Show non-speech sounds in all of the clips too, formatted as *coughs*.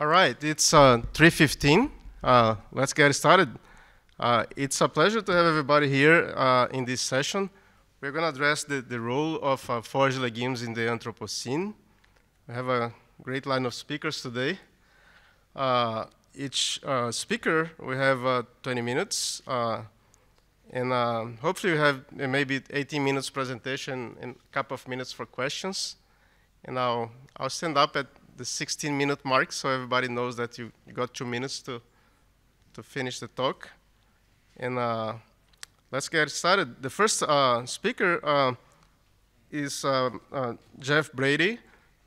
All right, it's uh, 3.15. Uh, let's get started. Uh, it's a pleasure to have everybody here uh, in this session. We're going to address the, the role of uh, forage legumes in the Anthropocene. We have a great line of speakers today. Uh, each speaker, we have 20 minutes. and um, hopefully we have maybe 18 minutes presentation and a couple of minutes for questions. And I'll, I'll stand up at the 16 minute mark so everybody knows that you, got two minutes to, to finish the talk. And uh, let's get started. The first uh, speaker uh, is uh, uh, Jeff Brady.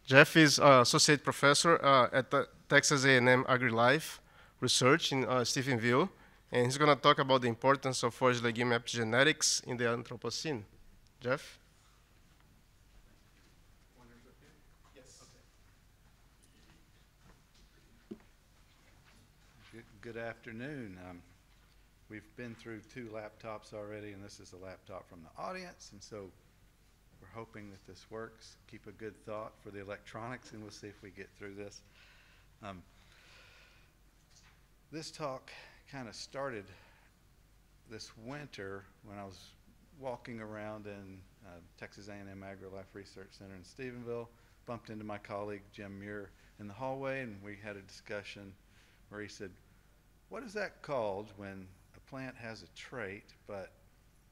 Jeff is uh, associate professor at Texas A&M AgriLife Research in Stephenville, and he's going to talk about the importance of forage legume epigenetics in the Anthropocene. Jeff? Good afternoon. Um, we've been through two laptops already, and this is a laptop from the audience, and so we're hoping that this works. Keep a good thought for the electronics, and we'll see if we get through this. Um, this talk kind of started this winter when I was walking around in uh, Texas A&M AgriLife Research Center in Stephenville, bumped into my colleague Jim Muir in the hallway, and we had a discussion where he said, what is that called when a plant has a trait, but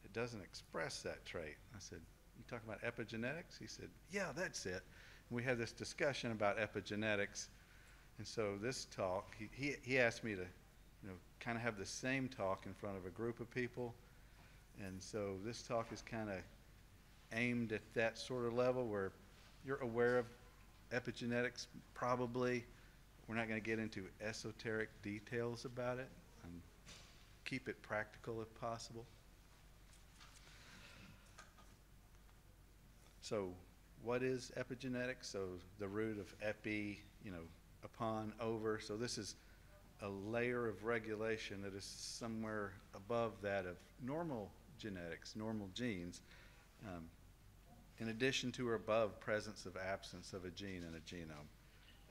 it doesn't express that trait? I said, You talking about epigenetics? He said, Yeah, that's it. And we had this discussion about epigenetics. And so this talk, he, he, he asked me to you know, kind of have the same talk in front of a group of people. And so this talk is kind of aimed at that sort of level where you're aware of epigenetics probably we're not going to get into esoteric details about it. and keep it practical if possible. So, what is epigenetics? So, the root of epi, you know, upon, over. So, this is a layer of regulation that is somewhere above that of normal genetics, normal genes, um, in addition to or above presence of absence of a gene in a genome.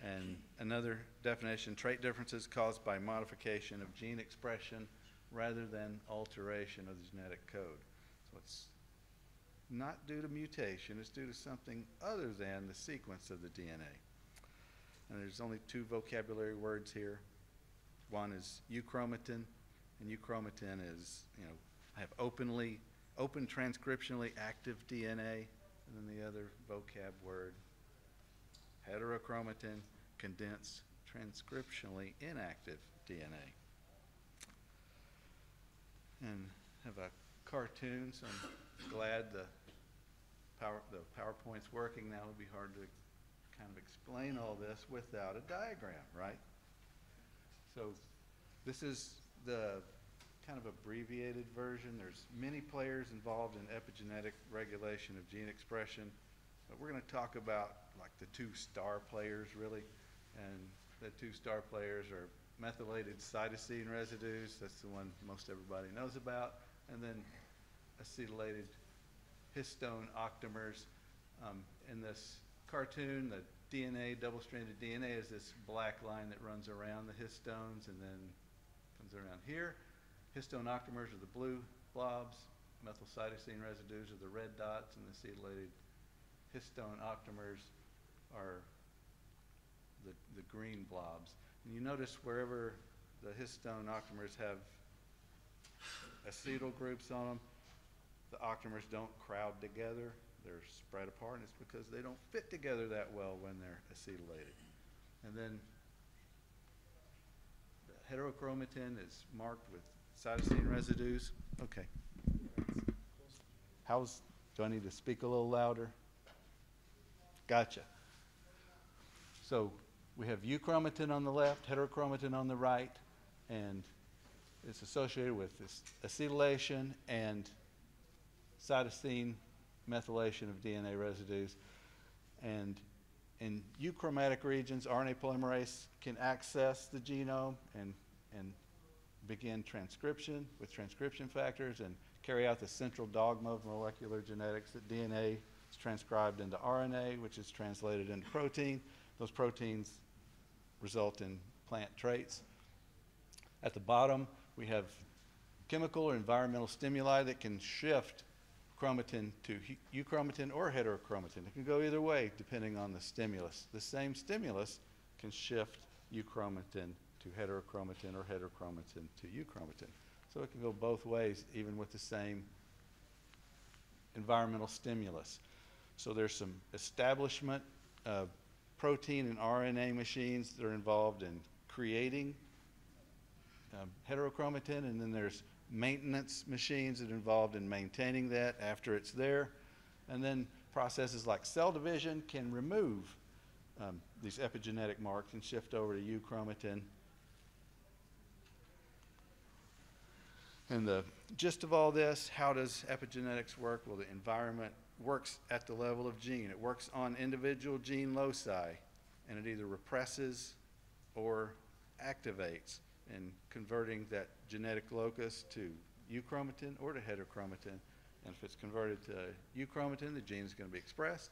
And another definition, trait differences caused by modification of gene expression rather than alteration of the genetic code. So it's not due to mutation, it's due to something other than the sequence of the DNA. And there's only two vocabulary words here. One is euchromatin, and euchromatin is, you know, have openly, open transcriptionally active DNA, and then the other vocab word heterochromatin, condensed transcriptionally inactive DNA. And have a cartoon, so I'm glad the, power, the PowerPoint's working now. It'll be hard to kind of explain all this without a diagram, right? So this is the kind of abbreviated version. There's many players involved in epigenetic regulation of gene expression. But we're going to talk about like the two star players really, and the two star players are methylated cytosine residues. That's the one most everybody knows about, and then acetylated histone octamers. Um, in this cartoon, the DNA, double-stranded DNA, is this black line that runs around the histones and then comes around here. Histone octamers are the blue blobs. Methylcytosine residues are the red dots, and the acetylated histone octamers are the, the green blobs. And you notice wherever the histone octamers have acetyl groups on them, the octamers don't crowd together. They're spread apart, and it's because they don't fit together that well when they're acetylated. And then the heterochromatin is marked with cytosine residues. Okay. How's, do I need to speak a little louder? Gotcha. So we have euchromatin on the left, heterochromatin on the right, and it's associated with this acetylation and cytosine methylation of DNA residues. And in euchromatic regions, RNA polymerase can access the genome and, and begin transcription with transcription factors and carry out the central dogma of molecular genetics that DNA is transcribed into RNA, which is translated into protein. Those proteins result in plant traits. At the bottom, we have chemical or environmental stimuli that can shift chromatin to euchromatin or heterochromatin. It can go either way depending on the stimulus. The same stimulus can shift euchromatin to heterochromatin or heterochromatin to euchromatin. So it can go both ways even with the same environmental stimulus. So there's some establishment uh, protein and RNA machines that are involved in creating um, heterochromatin, and then there's maintenance machines that are involved in maintaining that after it's there. And then processes like cell division can remove um, these epigenetic marks and shift over to euchromatin. And the gist of all this, how does epigenetics work? Well, the environment works at the level of gene. It works on individual gene loci, and it either represses or activates in converting that genetic locus to euchromatin or to heterochromatin. And if it's converted to euchromatin, the gene is going to be expressed.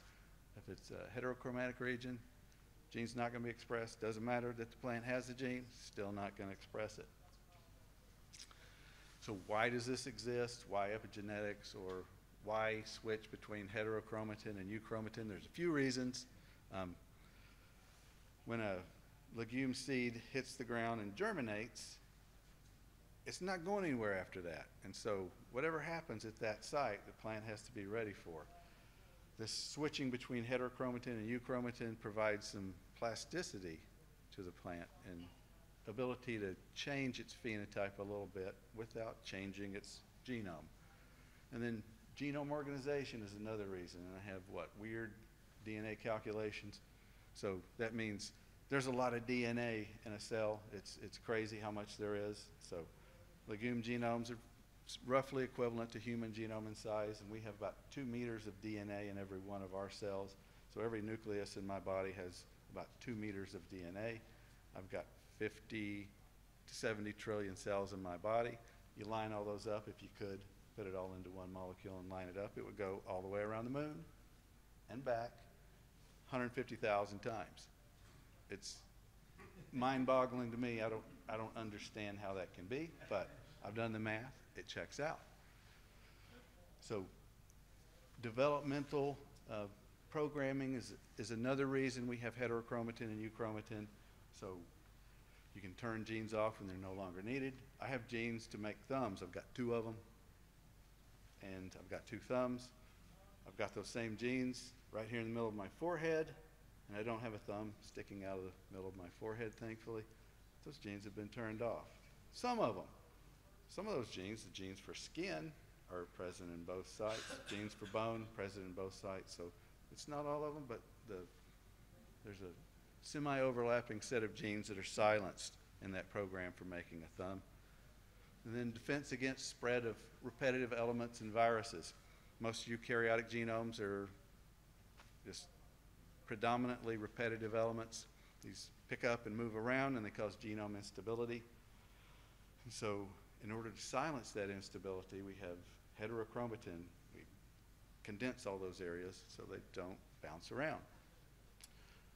If it's a heterochromatic region, gene's not going to be expressed. Doesn't matter that the plant has the gene, still not going to express it. So why does this exist? Why epigenetics or why switch between heterochromatin and euchromatin? There's a few reasons. Um, when a legume seed hits the ground and germinates, it's not going anywhere after that. And so whatever happens at that site, the plant has to be ready for. This switching between heterochromatin and euchromatin provides some plasticity to the plant and ability to change its phenotype a little bit without changing its genome. And then genome organization is another reason. And I have what, weird DNA calculations. So that means there's a lot of DNA in a cell. It's, it's crazy how much there is. So legume genomes are roughly equivalent to human genome in size, and we have about two meters of DNA in every one of our cells. So every nucleus in my body has about two meters of DNA. I've got 50 to 70 trillion cells in my body. You line all those up, if you could, put it all into one molecule and line it up, it would go all the way around the moon and back 150,000 times. It's mind-boggling to me. I don't, I don't understand how that can be, but I've done the math. It checks out. So developmental uh, programming is, is another reason we have heterochromatin and euchromatin. So you can turn genes off when they're no longer needed. I have genes to make thumbs. I've got two of them. And I've got two thumbs. I've got those same genes right here in the middle of my forehead. And I don't have a thumb sticking out of the middle of my forehead, thankfully. Those genes have been turned off. Some of them. Some of those genes, the genes for skin, are present in both sites. *laughs* genes for bone, present in both sites. So it's not all of them, but the, there's a semi-overlapping set of genes that are silenced in that program for making a thumb. And then defense against spread of repetitive elements and viruses. Most eukaryotic genomes are just predominantly repetitive elements. These pick up and move around and they cause genome instability. And so in order to silence that instability, we have heterochromatin. We condense all those areas so they don't bounce around.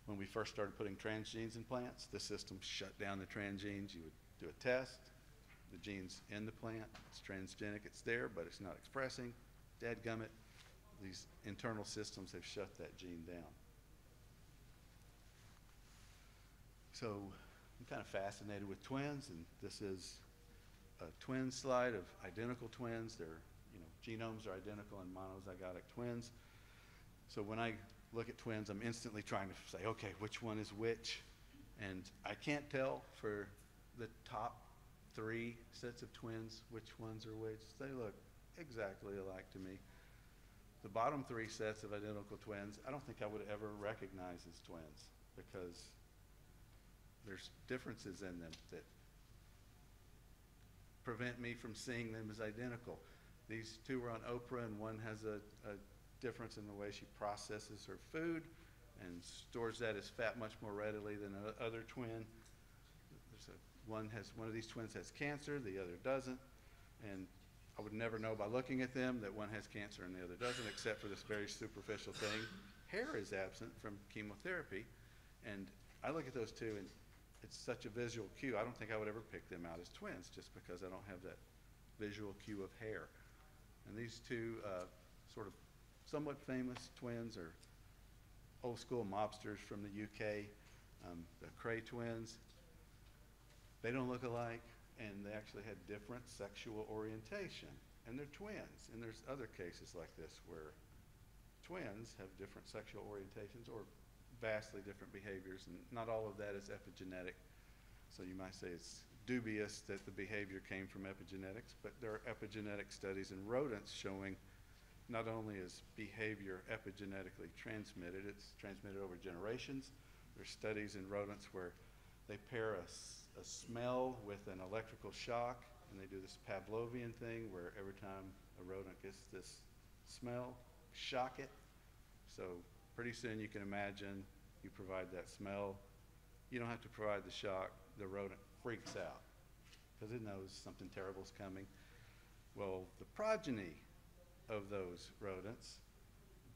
When we first started putting transgenes in plants, the system shut down the transgenes. You would do a test. The gene's in the plant. It's transgenic. It's there, but it's not expressing. Dadgummit, these internal systems have shut that gene down. So I'm kind of fascinated with twins, and this is a twin slide of identical twins. Their you know, genomes are identical in monozygotic twins. So when I look at twins, I'm instantly trying to say, okay, which one is which? And I can't tell for the top three sets of twins which ones are which. They look exactly alike to me. The bottom three sets of identical twins, I don't think I would ever recognize as twins because there's differences in them that prevent me from seeing them as identical. These two are on Oprah, and one has a, a difference in the way she processes her food and stores that as fat much more readily than the other twin. One has one of these twins has cancer, the other doesn't, and I would never know by looking at them that one has cancer and the other doesn't, except for this very superficial thing. Hair is absent from chemotherapy, and I look at those two, and it's such a visual cue. I don't think I would ever pick them out as twins just because I don't have that visual cue of hair. And these two uh, sort of somewhat famous twins are old school mobsters from the UK, um, the Kray twins. They don't look alike, and they actually had different sexual orientation, and they're twins. And there's other cases like this where twins have different sexual orientations or vastly different behaviors, and not all of that is epigenetic. So you might say it's dubious that the behavior came from epigenetics, but there are epigenetic studies in rodents showing not only is behavior epigenetically transmitted, it's transmitted over generations. There's studies in rodents where they pair a, a smell with an electrical shock, and they do this Pavlovian thing where every time a rodent gets this smell, shock it. So pretty soon you can imagine you provide that smell. You don't have to provide the shock. The rodent freaks out because it knows something terrible is coming. Well, the progeny of those rodents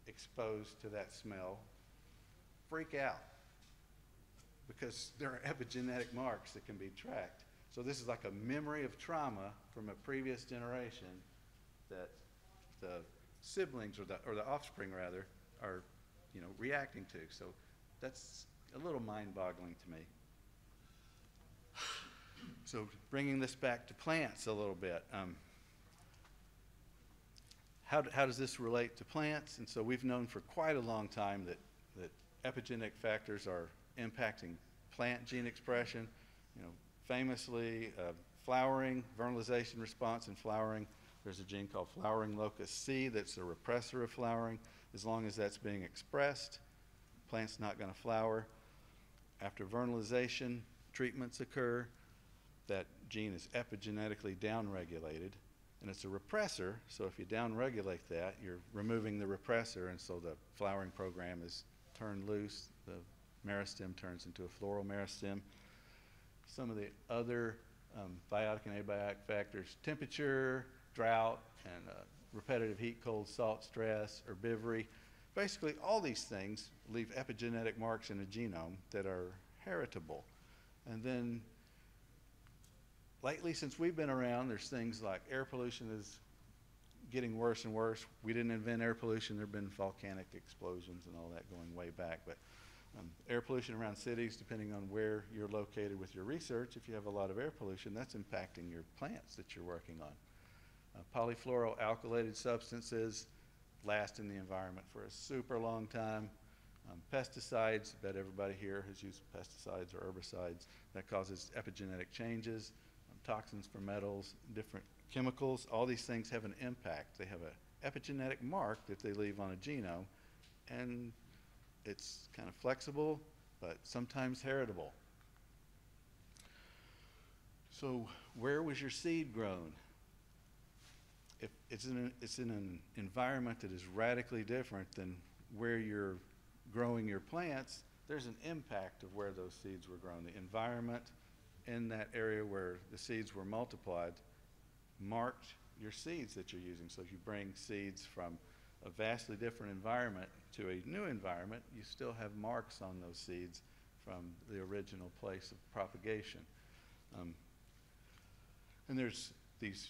exposed to that smell freak out because there are epigenetic marks that can be tracked. So this is like a memory of trauma from a previous generation that the siblings or the, or the offspring rather are, you know, reacting to. So that's a little mind-boggling to me. So bringing this back to plants a little bit. Um, how, how does this relate to plants? And so we've known for quite a long time that, that epigenetic factors are impacting plant gene expression. You know, famously, uh, flowering, vernalization response in flowering. There's a gene called flowering locus C that's a repressor of flowering. As long as that's being expressed, plant's not going to flower. After vernalization, treatments occur. That gene is epigenetically downregulated, and it's a repressor. So if you downregulate that, you're removing the repressor, and so the flowering program is turned loose. The meristem turns into a floral meristem. Some of the other um, biotic and abiotic factors, temperature, drought, and uh, repetitive heat, cold, salt, stress, herbivory. Basically, all these things leave epigenetic marks in a genome that are heritable. And then lately, since we've been around, there's things like air pollution is getting worse and worse. We didn't invent air pollution. There have been volcanic explosions and all that going way back. But um, air pollution around cities, depending on where you're located with your research, if you have a lot of air pollution, that's impacting your plants that you're working on. Uh, polyfluoroalkylated substances last in the environment for a super long time. Um, pesticides, I bet everybody here has used pesticides or herbicides. That causes epigenetic changes, um, toxins for metals, different chemicals. All these things have an impact. They have an epigenetic mark that they leave on a genome, and it's kind of flexible, but sometimes heritable. So, where was your seed grown? If it's in, a, it's in an environment that is radically different than where you're growing your plants, there's an impact of where those seeds were grown. The environment in that area where the seeds were multiplied marked your seeds that you're using. So if you bring seeds from a vastly different environment to a new environment, you still have marks on those seeds from the original place of propagation. Um, and there's these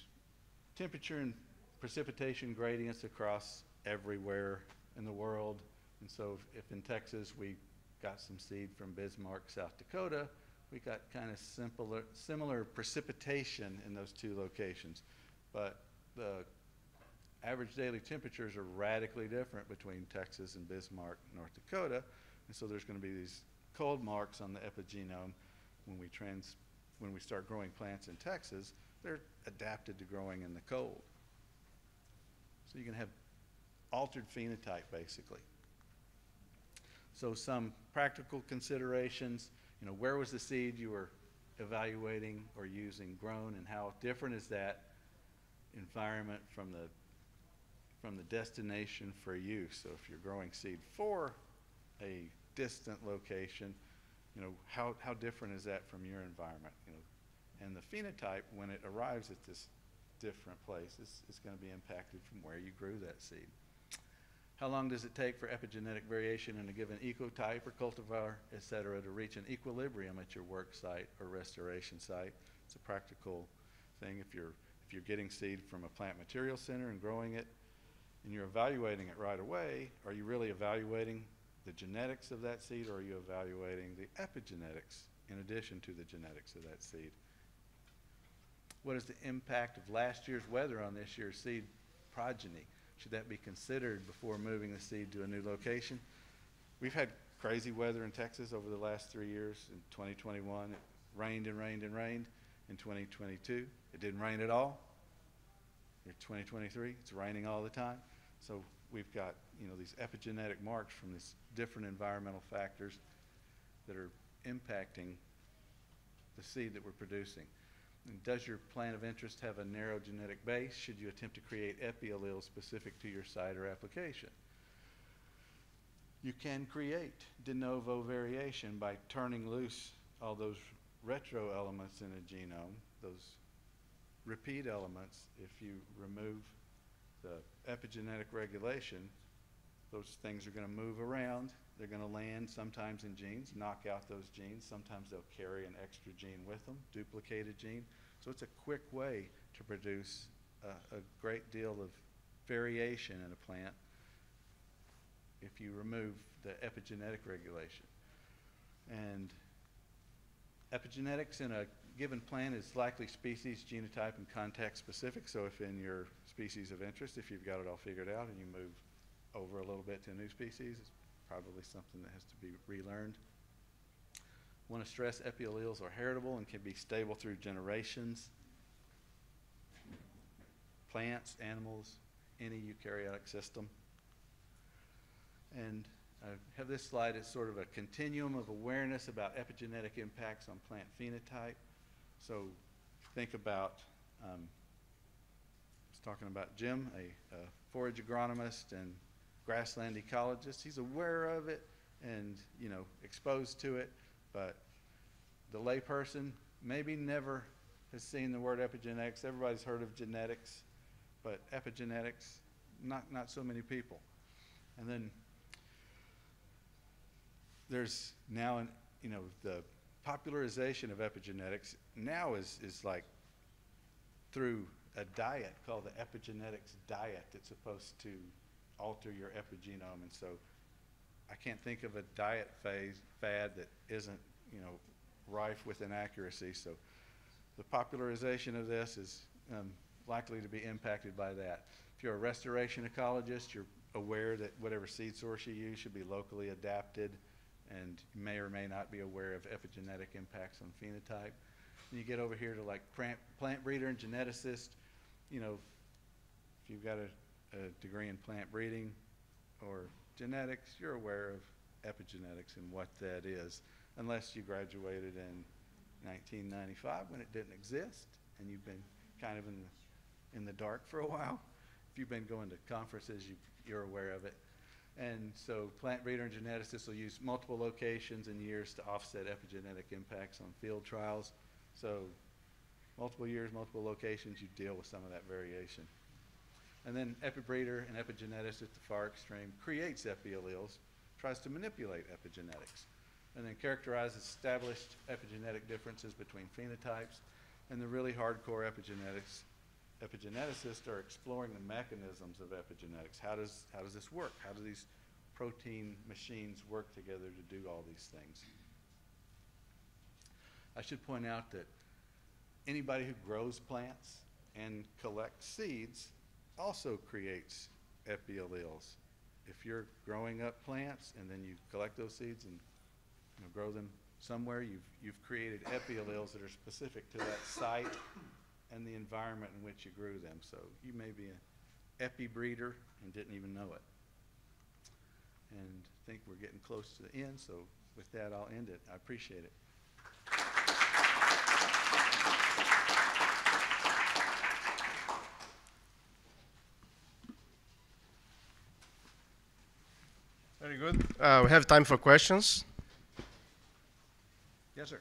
temperature and precipitation gradients across everywhere in the world. And so if, if in Texas we got some seed from Bismarck, South Dakota, we got kind of similar precipitation in those two locations. But the average daily temperatures are radically different between Texas and Bismarck, North Dakota. And so there's going to be these cold marks on the epigenome when we trans, when we start growing plants in Texas. They're adapted to growing in the cold. So you can have altered phenotype basically. So some practical considerations, you know, where was the seed you were evaluating or using grown and how different is that environment from the from the destination for use. So if you're growing seed for a distant location, you know, how, how different is that from your environment? You know, and the phenotype, when it arrives at this different place, is, is going to be impacted from where you grew that seed. How long does it take for epigenetic variation in a given ecotype or cultivar, et cetera, to reach an equilibrium at your work site or restoration site? It's a practical thing. If you're, if you're getting seed from a plant material center and growing it, and you're evaluating it right away, are you really evaluating the genetics of that seed, or are you evaluating the epigenetics in addition to the genetics of that seed? What is the impact of last year's weather on this year's seed progeny? Should that be considered before moving the seed to a new location? We've had crazy weather in Texas over the last three years. In 2021, it rained and rained and rained. In 2022, it didn't rain at all. In 2023, it's raining all the time. So we've got, you know, these epigenetic marks from these different environmental factors that are impacting the seed that we're producing. And does your plant of interest have a narrow genetic base? Should you attempt to create epi alleles specific to your site or application? You can create de novo variation by turning loose all those retro elements in a genome, those repeat elements. If you remove the epigenetic regulation, those things are going to move around. They're going to land sometimes in genes, knock out those genes. Sometimes they'll carry an extra gene with them, duplicate a gene. So it's a quick way to produce a, a great deal of variation in a plant if you remove the epigenetic regulation. And epigenetics in a given plant is likely species, genotype, and context specific. So if in your species of interest, if you've got it all figured out and you move over a little bit to a new species, it's probably something that has to be relearned. Want to stress epialleles are heritable and can be stable through generations. Plants, animals, any eukaryotic system. And I have this slide as sort of a continuum of awareness about epigenetic impacts on plant phenotype. So think about, um, I was talking about Jim, a, a forage agronomist and grassland ecologist. He's aware of it and, you know, exposed to it, but the layperson maybe never has seen the word epigenetics. Everybody's heard of genetics, but epigenetics, not, not so many people. And then there's now, an, you know, the popularization of epigenetics now is, is like through a diet called the epigenetics diet that's supposed to alter your epigenome. And so I can't think of a diet phase fad that isn't, you know, rife with inaccuracy. So the popularization of this is um, likely to be impacted by that. If you're a restoration ecologist, you're aware that whatever seed source you use should be locally adapted and may or may not be aware of epigenetic impacts on phenotype. And you get over here to like plant, plant breeder and geneticist, you know, if you've got a, a degree in plant breeding or genetics, you're aware of epigenetics and what that is, unless you graduated in 1995 when it didn't exist and you've been kind of in the, in the dark for a while. If you've been going to conferences, you, you're aware of it. And so plant breeder and geneticists will use multiple locations and years to offset epigenetic impacts on field trials. So multiple years, multiple locations, you deal with some of that variation. And then epibreeder and epigeneticist at the far extreme creates epialleles, tries to manipulate epigenetics, and then characterizes established epigenetic differences between phenotypes. And the really hardcore epigenetics epigeneticists are exploring the mechanisms of epigenetics. How does, how does this work? How do these protein machines work together to do all these things? I should point out that anybody who grows plants and collects seeds also creates epialleles. If you're growing up plants and then you collect those seeds and you know, grow them somewhere, you've, you've created epialleles that are specific to that site and the environment in which you grew them. So you may be an epi breeder and didn't even know it. And I think we're getting close to the end, so with that, I'll end it. I appreciate it. Very good. Uh, we have time for questions. Yes, sir.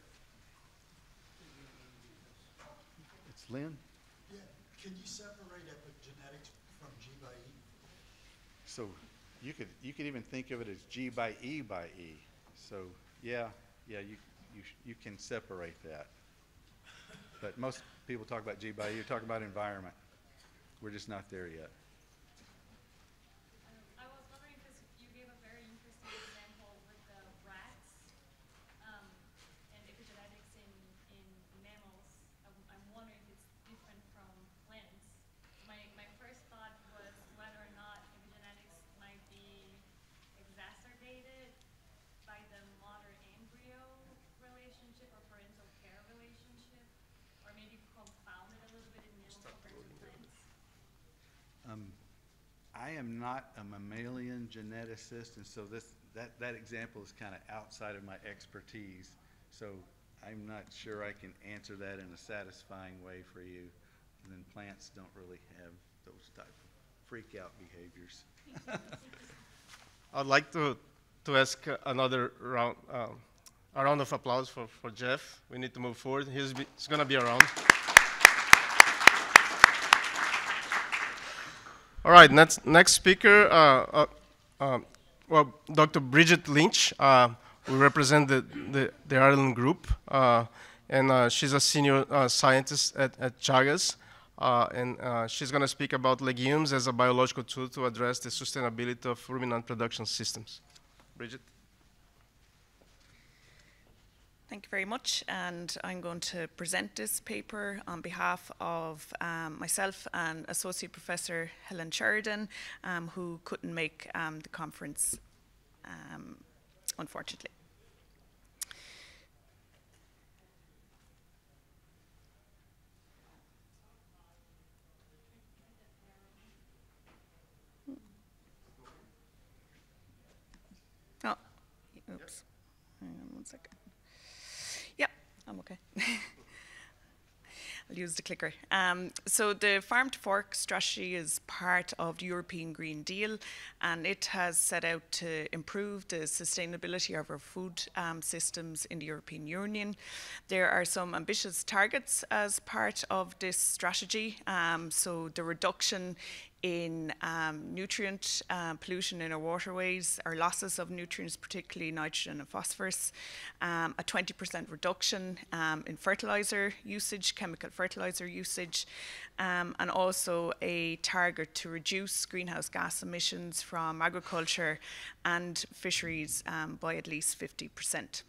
Lynn. Yeah, can you separate epigenetics from G by E? So you could, you could even think of it as G by E by E. So, yeah, yeah, you, you, you can separate that. But most people talk about G by E, talk about environment. We're just not there yet. Um, I was wondering, because you gave a very interesting example with the rats um, and epigenetics in, in mammals. I'm, I'm wondering if it's different from plants. My, my first thought was whether or not epigenetics might be exacerbated by the mother-embryo relationship or parental care relationship, or maybe confounded a little bit in mammals compared to plants. Um, I am not a mammalian geneticist, and so this, that, that example is kind of outside of my expertise. So I'm not sure I can answer that in a satisfying way for you. And then plants don't really have those type of freak out behaviors. *laughs* I'd like to, to ask another round, um, a round of applause for, for Jeff. We need to move forward. He's, he's going to be around. All right, next, next speaker, uh, uh, um, well, Dr. Bridget Lynch. Uh, we represent the, the, the Ireland group, uh, and uh, she's a senior uh, scientist at, at Teagasc. Uh, and uh, she's going to speak about legumes as a biological tool to address the sustainability of ruminant production systems. Bridget? Thank you very much, and I'm going to present this paper on behalf of um, myself and Associate Professor Helen Sheridan, um, who couldn't make um, the conference, um, unfortunately. Oh, oops. Hang on one second. Yep, I'm okay. *laughs* I'll use the clicker. Um, so the farm to fork strategy is part of the European Green Deal, and it has set out to improve the sustainability of our food um, systems in the European Union. There are some ambitious targets as part of this strategy. Um, so the reduction in um, nutrient uh, pollution in our waterways, our losses of nutrients, particularly nitrogen and phosphorus, um, a 20% reduction um, in fertilizer usage, chemical fertilizer usage, um, and also a target to reduce greenhouse gas emissions from agriculture and fisheries um, by at least 50%.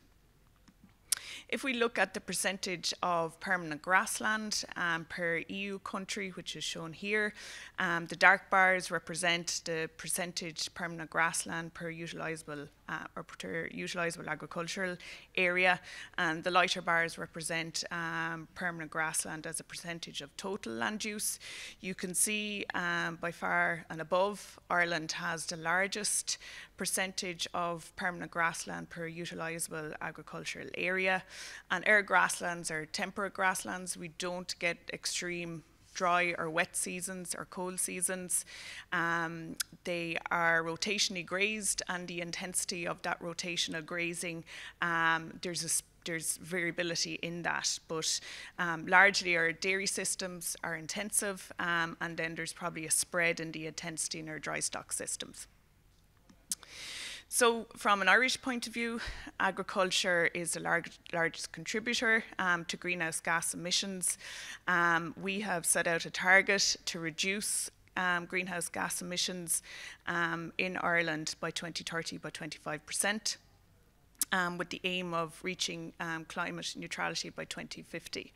If we look at the percentage of permanent grassland um, per EU country, which is shown here, um, the dark bars represent the percentage permanent grassland per utilisable uh, or per utilisable agricultural area, and the lighter bars represent um, permanent grassland as a percentage of total land use. You can see um, by far and above, Ireland has the largest percentage of permanent grassland per utilisable agricultural area. And our grasslands are temperate grasslands. We don't get extreme dry or wet seasons or cold seasons. Um, they are rotationally grazed, and the intensity of that rotational grazing, um, there's a there's variability in that, but um, largely our dairy systems are intensive, um, and then there's probably a spread in the intensity in our dry stock systems. So, from an Irish point of view, agriculture is the large, largest contributor um, to greenhouse gas emissions. Um, we have set out a target to reduce um, greenhouse gas emissions um, in Ireland by 2030 by 25%, um, with the aim of reaching um, climate neutrality by 2050.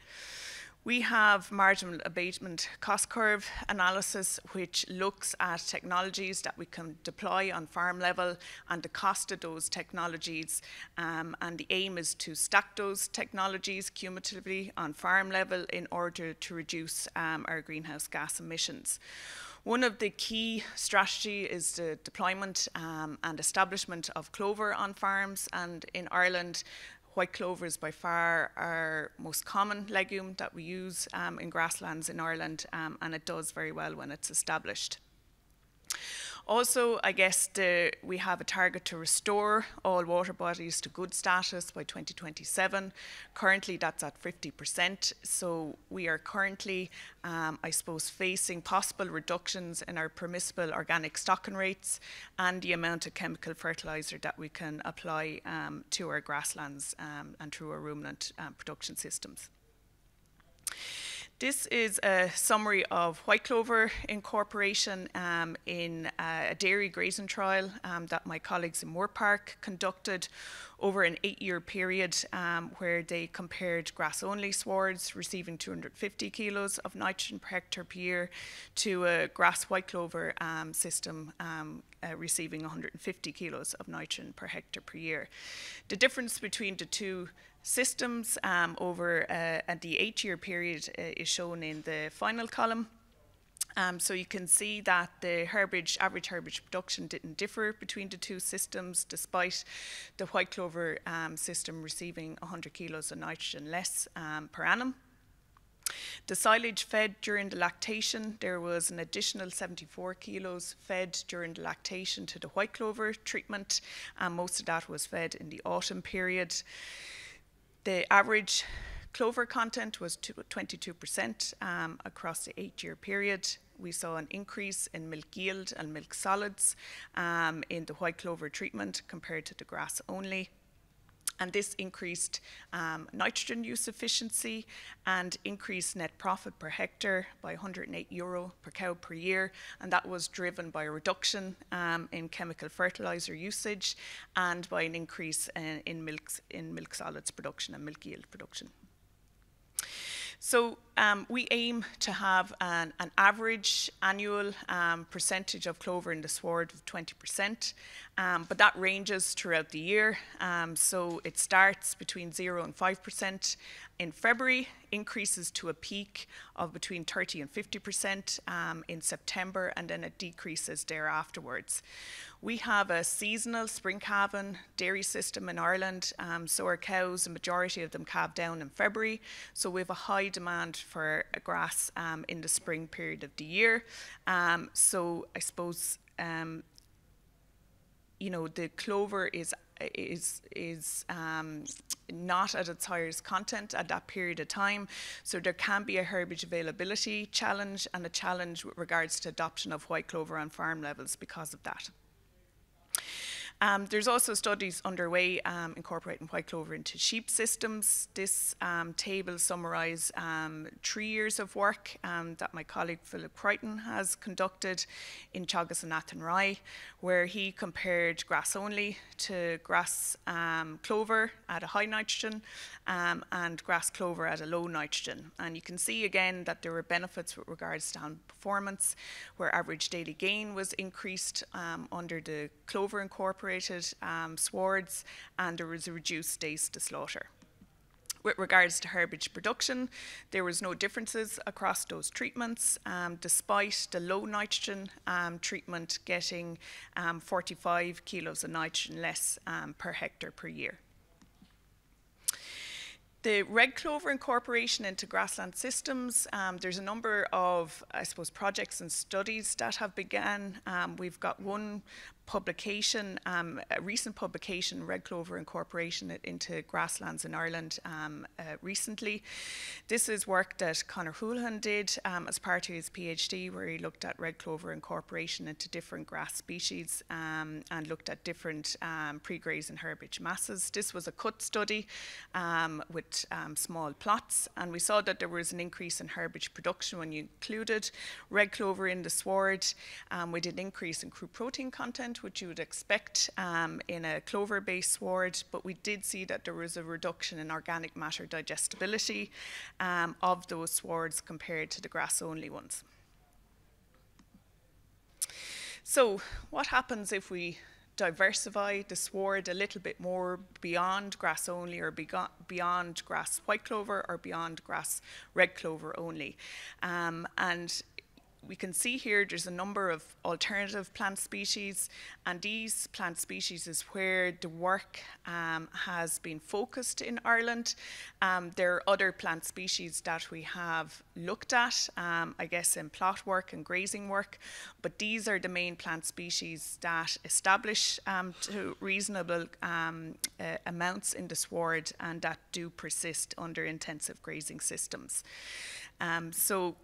We have marginal abatement cost curve analysis, which looks at technologies that we can deploy on farm level and the cost of those technologies. Um, and the aim is to stack those technologies cumulatively on farm level in order to reduce um, our greenhouse gas emissions. One of the key strategy is the deployment um, and establishment of clover on farms. And in Ireland, White clover is by far our most common legume that we use um, in grasslands in Ireland, um, and it does very well when it's established. Also, I guess the, we have a target to restore all water bodies to good status by 2027. Currently, that's at 50%. So we are currently, um, I suppose, facing possible reductions in our permissible organic stocking rates and the amount of chemical fertilizer that we can apply um, to our grasslands um, and through our ruminant um, production systems. This is a summary of white clover incorporation um, in a dairy grazing trial um, that my colleagues in Moorepark conducted over an eight-year period um, where they compared grass-only swards receiving 250 kilos of nitrogen per hectare per year to a grass white clover um, system um, uh, receiving 150 kilos of nitrogen per hectare per year. The difference between the two systems um, over uh, the eight-year period uh, is shown in the final column. Um, so you can see that the herbage, average herbage production didn't differ between the two systems, despite the white clover um, system receiving 100 kilos of nitrogen less um, per annum. The silage fed during the lactation, there was an additional 74 kilos fed during the lactation to the white clover treatment, and most of that was fed in the autumn period. The average clover content was 22% um, across the eight year period. We saw an increase in milk yield and milk solids um, in the white clover treatment compared to the grass only. And this increased um, nitrogen use efficiency and increased net profit per hectare by 108 euro per cow per year. And that was driven by a reduction um, in chemical fertilizer usage and by an increase in, in, milks, in milk solids production and milk yield production. So um, we aim to have an, an average annual um, percentage of clover in the sward of 20%, um, but that ranges throughout the year. Um, so it starts between 0 and 5% in February, increases to a peak of between 30 and 50% um, in September, and then it decreases there afterwards. We have a seasonal spring calving dairy system in Ireland, um, so our cows, the majority of them calve down in February. So we have a high demand for grass um, in the spring period of the year. Um, so I suppose um, you know the clover is is is um, not at its highest content at that period of time. So there can be a herbage availability challenge and a challenge with regards to adoption of white clover on farm levels because of that. Um, there's also studies underway um, incorporating white clover into sheep systems. This um, table summarises um, three years of work um, that my colleague Philip Creighton has conducted in Teagasc and Athenry, where he compared grass only to grass clover at a high nitrogen and grass clover at a low nitrogen. And you can see again that there were benefits with regards to performance, where average daily gain was increased under the clover incorporation um, swards and there was a reduced days to slaughter. With regards to herbage production, there was no differences across those treatments, um, despite the low nitrogen um, treatment getting um, 45 kilos of nitrogen less um, per hectare per year. The red clover incorporation into grassland systems, um, there's a number of, I suppose, projects and studies that have begun. Um, we've got one publication, um, a recent publication, Red Clover Incorporation into Grasslands in Ireland um, uh, recently. This is work that Conor Houlihan did um, as part of his PhD, where he looked at red clover incorporation into different grass species um, and looked at different pre-graze and herbage masses. This was a cut study um, with small plots, and we saw that there was an increase in herbage production when you included red clover in the sward. we did an increase in crude protein content, which you would expect um, in a clover-based sward, but we did see that there was a reduction in organic matter digestibility um, of those swards compared to the grass-only ones. So what happens if we diversify the sward a little bit more beyond grass only or beyond grass white clover or beyond grass red clover only. Um, and we can see here there's a number of alternative plant species, and these plant species is where the work um, has been focused in Ireland. Um, there are other plant species that we have looked at, um, I guess, in plot work and grazing work, but these are the main plant species that establish um, to reasonable um, uh, amounts in the sward and that do persist under intensive grazing systems. Um, so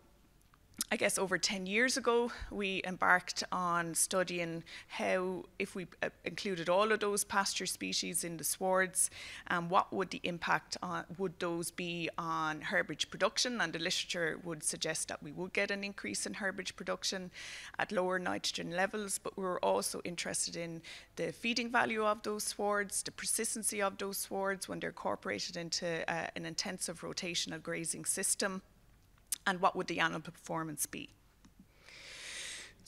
I guess over 10 years ago, we embarked on studying how, if we uh, included all of those pasture species in the swards, um, what would the impact on, would those be on herbage production? And the literature would suggest that we would get an increase in herbage production at lower nitrogen levels, but we were also interested in the feeding value of those swards, the persistency of those swards when they're incorporated into uh, an intensive rotational grazing system and what would the annual performance be.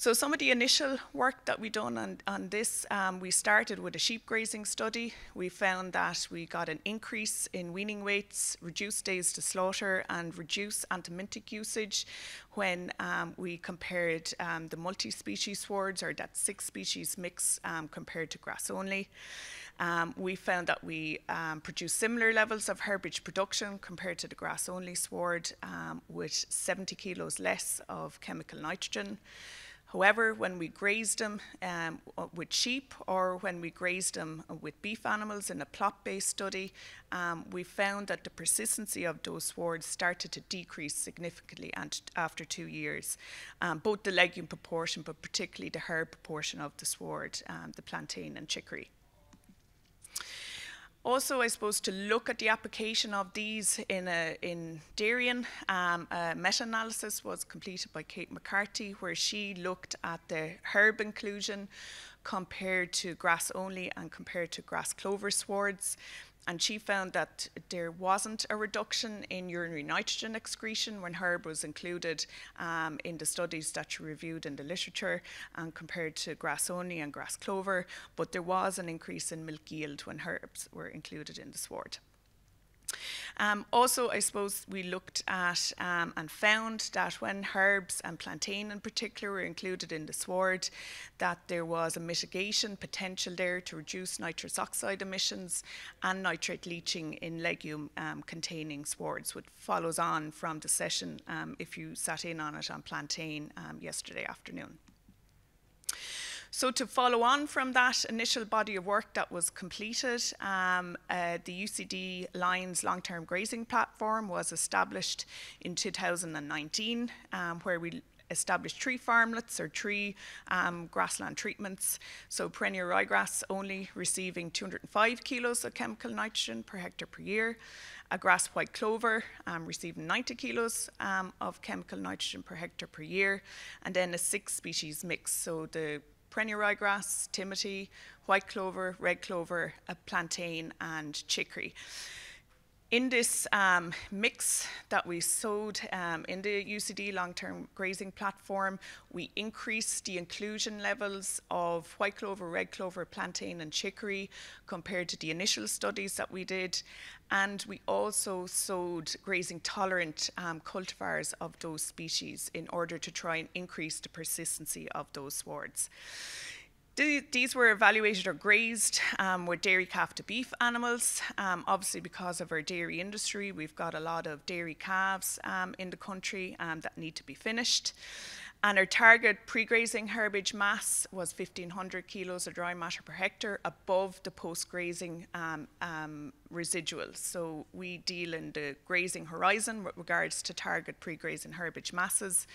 So some of the initial work that we done on, on this, um, we started with a sheep grazing study. We found that we got an increase in weaning weights, reduced days to slaughter, and reduced anthelmintic usage when um, we compared um, the multi-species swards, or that six-species mix um, compared to grass only. Um, we found that we um, produced similar levels of herbage production compared to the grass only sward um, with 70 kilos less of chemical nitrogen. However, when we grazed them um, with sheep or when we grazed them with beef animals in a plot based study, um, we found that the persistency of those swards started to decrease significantly after two years. Um, both the legume proportion, but particularly the herb proportion of the sward, um, the plantain and chicory. Also, I suppose to look at the application of these in, a, in dairying, um, a meta-analysis was completed by Kate McCarthy where she looked at the herb inclusion compared to grass only and compared to grass clover swards and she found that there wasn't a reduction in urinary nitrogen excretion when herb was included um, in the studies that she reviewed in the literature and compared to grass only and grass clover, but there was an increase in milk yield when herbs were included in the sward. Um, also, I suppose we looked at um, and found that when herbs and plantain in particular were included in the sward, that there was a mitigation potential there to reduce nitrous oxide emissions and nitrate leaching in legume um, containing swards, which follows on from the session um, if you sat in on it on plantain um, yesterday afternoon. So to follow on from that initial body of work that was completed, um, uh, the UCD Lyons long-term grazing platform was established in 2019, um, where we established tree farmlets or tree um, grassland treatments. So perennial ryegrass only receiving 205 kilos of chemical nitrogen per hectare per year. A grass white clover um, receiving 90 kilos um, of chemical nitrogen per hectare per year. And then a six species mix. So the perennial ryegrass, timothy, white clover, red clover, plantain, and chicory. In this um, mix that we sowed um, in the UCD long-term grazing platform, we increased the inclusion levels of white clover, red clover, plantain and chicory compared to the initial studies that we did. And we also sowed grazing tolerant um, cultivars of those species in order to try and increase the persistency of those swards. These were evaluated or grazed um, with dairy calf to beef animals. Um, obviously, because of our dairy industry, we've got a lot of dairy calves um, in the country um, that need to be finished. And our target pre-grazing herbage mass was 1,500 kilos of dry matter per hectare above the post-grazing um, um, residuals. So we deal in the grazing horizon with regards to target pre-grazing herbage masses.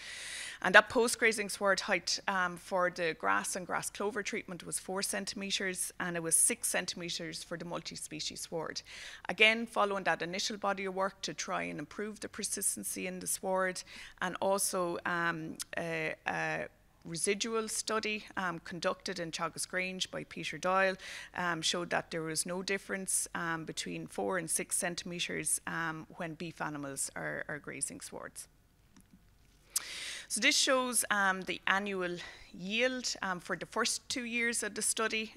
And that post-grazing sward height um, for the grass and grass clover treatment was four centimetres and it was six centimetres for the multi-species sward. Again, following that initial body of work to try and improve the persistency in the sward and also um, uh, a, residual study um, conducted in Teagasc Grange by Peter Doyle um, showed that there was no difference um, between four and six centimetres um, when beef animals are, are, grazing swards. So this shows um, the annual yield um, for the first two years of the study.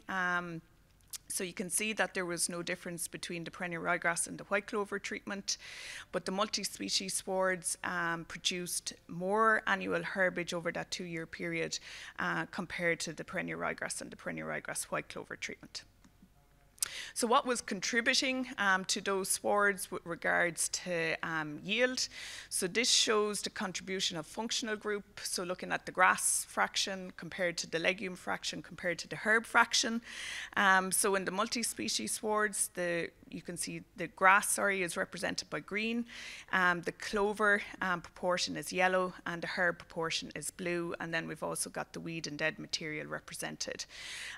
So you can see that there was no difference between the perennial ryegrass and the white clover treatment, but the multi-species swards um, produced more annual herbage over that two-year period uh, compared to the perennial ryegrass and the perennial ryegrass white clover treatment. So what was contributing um, to those swards with regards to um, yield? So this shows the contribution of functional group, so looking at the grass fraction compared to the legume fraction compared to the herb fraction. Um, so in the multi-species swards, the you can see the grass, sorry, is represented by green. Um, the clover um, proportion is yellow and the herb proportion is blue. And then we've also got the weed and dead material represented.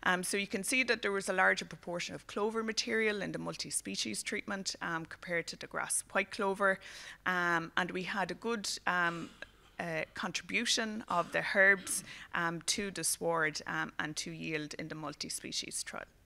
Um, so you can see that there was a larger proportion of clover material in the multi-species treatment um, compared to the grass white clover. Um, and we had a good um, uh, contribution of the herbs to the sward and to yield in the multi-species trial.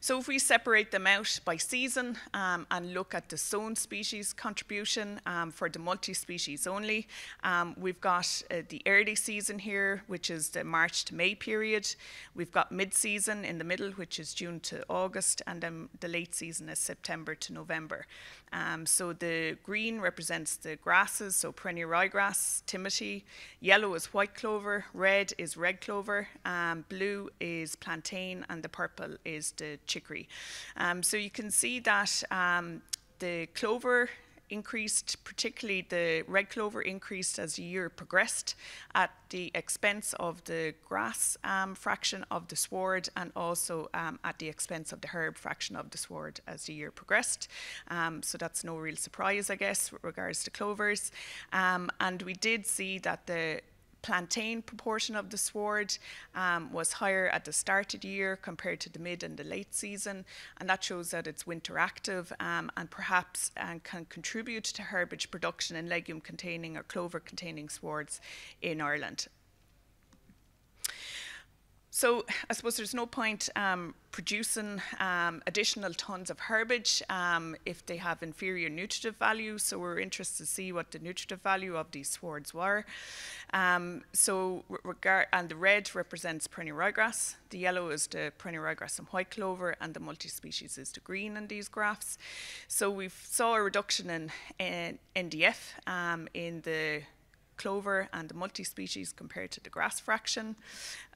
So if we separate them out by season um, and look at the sown species contribution um, for the multi-species only, um, we've got uh, the early season here, which is the March to May period. We've got mid-season in the middle, which is June to August, and then the late season is September to November. Um, so the green represents the grasses, so perennial ryegrass, timothy. Yellow is white clover, red is red clover, um, blue is plantain, and the purple is the chicory. Um, so you can see that um, the clover increased, particularly the red clover increased as the year progressed at the expense of the grass um, fraction of the sward and also um, at the expense of the herb fraction of the sward as the year progressed. Um, so that's no real surprise, I guess, with regards to clovers. Um, and we did see that the plantain proportion of the sward um, was higher at the start of the year compared to the mid and the late season, and that shows that it's winter active um, and perhaps uh, can contribute to herbage production in legume containing or clover containing swards in Ireland. So I suppose there's no point um, producing um, additional tons of herbage um, if they have inferior nutritive value. So we're interested to see what the nutritive value of these swards were. Um, so and the red represents perennial ryegrass, the yellow is the perennial ryegrass and white clover, and the multi-species is the green in these graphs. So we saw a reduction in, in NDF um, in the clover and the multi-species compared to the grass fraction.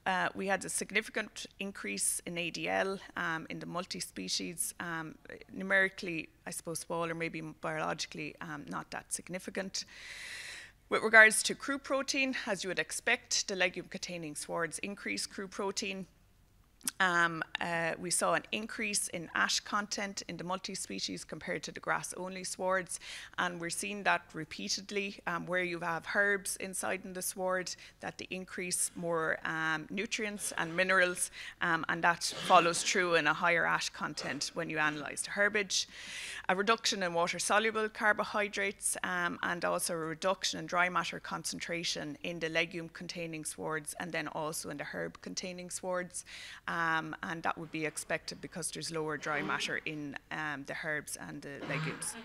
Uh, we had a significant increase in ADL um, in the multi-species, um, numerically, I suppose, small or maybe biologically um, not that significant. With regards to crude protein, as you would expect, the legume-containing swards increase crude protein. Um, uh, we saw an increase in ash content in the multi-species compared to the grass-only swards, and we're seeing that repeatedly um, where you have herbs inside in the sward, that they increase more um, nutrients and minerals, um, and that follows through in a higher ash content when you analyse the herbage. A reduction in water-soluble carbohydrates, um, and also a reduction in dry matter concentration in the legume-containing swards, and then also in the herb-containing swards um, and that would be expected because there's lower dry matter in um, the herbs and the legumes.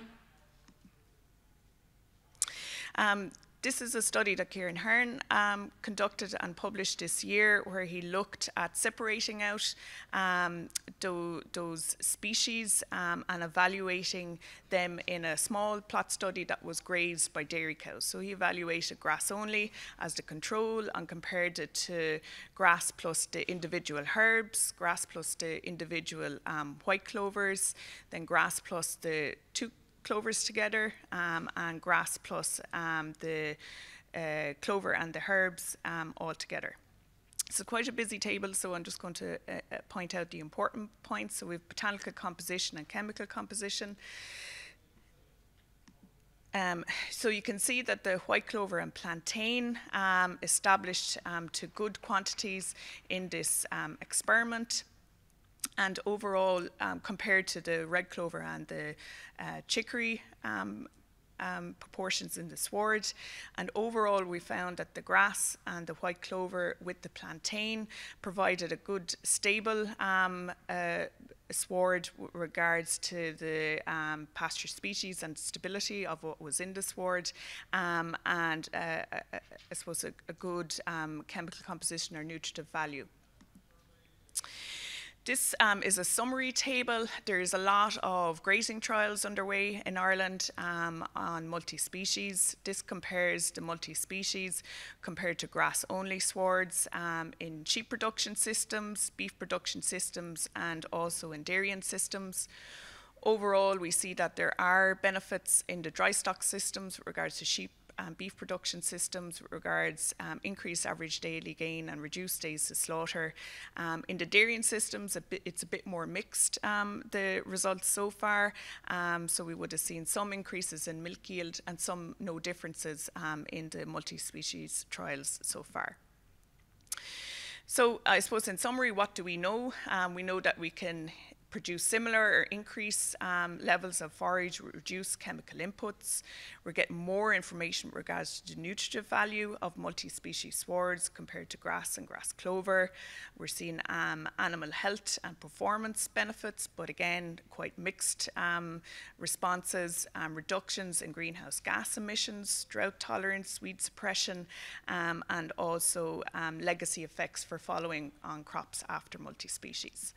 Um, this is a study that Kieran Hearn um, conducted and published this year where he looked at separating out um, do, those species um, and evaluating them in a small plot study that was grazed by dairy cows. So he evaluated grass only as the control and compared it to grass plus the individual herbs, grass plus the individual um, white clovers, then grass plus the two clovers together um, and grass plus um, the uh, clover and the herbs um, all together. So quite a busy table, so I'm just going to uh, uh, point out the important points. So we have botanical composition and chemical composition. Um, so you can see that the white clover and plantain um, established um, to good quantities in this experiment and overall, um, compared to the red clover and the uh, chicory um, um, proportions in the sward. And overall, we found that the grass and the white clover with the plantain provided a good, stable um, uh, sward with regards to the um, pasture species and stability of what was in the sward, um, and uh, uh, uh I suppose a, a good um, chemical composition or nutritive value. This um, is a summary table. There's a lot of grazing trials underway in Ireland um, on multi-species. This compares the multi-species compared to grass-only swards um, in sheep production systems, beef production systems, and also in dairy systems. Overall, we see that there are benefits in the dry stock systems with regards to sheep um, beef production systems regards um, increased average daily gain and reduced days to slaughter. Um, in the dairying systems, a bit, it's a bit more mixed, um, the results so far. Um, so we would have seen some increases in milk yield and some no differences um, in the multi-species trials so far. So I suppose in summary, what do we know? we know that we can produce similar or increase um, levels of forage, reduce chemical inputs. We're getting more information with regards to the nutritive value of multi-species swards compared to grass and grass clover. We're seeing um, animal health and performance benefits, but again, quite mixed um, responses, um, reductions in greenhouse gas emissions, drought tolerance, weed suppression, um, and also um, legacy effects for following on crops after multi-species.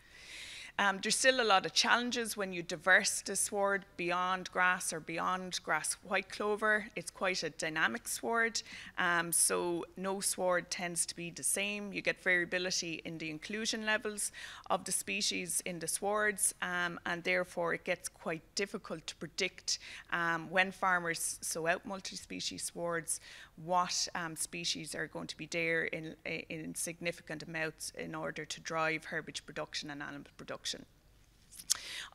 Um, there's still a lot of challenges when you diverse the sward beyond grass or beyond grass white clover. It's quite a dynamic sward, um, so no sward tends to be the same. You get variability in the inclusion levels of the species in the swards, um, and therefore it gets quite difficult to predict um, when farmers sow out multi-species swards, what um, species are going to be there in, in significant amounts in order to drive herbage production and animal production action.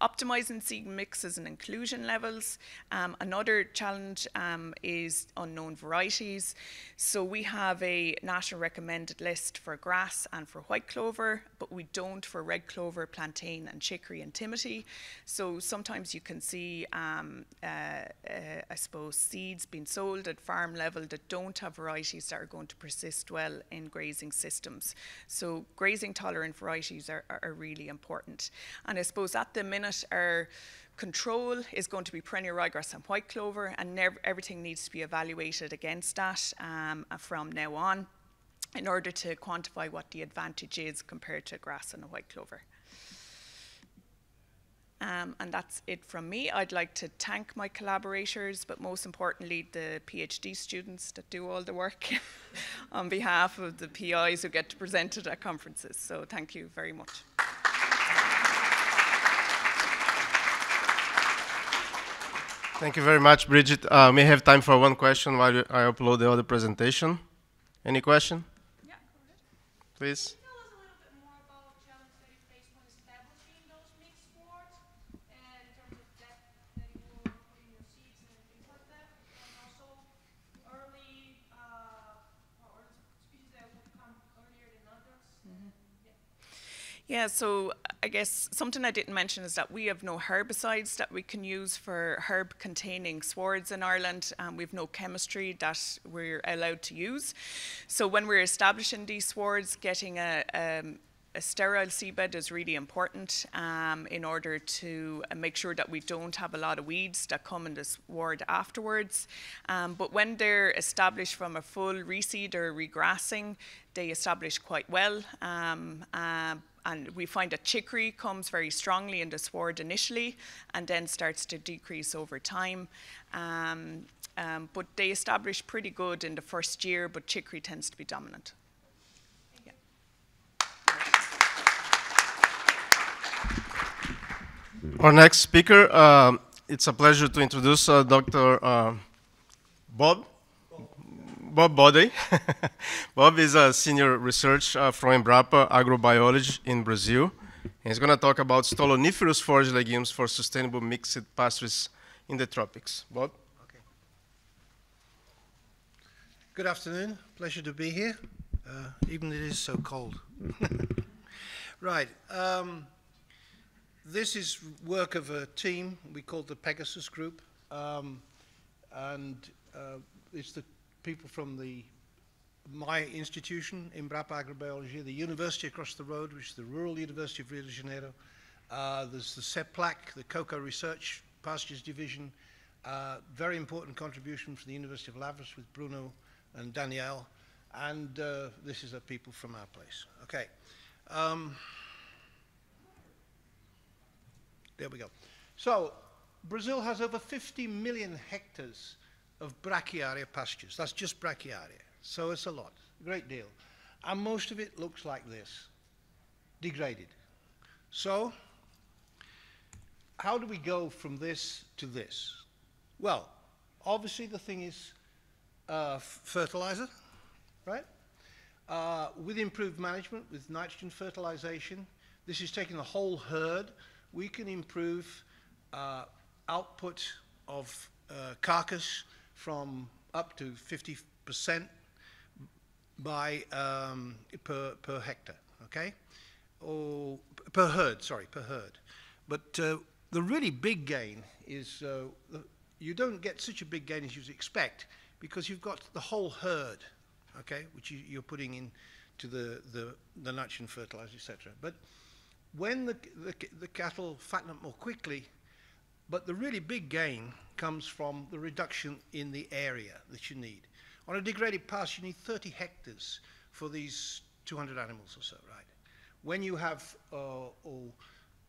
Optimizing seed mixes and inclusion levels. Um, another challenge um, is unknown varieties. So we have a national recommended list for grass and for white clover, but we don't for red clover, plantain and chicory and timothy. So sometimes you can see, um, uh, uh, I suppose, seeds being sold at farm level that don't have varieties that are going to persist well in grazing systems. So grazing tolerant varieties are, are, are really important. And I suppose at the minute our control is going to be perennial ryegrass and white clover, and everything needs to be evaluated against that um, from now on in order to quantify what the advantage is compared to grass and white clover. Um, and that's it from me. I'd like to thank my collaborators, but most importantly, the PhD students that do all the work *laughs* on behalf of the PIs who get to present it at conferences. So thank you very much. Thank you very much, Bridget. Uh, may have time for one question while I upload the other presentation? Any question? Yeah, Please. Yeah, so I guess something I didn't mention is that we have no herbicides that we can use for herb containing swards in Ireland. Um, we have no chemistry that we're allowed to use. So when we're establishing these swards, getting a, um, a sterile seedbed is really important um, in order to make sure that we don't have a lot of weeds that come in this ward afterwards. Um, but when they're established from a full reseed or regrassing, they establish quite well. Um, uh, and we find that chicory comes very strongly in the sward initially and then starts to decrease over time. Um, um, but they establish pretty good in the first year, but chicory tends to be dominant. Yeah. Our next speaker, uh, it's a pleasure to introduce uh, Dr. Uh, Bob Bob Boddey. *laughs* Bob is a senior research uh, from Embrapa Agrobiology in Brazil. he's going to talk about stoloniferous forage legumes for sustainable mixed pastures in the tropics. Bob? Okay. Good afternoon. Pleasure to be here, uh, even it is so cold. *laughs* right. Um, this is work of a team we call the Pegasus Group. Um, and uh, it's the people from the my institution, Embrapa Agrobiology, the university across the road, which is the Rural University of Rio de Janeiro. Uh, there's the CEPLAC, the Cocoa Research Pastures Division, uh, very important contribution from the University of Lavras with Bruno and Danielle, and uh, this is the people from our place. Okay. Um, There we go. So, Brazil has over 50 million hectares of brachiaria pastures. That's just brachiaria. So it's a lot, a great deal. And most of it looks like this, degraded. So, how do we go from this to this? Well, obviously the thing is uh, fertilizer, right? Uh, with improved management, with nitrogen fertilization, this is taking the whole herd. We can improve uh, output of uh, carcass from up to 50% by um, per, per hectare, okay? Or per herd, sorry, per herd. But uh, the really big gain is uh, you don't get such a big gain as you'd expect because you've got the whole herd, okay, which you, you're putting in to the, the, the nitrogen fertilizer, etc. But when the, the, the cattle fatten up more quickly, but the really big gain comes from the reduction in the area that you need. On a degraded pasture, you need 30 hectares for these 200 animals or so, right? When you have uh,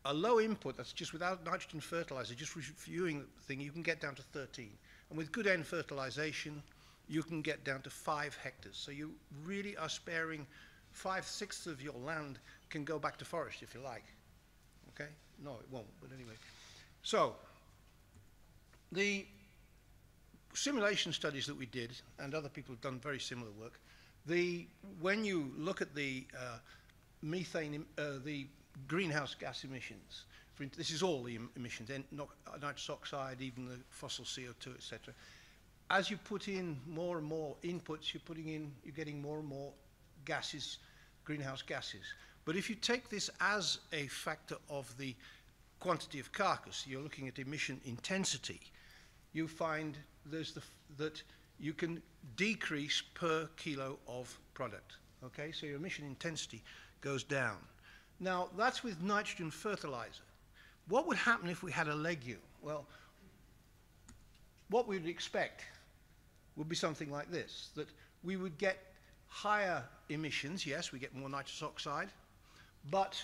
a low input, that's just without nitrogen fertilizer, just reviewing the thing, you can get down to 13. And with good end fertilization, you can get down to five hectares. So you really are sparing five-sixths of your land can go back to forest if you like. Okay? No, it won't, but anyway. So, the simulation studies that we did, and other people have done very similar work, the, when you look at the uh, methane, uh, the greenhouse gas emissions, this is all the em- emissions, nitrous oxide, even the fossil CO2, etc. As you put in more and more inputs, you're putting in, you're getting more and more gases, greenhouse gases. But if you take this as a factor of the quantity of carcass, you're looking at emission intensity, you find there's the, that you can decrease per kilo of product. Okay, so your emission intensity goes down. Now, that's with nitrogen fertilizer. What would happen if we had a legume? Well, what we would expect would be something like this, that we would get higher emissions, yes, we get more nitrous oxide, but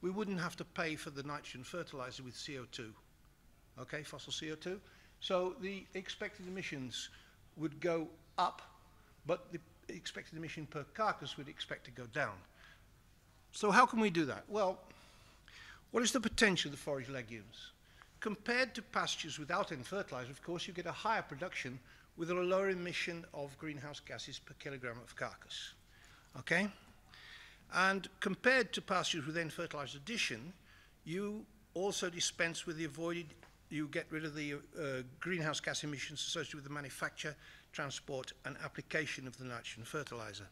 we wouldn't have to pay for the nitrogen fertilizer with CO2, okay, fossil CO2. So the expected emissions would go up, but the expected emission per carcass would expect to go down. So how can we do that? Well, what is the potential of the forage legumes? Compared to pastures without any fertilizer, of course, you get a higher production with a lower emission of greenhouse gases per kilogram of carcass. Okay? And compared to pastures with N fertilizer addition, you also dispense with the avoided, you get rid of the uh, greenhouse gas emissions associated with the manufacture, transport, and application of the nitrogen fertilizer.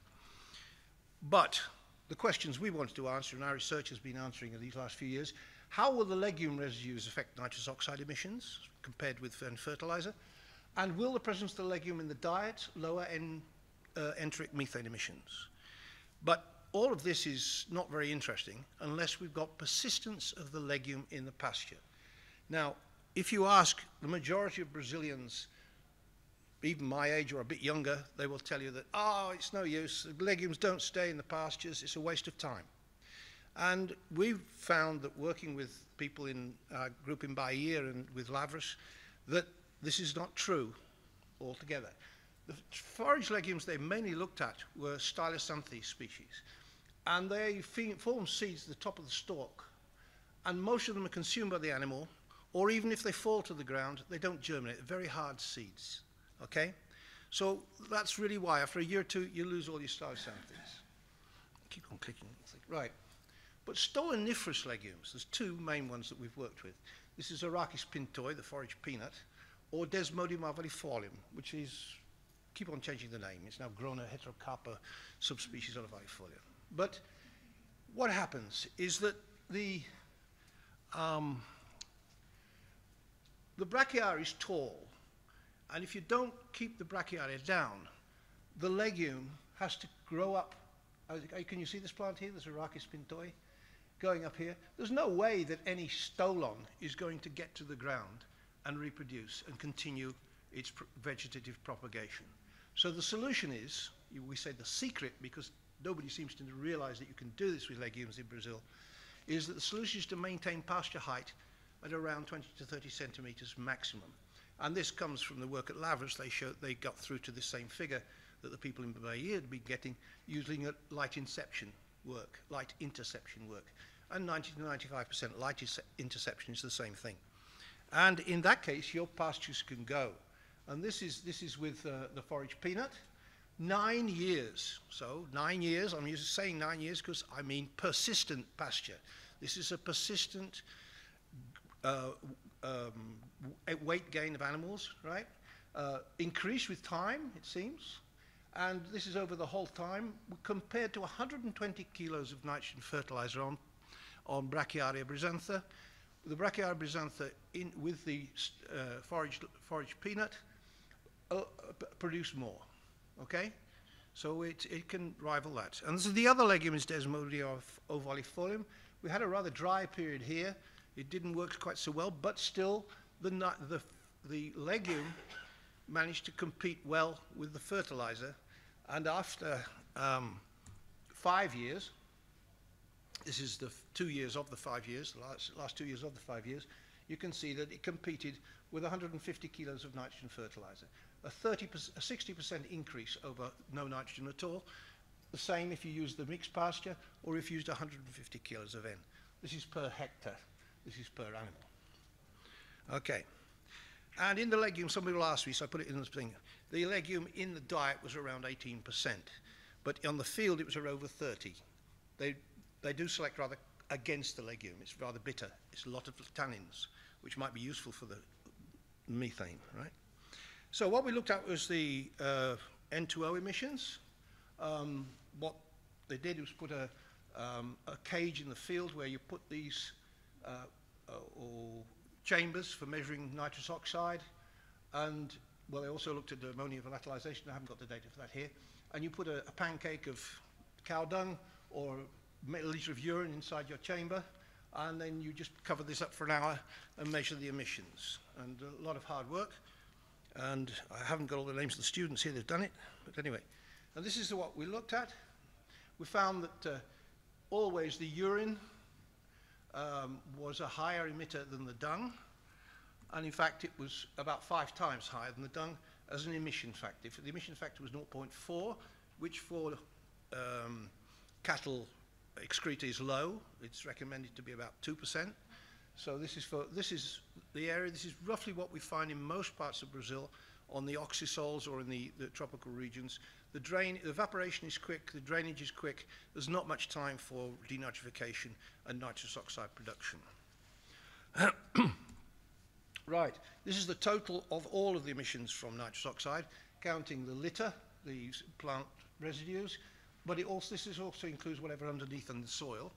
But the questions we wanted to answer, and our research has been answering in these last few years, how will the legume residues affect nitrous oxide emissions compared with fertilizer? And will the presence of the legume in the diet lower N, uh, enteric methane emissions? But all of this is not very interesting unless we've got persistence of the legume in the pasture. Now, if you ask the majority of Brazilians, even my age or a bit younger, they will tell you that, oh, it's no use, the legumes don't stay in the pastures, it's a waste of time. And we've found that working with people in our group in Bahia and with Lavras, that this is not true altogether. The forage legumes they mainly looked at were Stylosanthes species, and they form seeds at the top of the stalk, and most of them are consumed by the animal, or even if they fall to the ground, they don't germinate. Very hard seeds. Okay, so that's really why after a year or two you lose all your Stylosanthes. Keep on clicking. Right. But stoloniferous legumes, there's two main ones that we've worked with. This is Arachis pintoi, the forage peanut, or Desmodium ovalifolium, which is, keep on changing the name, it's now grown a heterocarpa subspecies of ovalifolium. But what happens is that the, um, the brachiaria is tall, and if you don't keep the brachiaria down, the legume has to grow up. uh, Can you see this plant here? There's Arachis pintoi going up here. There's no way that any stolon is going to get to the ground and reproduce and continue its pr- vegetative propagation. So the solution is, we say the secret, because nobody seems to realize that you can do this with legumes in Brazil, is that the solution is to maintain pasture height at around 20 to 30 centimetres maximum. And this comes from the work at Lavras. They showed they got through to the same figure that the people in Bahia had been getting using a light inception work, light interception work. And 90 to 95% light interception is the same thing. And in that case, your pastures can go. And this is, this is with uh, the forage peanut. Nine years. So, nine years. I'm saying nine years because I mean persistent pasture. This is a persistent uh, um, weight gain of animals, right? Uh, increase with time, it seems. And this is over the whole time, compared to 120 kilos of nitrogen fertilizer on, on Brachiaria brizantha. The Brachiaria brizantha in, with the uh, forage, forage peanut uh, produce more, okay? So it, it can rival that. And this is the other legume is Desmodium ovalifolium. We had a rather dry period here. It didn't work quite so well, but still the, the, the legume managed to compete well with the fertilizer. And after um, five years, this is the two years of the five years, the last, last two years of the five years, you can see that it competed with 150 kilos of nitrogen fertilizer. A 30 a 60% increase over no nitrogen at all. The same if you use the mixed pasture or if you used 150 kilos of N. This is per hectare. This is per animal. Okay. And in the legume, somebody will ask me, so I put it in the thing. The legume in the diet was around 18%, but on the field it was over 30. They, they do select rather against the legume. It's rather bitter. It's a lot of tannins, which might be useful for the methane, right? So what we looked at was the uh, N2O emissions. Um, what they did was put a, um, a cage in the field where you put these or chambers for measuring nitrous oxide, and well, they also looked at the ammonia volatilization. I haven't got the data for that here. And you put a, a pancake of cow dung or a litre of urine inside your chamber, and then you just cover this up for an hour and measure the emissions. And a lot of hard work. And I haven't got all the names of the students here that've done it, but anyway. And this is what we looked at. We found that uh, always the urine um, was a higher emitter than the dung, and in fact it was about five times higher than the dung as an emission factor. If the emission factor was 0.4, which for um, cattle excreta is low, it's recommended to be about 2%. So this is for this is the area. This is roughly what we find in most parts of Brazil on the oxisols or in the, the tropical regions. The drain, the evaporation is quick, the drainage is quick. There's not much time for denitrification and nitrous oxide production. *coughs* right, this is the total of all of the emissions from nitrous oxide, counting the litter, the plant residues, but it also, this is also includes whatever underneath in the soil.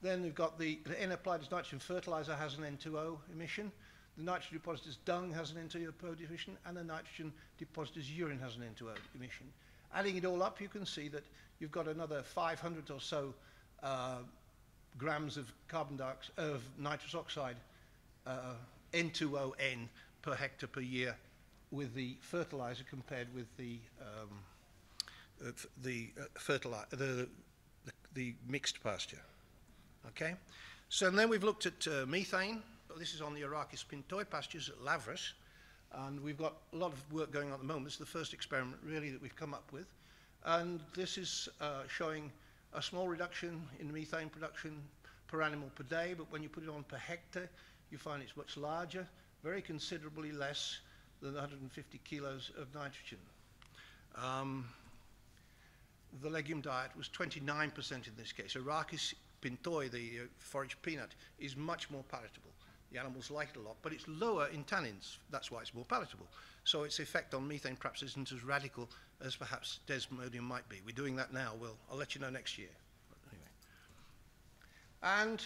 Then we've got the, the N applied as nitrogen fertilizer has an N2O emission. The nitrogen deposited as dung has an N2O emission, and the nitrogen deposited as urine has an N2O emission. Adding it all up, you can see that you've got another 500 or so uh, grams of carbon dioxide, of nitrous oxide, uh, N2ON per hectare per year with the fertilizer compared with the um, uh, the uh, fertilizer, the, the, the mixed pasture. Okay, so then we've looked at uh, methane. This is on the Arachis pintoi pastures at Lavras, and we've got a lot of work going on at the moment. This is the first experiment really that we've come up with, and this is uh, showing a small reduction in methane production per animal per day, but when you put it on per hectare, you find it's much larger, very considerably less than 150 kilos of nitrogen. Um, the legume diet was 29% in this case. Arachis pintoi, the uh, forage peanut, is much more palatable. The animals like it a lot, but it's lower in tannins. That's why it's more palatable. So its effect on methane perhaps isn't as radical as perhaps desmodium might be. We're doing that now. We'll, I'll let you know next year. Anyway. And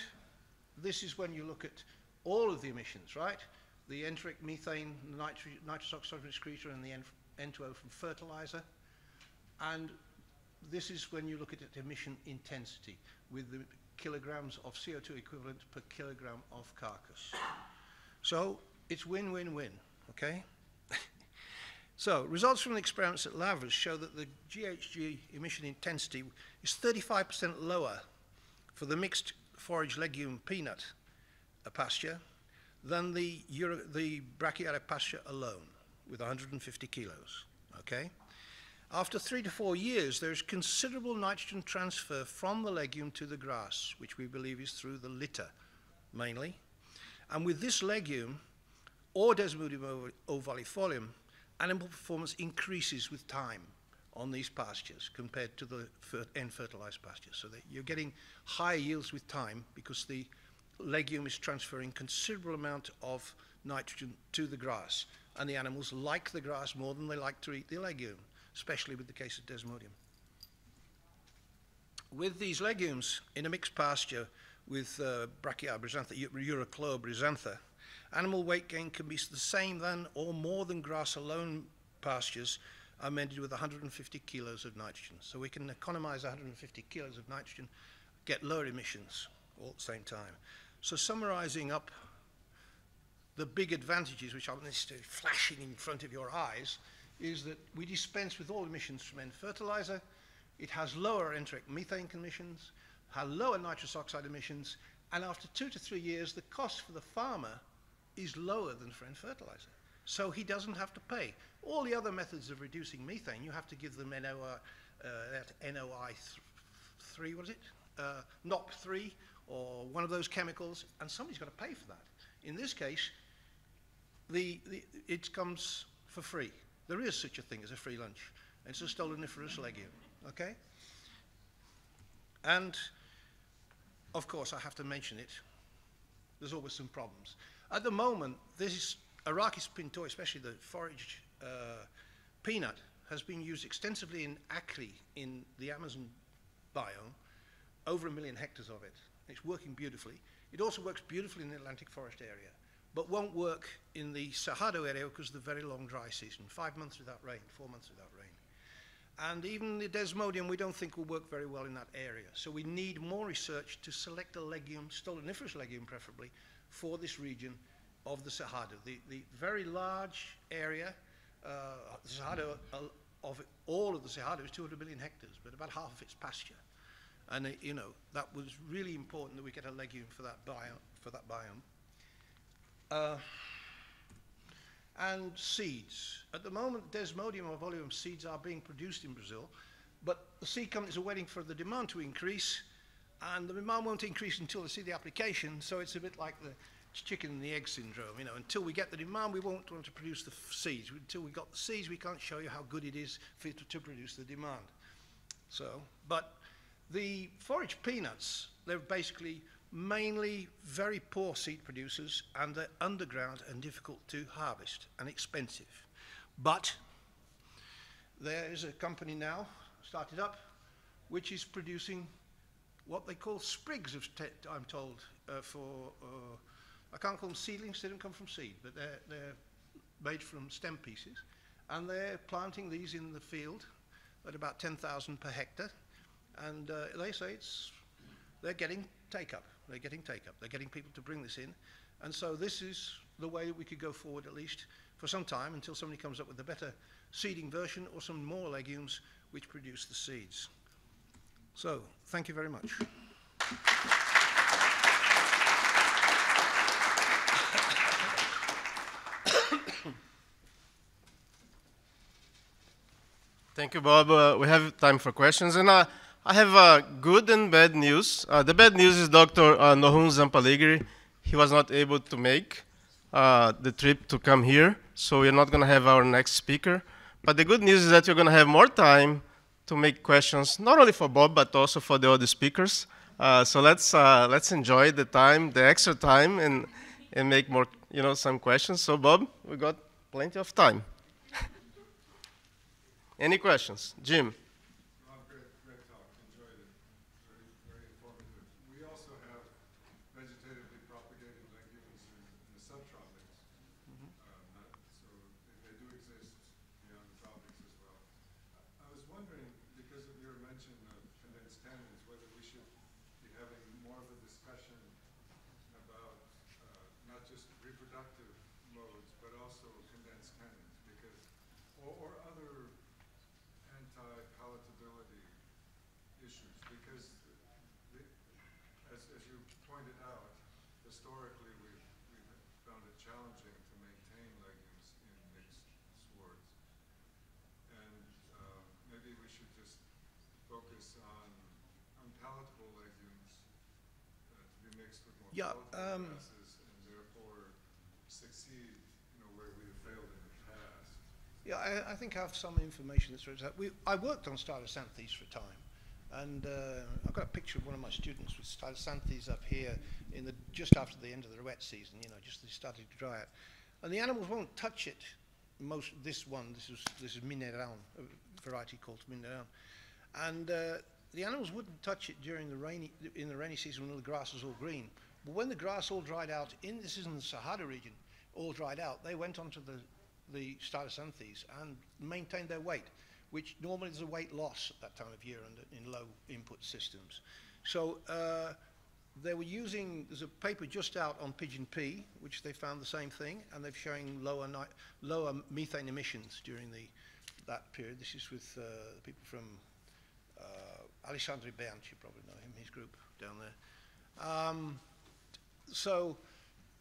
this is when you look at all of the emissions, right? The enteric methane, nitri- nitrous oxide from excreta, and the N- N2O from fertilizer. And this is when you look at emission intensity with the kilograms of CO2 equivalent per kilogram of carcass. So it's win-win-win, okay? *laughs* so results from the experiments at Lavras show that the GHG emission intensity is 35% lower for the mixed forage legume peanut pasture than the, Euro, the pasture alone, with 150 kilos. Okay? After three to four years, there's considerable nitrogen transfer from the legume to the grass, which we believe is through the litter mainly. And with this legume, or Desmodium ovalifolium, animal performance increases with time on these pastures compared to the fer- N-fertilized pastures. So that you're getting higher yields with time because the legume is transferring considerable amount of nitrogen to the grass. And the animals like the grass more than they like to eat the legume, especially with the case of Desmodium. With these legumes in a mixed pasture with uh, Brachiaria brizantha, Eurochlorobrizantha, animal weight gain can be the same than or more than grass alone pastures amended with 150 kilos of nitrogen. So we can economize 150 kilos of nitrogen, get lower emissions all at the same time. So summarizing up the big advantages, which aren't necessarily flashing in front of your eyes, is that we dispense with all emissions from N fertilizer. It has lower enteric methane emissions, has lower nitrous oxide emissions, and after two to three years, the cost for the farmer is lower than for N fertilizer. So he doesn't have to pay. All the other methods of reducing methane, you have to give them NOI, uh, that NOI th- 3, what is it? Uh, NOP 3 or one of those chemicals, and somebody's got to pay for that. In this case, the, the, it comes for free. There is such a thing as a free lunch. It's a stoloniferous legume, okay? And, of course, I have to mention it. There's always some problems. At the moment, this is Arachis pintoi, especially the forage uh, peanut, has been used extensively in Acre in the Amazon biome, over a million hectares of it. It's working beautifully. It also works beautifully in the Atlantic forest area, but won't work in the Cerrado area because of the very long dry season, five months without rain, four months without rain. And even the desmodium we don't think will work very well in that area. So we need more research to select a legume, stoloniferous legume preferably, for this region of the Cerrado. The, the very large area, uh, uh, of all of the Cerrado is 200 million hectares, but about half of it's pasture. And, uh, you know, that was really important that we get a legume for that biome. For that biome. Uh, and seeds. At the moment, Desmodium ovalium seeds are being produced in Brazil, but the seed companies are waiting for the demand to increase, and the demand won't increase until they see the application, so it's a bit like the chicken and the egg syndrome. You know, until we get the demand, we won't want to produce the seeds. Until we've got the seeds, we can't show you how good it is for to, to produce the demand. So, but the forage peanuts, they're basically mainly very poor seed producers and they're underground and difficult to harvest and expensive. But there is a company now, started up, which is producing what they call sprigs of, I'm told, uh, for, uh, I can't call them seedlings, they don't come from seed, but they're, they're made from stem pieces. And they're planting these in the field at about 10,000 per hectare. And uh, they say it's, they're getting take up. They're getting take up. They're getting people to bring this in. And so this is the way we could go forward at least for some time until somebody comes up with a better seeding version or some more legumes which produce the seeds. So, thank you very much. Thank you, Bob. Uh, we have time for questions. And uh, I have uh, good and bad news. Uh, the bad news is Dr. Uh, Nouhoun Zampaligré. He was not able to make uh, the trip to come here, so we're not going to have our next speaker. But the good news is that you're going to have more time to make questions, not only for Bob, but also for the other speakers. Uh, so let's, uh, let's enjoy the time, the extra time, and, and make more, you know, some questions. So, Bob, we got plenty of time. *laughs* Any questions? Jim? Rob, great, great talk, enjoyed it, very, very informative. We also have vegetatively propagated legumes in, in the subtropics. Um, not, so they, they do exist beyond the tropics as well. I, I was wondering, because of your mention of condensed tannins, whether we should be having more of a discussion about, uh, not just reproductive modes, but also condensed tannins, because, or, or other anti-palatability issues, because the, as, as you pointed out, historically, we've, we've found challenging to maintain legumes in mixed swards. And uh, maybe we should just focus on unpalatable legumes uh, to be mixed with more Yeah, palatable um, grasses and therefore succeed, you know, where we have failed in the past. Yeah, I, I think I have some information that's right. We, I worked on Stylosanthes for a time, and uh, I've got a picture of one of my students with Stylosanthes up here in the just after the end of the wet season. You know, just they started to dry out, and the animals won't touch it. Most this one, this is this is Mineirão, a variety called Mineirão, and uh, the animals wouldn't touch it during the rainy in the rainy season when the grass was all green. But when the grass all dried out in this is in the Cerrado region, all dried out, they went onto the the Stylosanthes and maintained their weight, which normally is a weight loss at that time of year under, in low input systems. So uh, they were using, there's a paper just out on pigeon pea, which they found the same thing, and they're showing lower, lower methane emissions during the, that period. This is with uh, people from uh, Alessandro Berndt, you probably know him, his group down there. Um, so,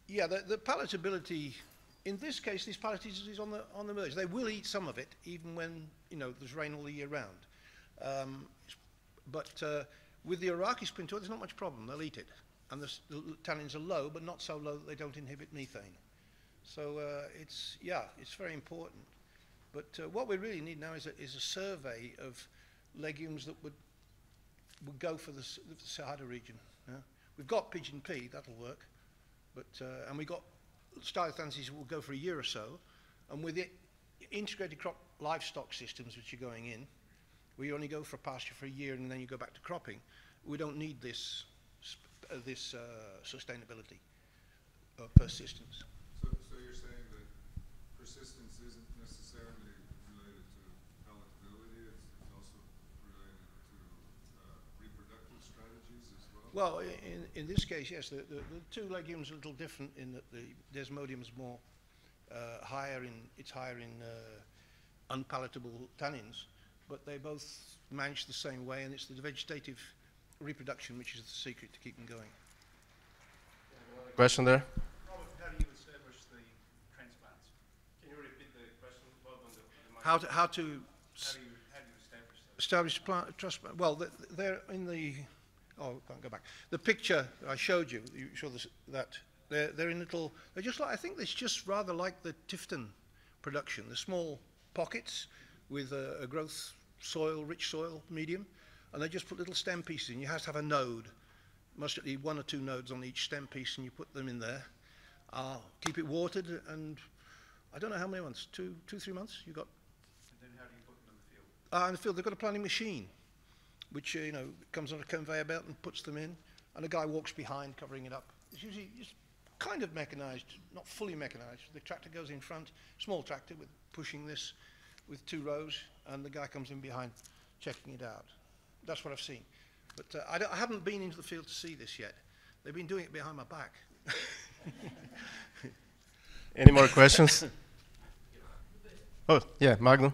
yeah, the, the palatability, in this case, this palatability is on the, on the merge. They will eat some of it, even when, you know, there's rain all the year round. Um, but uh, with the Arachis pintoi, there's not much problem. They'll eat it. And the, the tannins are low, but not so low that they don't inhibit methane. So uh, it's, yeah, it's very important. But uh, what we really need now is a, is a survey of legumes that would, would go for the, the Cerrado region. Yeah? We've got pigeon pea, that'll work. But, uh, and we've got Stylosanthes will go for a year or so. And with the integrated crop livestock systems which are going in, we only go for pasture for a year and then you go back to cropping. We don't need this, uh, this uh, sustainability or persistence. So, so you're saying that persistence isn't necessarily related to palatability, it's, it's also related to uh, reproductive strategies as well? Well, in, in this case, yes, the, the, the two legumes are a little different in that the desmodium is more uh, higher in, it's higher in uh, unpalatable tannins, but they both manage the same way, and it's the vegetative reproduction which is the secret to keep them going. Question there? How do you establish the transplants? Can you repeat the question? How to, how to How do you, how do you establish those? establish plant, trust, well, th- they're in the, oh, I can't go back. The picture I showed you, you saw this, that, they're, they're in little, they're just like, I think it's just rather like the Tifton production, the small pockets with a, a growth soil, rich soil medium, and they just put little stem pieces in. You have to have a node, must be one or two nodes on each stem piece, and you put them in there. Uh, keep it watered, and I don't know how many months, two, two, three months, you got And then how do you put them in the field? uh, in the field, they've got a planting machine, which uh, you know comes on a conveyor belt and puts them in, and a guy walks behind covering it up. It's usually it's kind of mechanized, not fully mechanized. The tractor goes in front, small tractor with pushing this with two rows, and the guy comes in behind checking it out. That's what I've seen, but uh, I, don't, I haven't been into the field to see this yet. They've been doing it behind my back. *laughs* Any more questions? oh, yeah, Magno.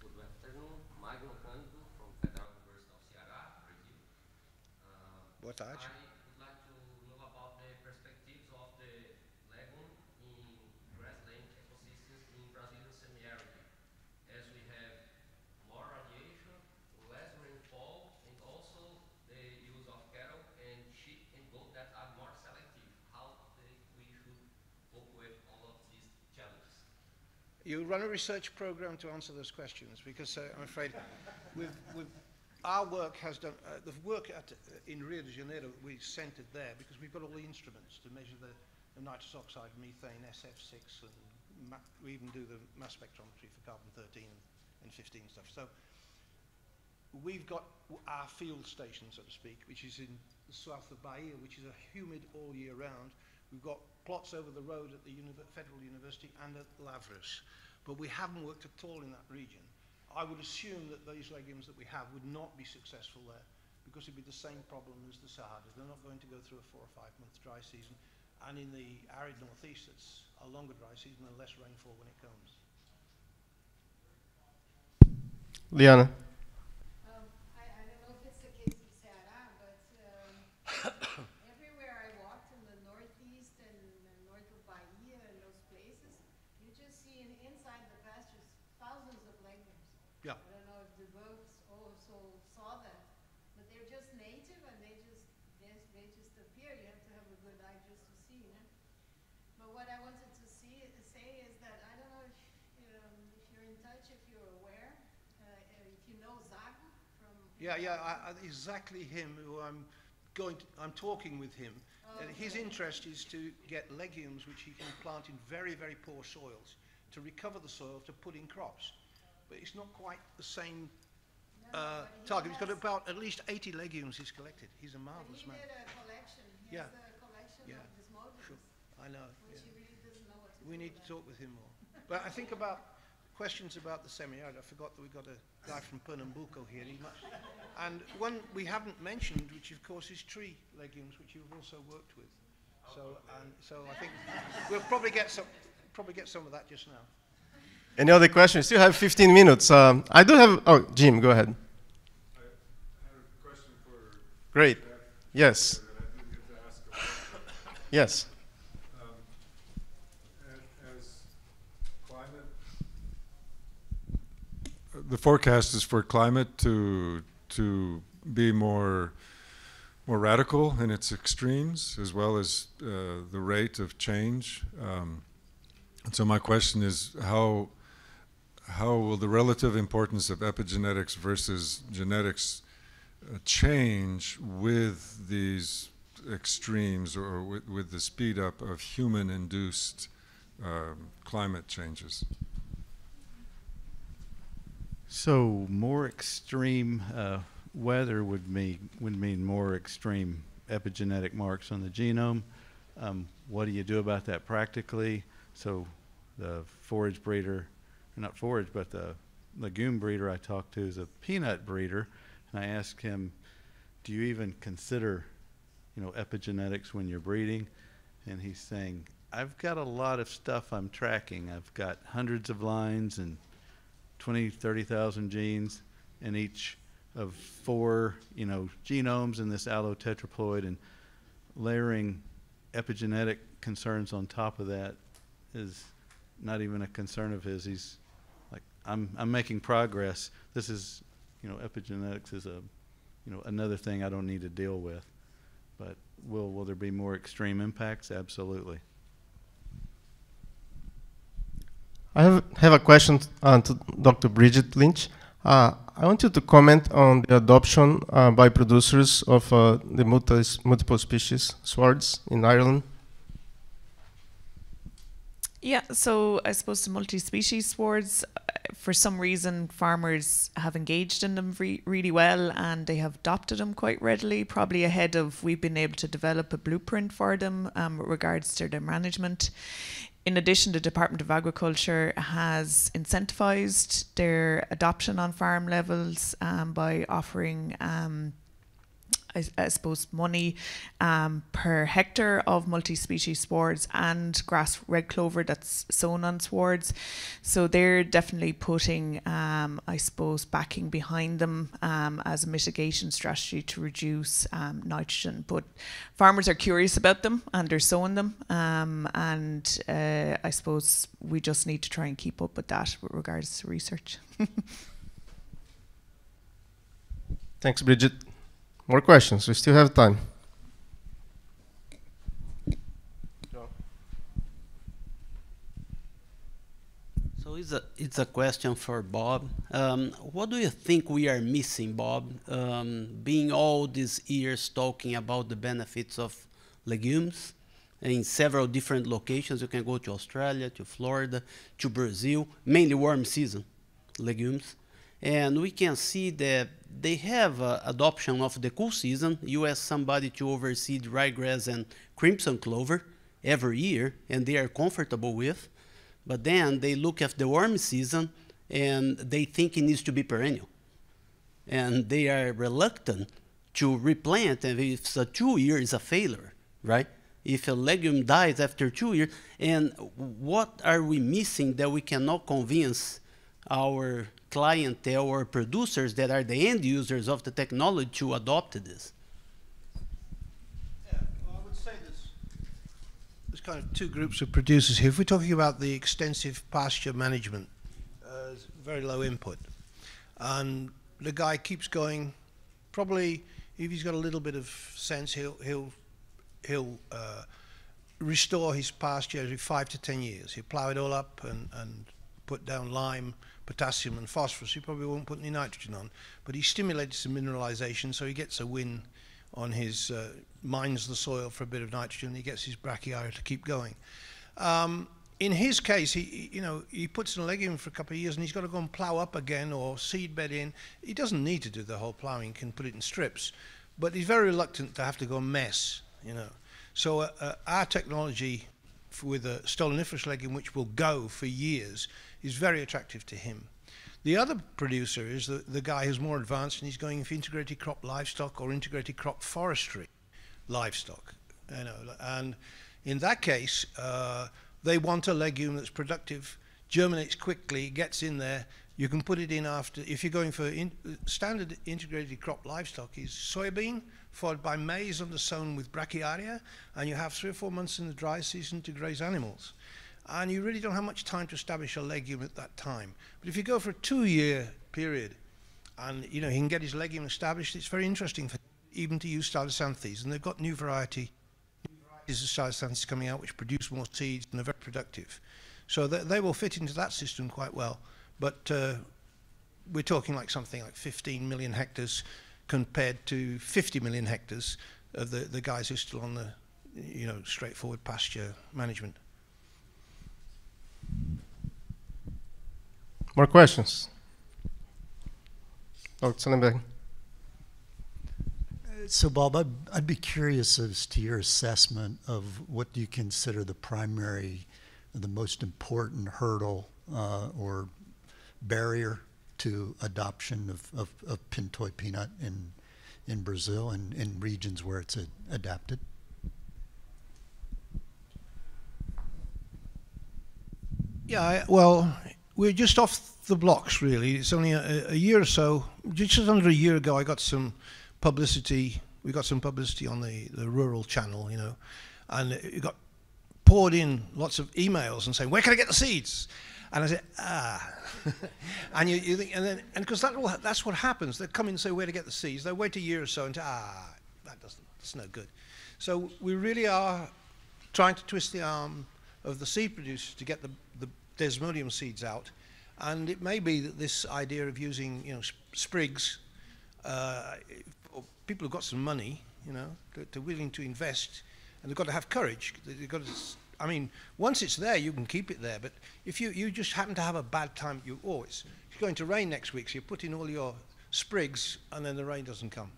Good afternoon. Magno Cândido from Federal University of Ceará, Brazil. Uh, Boa tarde. I would like to know about the perspectives of the lagoon in grassland ecosystems in Brazilian semi-arid, as we have more radiation, less rainfall, and also the use of cattle and sheep and goat that are more selective. How they, we should cope with all of these challenges? You run a research program to answer those questions because uh, I'm afraid our work has done, uh, the work at, uh, in Rio de Janeiro, we centered there because we've got all the instruments to measure the, the nitrous oxide, methane, SF6, and we even do the mass spectrometry for carbon 13 and 15 stuff. So we've got our field station, so to speak, which is in the south of Bahia, which is a humid all year round. We've got plots over the road at the Federal University and at Lavras, but we haven't worked at all in that region. I would assume that those legumes that we have would not be successful there because it'd be the same problem as the Cerrado. They're not going to go through a four or five month dry season, and in the arid northeast, it's a longer dry season and less rainfall when it comes. Liana. Um, I, I don't know if it's the case in Ceará, but um, everywhere I walked in the northeast and you know. But what I wanted to see, say is that I don't know if, um, if you're in touch, if you're aware, uh, if you know Zago from. Yeah, yeah, I, I, exactly him who I'm going to, I'm talking with him. Uh, his interest is to get legumes which he can plant in very, very poor soils, to recover the soil to put in crops. But it's not quite the same No, uh, he target. He's got about at least 80 legumes he's collected. He's a he man. a collection, he Yeah. has a collection Yeah. of these modules, Sure, I know. which yeah. he really doesn't know what to do We need to talk with him more. But I think about questions about the semi-arid. I forgot that we've got a guy from Pernambuco here. He must, and one we haven't mentioned, which of course is tree legumes, which you've also worked with. So, and so I think we'll probably get some, probably get some of that just now. Any other questions? Still have 15 minutes. Um, I do have. Oh, Jim, go ahead. I had a question for Great. Yes. that I didn't get to ask about. Yes. Um, a- As climate, the forecast is for climate to, to be more, more radical in its extremes, as well as uh, the rate of change. Um, And so my question is, how, how will the relative importance of epigenetics versus genetics uh, change with these extremes or with, with the speed up of human induced um, climate changes? So more extreme uh, weather would mean would mean more extreme epigenetic marks on the genome. Um, what do you do about that practically? So the forage breeder, not forage, but the legume breeder I talked to is a peanut breeder, and I asked him, "Do you even consider, you know, epigenetics when you're breeding?" And he's saying, "I've got a lot of stuff I'm tracking. I've got hundreds of lines and 20, 30,000 genes in each of four, you know, genomes in this allotetraploid and layering epigenetic concerns on top of that is not even a concern of his. He's like, I'm, I'm making progress. This is, you know, epigenetics is a, you know, another thing I don't need to deal with. But will, will there be more extreme impacts? Absolutely. I have, have a question uh, to Dr. Bridget Lynch. Uh, I want you to comment on the adoption uh, by producers of uh, the multi- multiple species swards in Ireland. Yeah, so I suppose the multi-species swards, uh, for some reason, farmers have engaged in them re- really well, and they have adopted them quite readily. Probably ahead of we've been able to develop a blueprint for them um, regards to their management. In addition, the Department of Agriculture has incentivized their adoption on farm levels um, by offering. Um, I, I suppose money um, per hectare of multi-species swards and grass red clover that's sown on swards. So they're definitely putting, um, I suppose, backing behind them um, as a mitigation strategy to reduce um, nitrogen. But farmers are curious about them and they're sowing them, um, and uh, I suppose we just need to try and keep up with that with regards to research. *laughs* Thanks, Bridget. More questions? We still have time. So it's a it's a question for Bob. Um, what do you think we are missing, Bob? Um, being all these years talking about the benefits of legumes in several different locations, you can go to Australia, to Florida, to Brazil, mainly warm season legumes, and we can see that they have uh, adoption of the cool season. You ask somebody to oversee ryegrass and crimson clover every year, and they are comfortable with. But then they look at the warm season and they think it needs to be perennial. And they are reluctant to replant if a two year is a failure, right? If a legume dies after two years, and what are we missing that we cannot convince our clientele or producers that are the end users of the technology to adopt this? Yeah, I would say there's kind of two groups of producers here. If we're talking about the extensive pasture management, uh, very low input, and the guy keeps going. Probably, if he's got a little bit of sense, he'll he'll he'll uh, restore his pasture every five to ten years. He'll plough it all up and, and put down lime, potassium, and phosphorus. He probably won't put any nitrogen on, but he stimulates the mineralization, so he gets a win on his uh, mines the soil for a bit of nitrogen. He gets his brachiaria to keep going. Um, in his case, he, you know, he puts in a legume for a couple of years and he's got to go and plough up again or seed bed in. He doesn't need to do the whole ploughing, can put it in strips. But he's very reluctant to have to go and mess, you know. So uh, uh, our technology with a stoloniferous legume, which will go for years, is very attractive to him. The other producer is the, the guy who's more advanced and he's going for integrated crop livestock or integrated crop forestry livestock. You know, and in that case, uh, they want a legume that's productive, germinates quickly, gets in there. You can put it in after. If you're going for in, standard integrated crop livestock, is soybean followed by maize undersown with brachiaria, and you have three or four months in the dry season to graze animals. And you really don't have much time to establish a legume at that time. But if you go for a two-year period, and you know he can get his legume established, it's very interesting for even to use Stylosanthes, and they've got new variety new varieties of Stylosanthes coming out which produce more seeds and are very productive. So they, they will fit into that system quite well. But uh, we're talking like something like 15 million hectares compared to 50 million hectares of the, the guys who are still on the you know straightforward pasture management. More questions? Dr. Sollenberger. So, Bob, I'd, I'd be curious as to your assessment of what do you consider the primary, the most important hurdle uh, or barrier to adoption of, of, of Pintoi peanut in, in Brazil and in regions where it's a, adapted? Yeah, I, well, we're just off the blocks, really. It's only a, a year or so, just under a year ago, I got some publicity. We got some publicity on the, the rural channel, you know, and it got poured in lots of emails and saying, "Where can I get the seeds?" And I said, "Ah," *laughs* and you, you think, and then, and because that that's what happens. They come in and say, "Where to get the seeds?" They wait a year or so and say, "Ah, that doesn't, it's no good." So we really are trying to twist the arm of the seed producers to get the, the desmodium seeds out. And it may be that this idea of using, you know, sp- sprigs, uh, people who've got some money, you know, they're willing to invest, and they've got to have courage. They've got to, I mean, once it's there, you can keep it there. But if you, you just happen to have a bad time, you always, it's going to rain next week, so you put in all your sprigs, and then the rain doesn't come.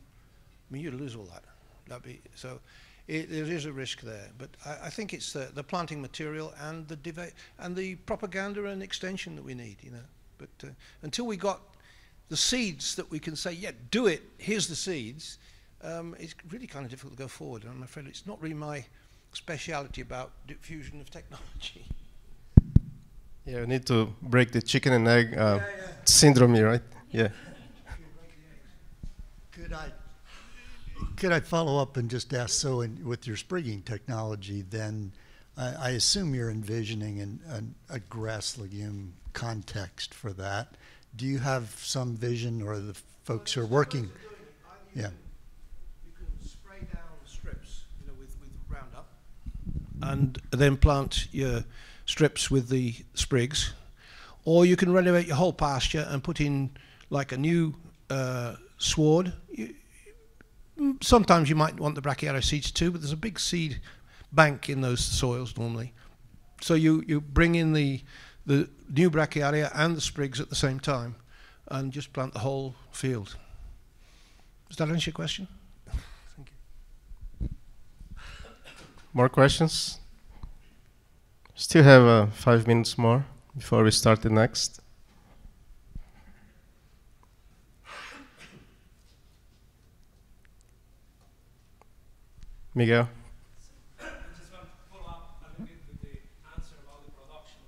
I mean, you'd lose all that. That'd be, so it, there is a risk there, but I, I think it's the, the planting material and the deva- and the propaganda and extension that we need, you know. But uh, until we got the seeds that we can say, yeah, do it. Here's the seeds. Um, it's really kind of difficult to go forward. And I'm afraid it's not really my speciality about diffusion of technology. *laughs* Yeah, we need to break the chicken and egg uh, syndrome here, right? Yeah. Could *laughs* I, could I follow up and just ask, so in, with your sprigging technology, then I, I assume you're envisioning an, an, a grass legume context for that. Do you have some vision or the folks who are working? Yeah. You can spray down strips, you know, with, with Roundup, and then plant your strips with the sprigs, or you can renovate your whole pasture and put in like a new uh, sward. You, sometimes you might want the brachiaria seeds too, but there's a big seed bank in those soils normally. So you, you bring in the the new brachiaria and the sprigs at the same time, and just plant the whole field. Does that answer your question? Thank you. More questions? Still have uh, five minutes more before we start the next. Miguel. I just want to follow up a little bit with the answer about the production of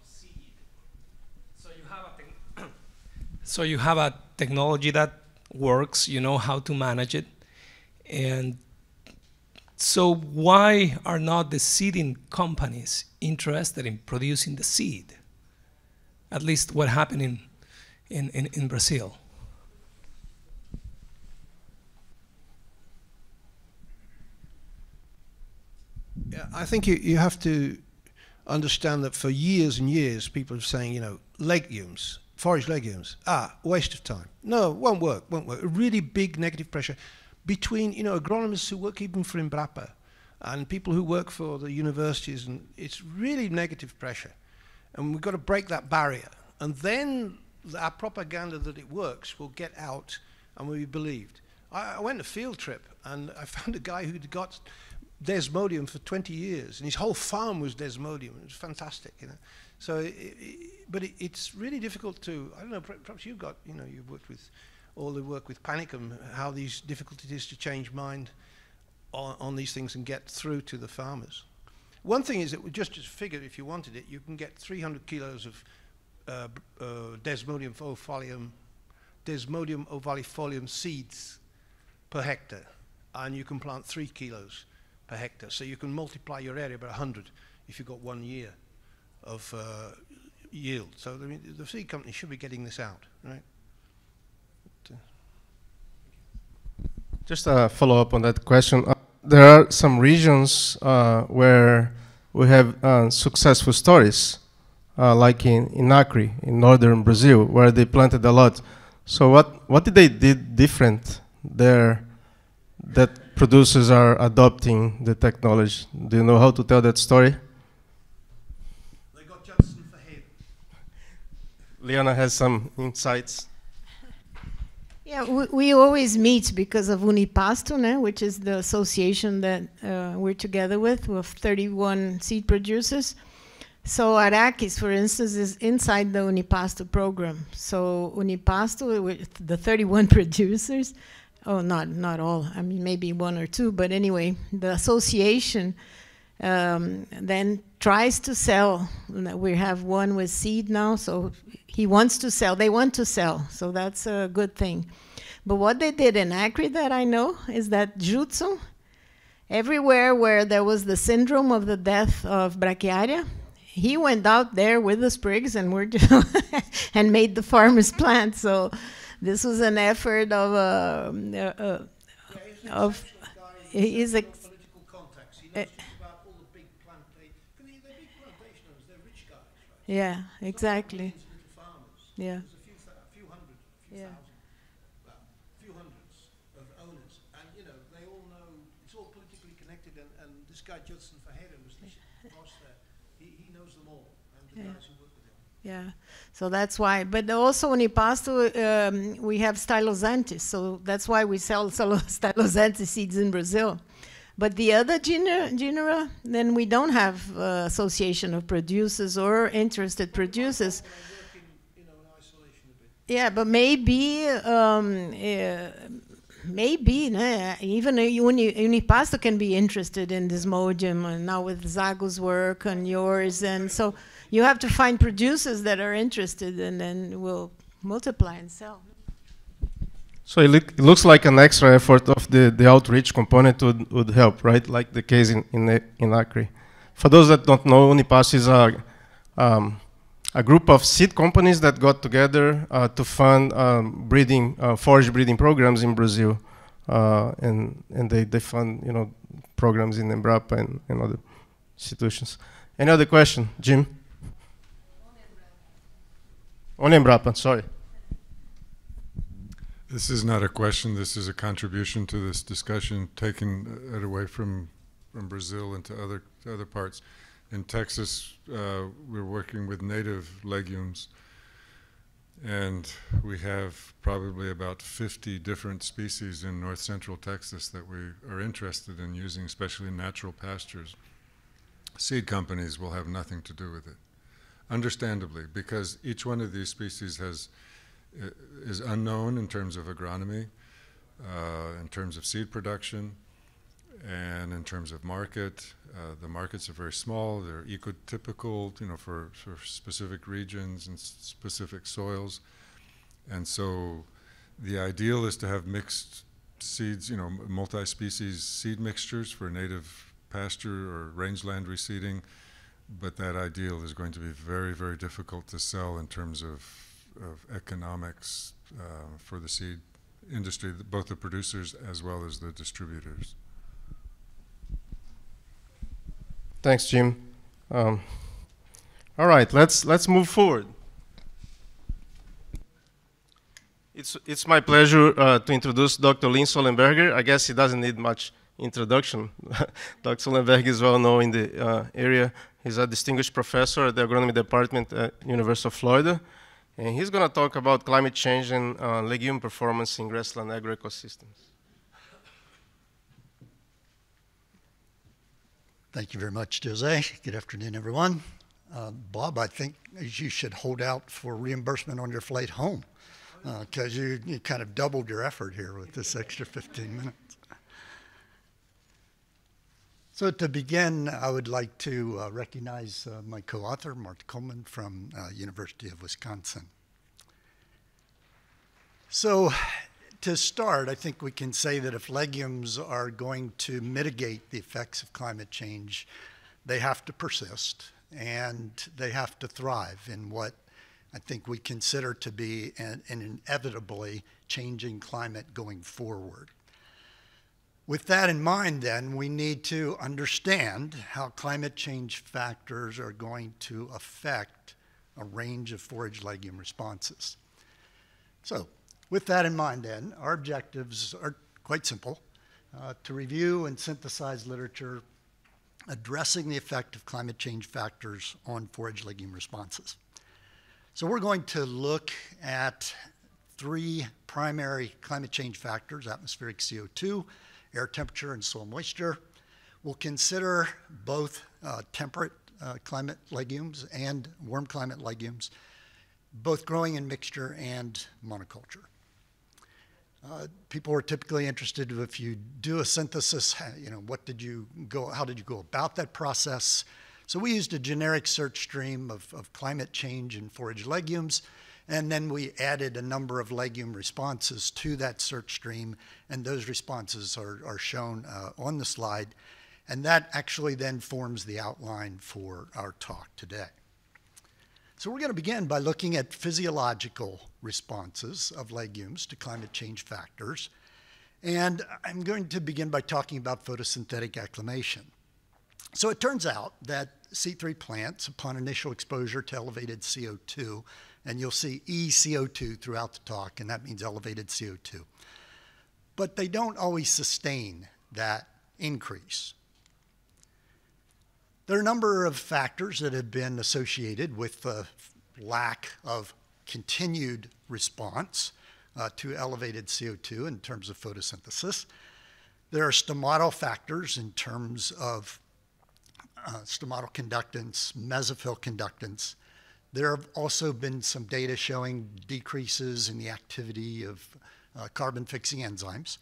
seed. So you have a so you have a technology that works. You know how to manage it, and so why are not the seeding companies interested in producing the seed? At least what happened in in, in, in Brazil. I think you, you have to understand that for years and years, people are saying, you know, legumes, forage legumes, ah, waste of time. No, won't work, won't work. Really big negative pressure between, you know, agronomists who work even for Embrapa and people who work for the universities, and it's really negative pressure. And we've got to break that barrier. And then our propaganda that it works will get out and will be believed. I, I went a field trip and I *laughs* found a guy who'd got desmodium for 20 years, and his whole farm was desmodium. It was fantastic, you know. So, i i but it, it's really difficult to. I don't know. Perhaps you've got, you know, you've worked with all the work with Panicum, how these difficult it is to change mind on, on these things and get through to the farmers. One thing is that just just figure if you wanted it, you can get 300 kilos of uh, uh, Desmodium ovifolium, Desmodium ovalifolium seeds per hectare, and you can plant three kilos per hectare. So you can multiply your area by 100 if you've got one year of uh, yield. So mean, the seed company should be getting this out, right? But, uh, Just a follow up on that question. Uh, there are some regions uh, where we have uh, successful stories, uh, like in, in Acre, in northern Brazil, where they planted a lot. So what, what did they did different there that producers are adopting the technology? Do you know how to tell that story? They got Judson for him. Liana has some insights. Yeah, we, we always meet because of Unipasto, né, which is the association that uh, we're together with, with 31 seed producers. So Arachis, for instance, is inside the Unipasto program. So Unipasto, with the 31 *laughs* producers, oh, not not all. I mean, maybe one or two, but anyway, the association um, then tries to sell. We have one with seed now, so he wants to sell. They want to sell, so that's a good thing. But what they did in Acre that I know is that Judson, everywhere where there was the syndrome of the death of brachiaria, he went out there with the sprigs and were *laughs* and made the farmers plant. So this was an effort of uh, uh, uh, of a political contacts. He knows just about all the big plantations. They're big plantation owners. They're rich guys, right? yeah exactly yeah There's a few, th- a few hundred, a few Yeah. thousand, well, a few hundreds of owners, and you know they all know it's all politically connected. And, and this guy Judson Verheeren was the boss there. He, he knows them all, and the Yeah. guys who work with him. Yeah, so that's why. But also in Ipasto, um, we have Stylosanthes, so that's why we sell *laughs* Stylosanthes seeds in Brazil. But the other genera, genera then we don't have uh, association of producers or interested producers. In. Yeah, but maybe, um, uh, maybe even uni, Unipasto can be interested in desmodium, and now with Zago's work and yours, and so you have to find producers that are interested, and then we'll multiply and sell. So it, look, it looks like an extra effort of the, the outreach component would, would help, right? Like the case in, in, in Acre. For those that don't know, Unipass is a, um, a group of seed companies that got together uh, to fund um, breeding, uh, forage breeding programs in Brazil. Uh, and and they, they fund, you know, programs in Embrapa and, and other institutions. Any other question? Jim? On Embrapa, sorry. This is not a question, this is a contribution to this discussion, taking it away from, from Brazil into other, to other parts. In Texas, uh, we're working with native legumes, and we have probably about 50 different species in north central Texas that we are interested in using, especially natural pastures. Seed companies will have nothing to do with it, understandably, because each one of these species has is unknown in terms of agronomy, uh, in terms of seed production, and in terms of market. Uh, the markets are very small. They're ecotypical, you know, for, for specific regions and specific soils. And so, the ideal is to have mixed seeds, you know, multi-species seed mixtures for native pasture or rangeland reseeding. But that ideal is going to be very, very difficult to sell in terms of of economics uh, for the seed industry, both the producers as well as the distributors. Thanks, Jim. Um, all right, let's let's move forward. It's it's my pleasure uh, to introduce Dr. Lynn Sollenberger. I guess he doesn't need much introduction. *laughs* Dr. Sollenberger is well known in the uh, area. He's a distinguished professor at the agronomy department at University of Florida, and he's going to talk about climate change and uh, legume performance in grassland agroecosystems. Thank you very much, Jose. Good afternoon, everyone. Uh, Bob, I think you should hold out for reimbursement on your flight home because uh, you, you kind of doubled your effort here with this extra 15 minutes. So to begin, I would like to uh, recognize uh, my co-author, Marta Kohmann from uh, University of Wisconsin. So to start, I think we can say that if legumes are going to mitigate the effects of climate change, they have to persist and they have to thrive in what I think we consider to be an, an inevitably changing climate going forward. With that in mind, then, we need to understand how climate change factors are going to affect a range of forage legume responses. So, with that in mind, then, our objectives are quite simple uh, to review and synthesize literature addressing the effect of climate change factors on forage legume responses. So, we're going to look at three primary climate change factors atmospheric CO2, air temperature, and soil moisture. We'll consider both uh, temperate uh, climate legumes and warm climate legumes, both growing in mixture and monoculture. Uh, people are typically interested if you do a synthesis, you know, what did you go, how did you go about that process? So we used a generic search stream of, of climate change and forage legumes, and then we added a number of legume responses to that search stream, and those responses are, are shown uh, on the slide. And that actually then forms the outline for our talk today. So we're going to begin by looking at physiological responses of legumes to climate change factors. And I'm going to begin by talking about photosynthetic acclimation. So it turns out that C3 plants, upon initial exposure to elevated CO2, and you'll see ECO2 throughout the talk, and that means elevated CO2. But they don't always sustain that increase. There are a number of factors that have been associated with the lack of continued response uh, to elevated CO2 in terms of photosynthesis. There are stomatal factors in terms of uh, stomatal conductance, mesophyll conductance. There have also been some data showing decreases in the activity of uh, carbon fixing enzymes.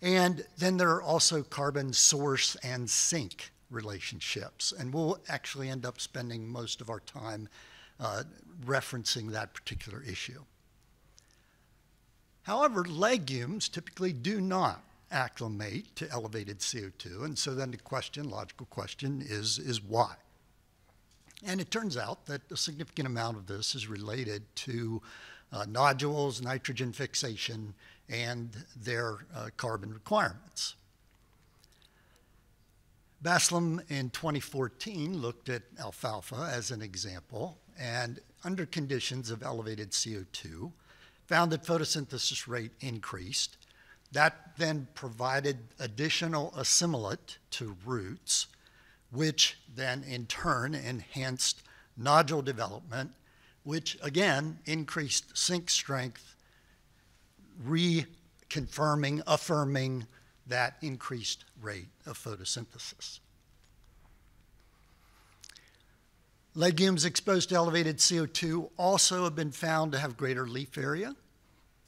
And then there are also carbon source and sink relationships. And we'll actually end up spending most of our time uh, referencing that particular issue. However, legumes typically do not acclimate to elevated CO2. And so then the question, logical question, is, is why? And it turns out that a significant amount of this is related to uh, nodules, nitrogen fixation, and their uh, carbon requirements. Baslam in 2014 looked at alfalfa as an example, and under conditions of elevated CO2, found that photosynthesis rate increased. That then provided additional assimilate to roots, which then in turn enhanced nodule development, which again increased sink strength, reconfirming, affirming that increased rate of photosynthesis. Legumes exposed to elevated CO2 also have been found to have greater leaf area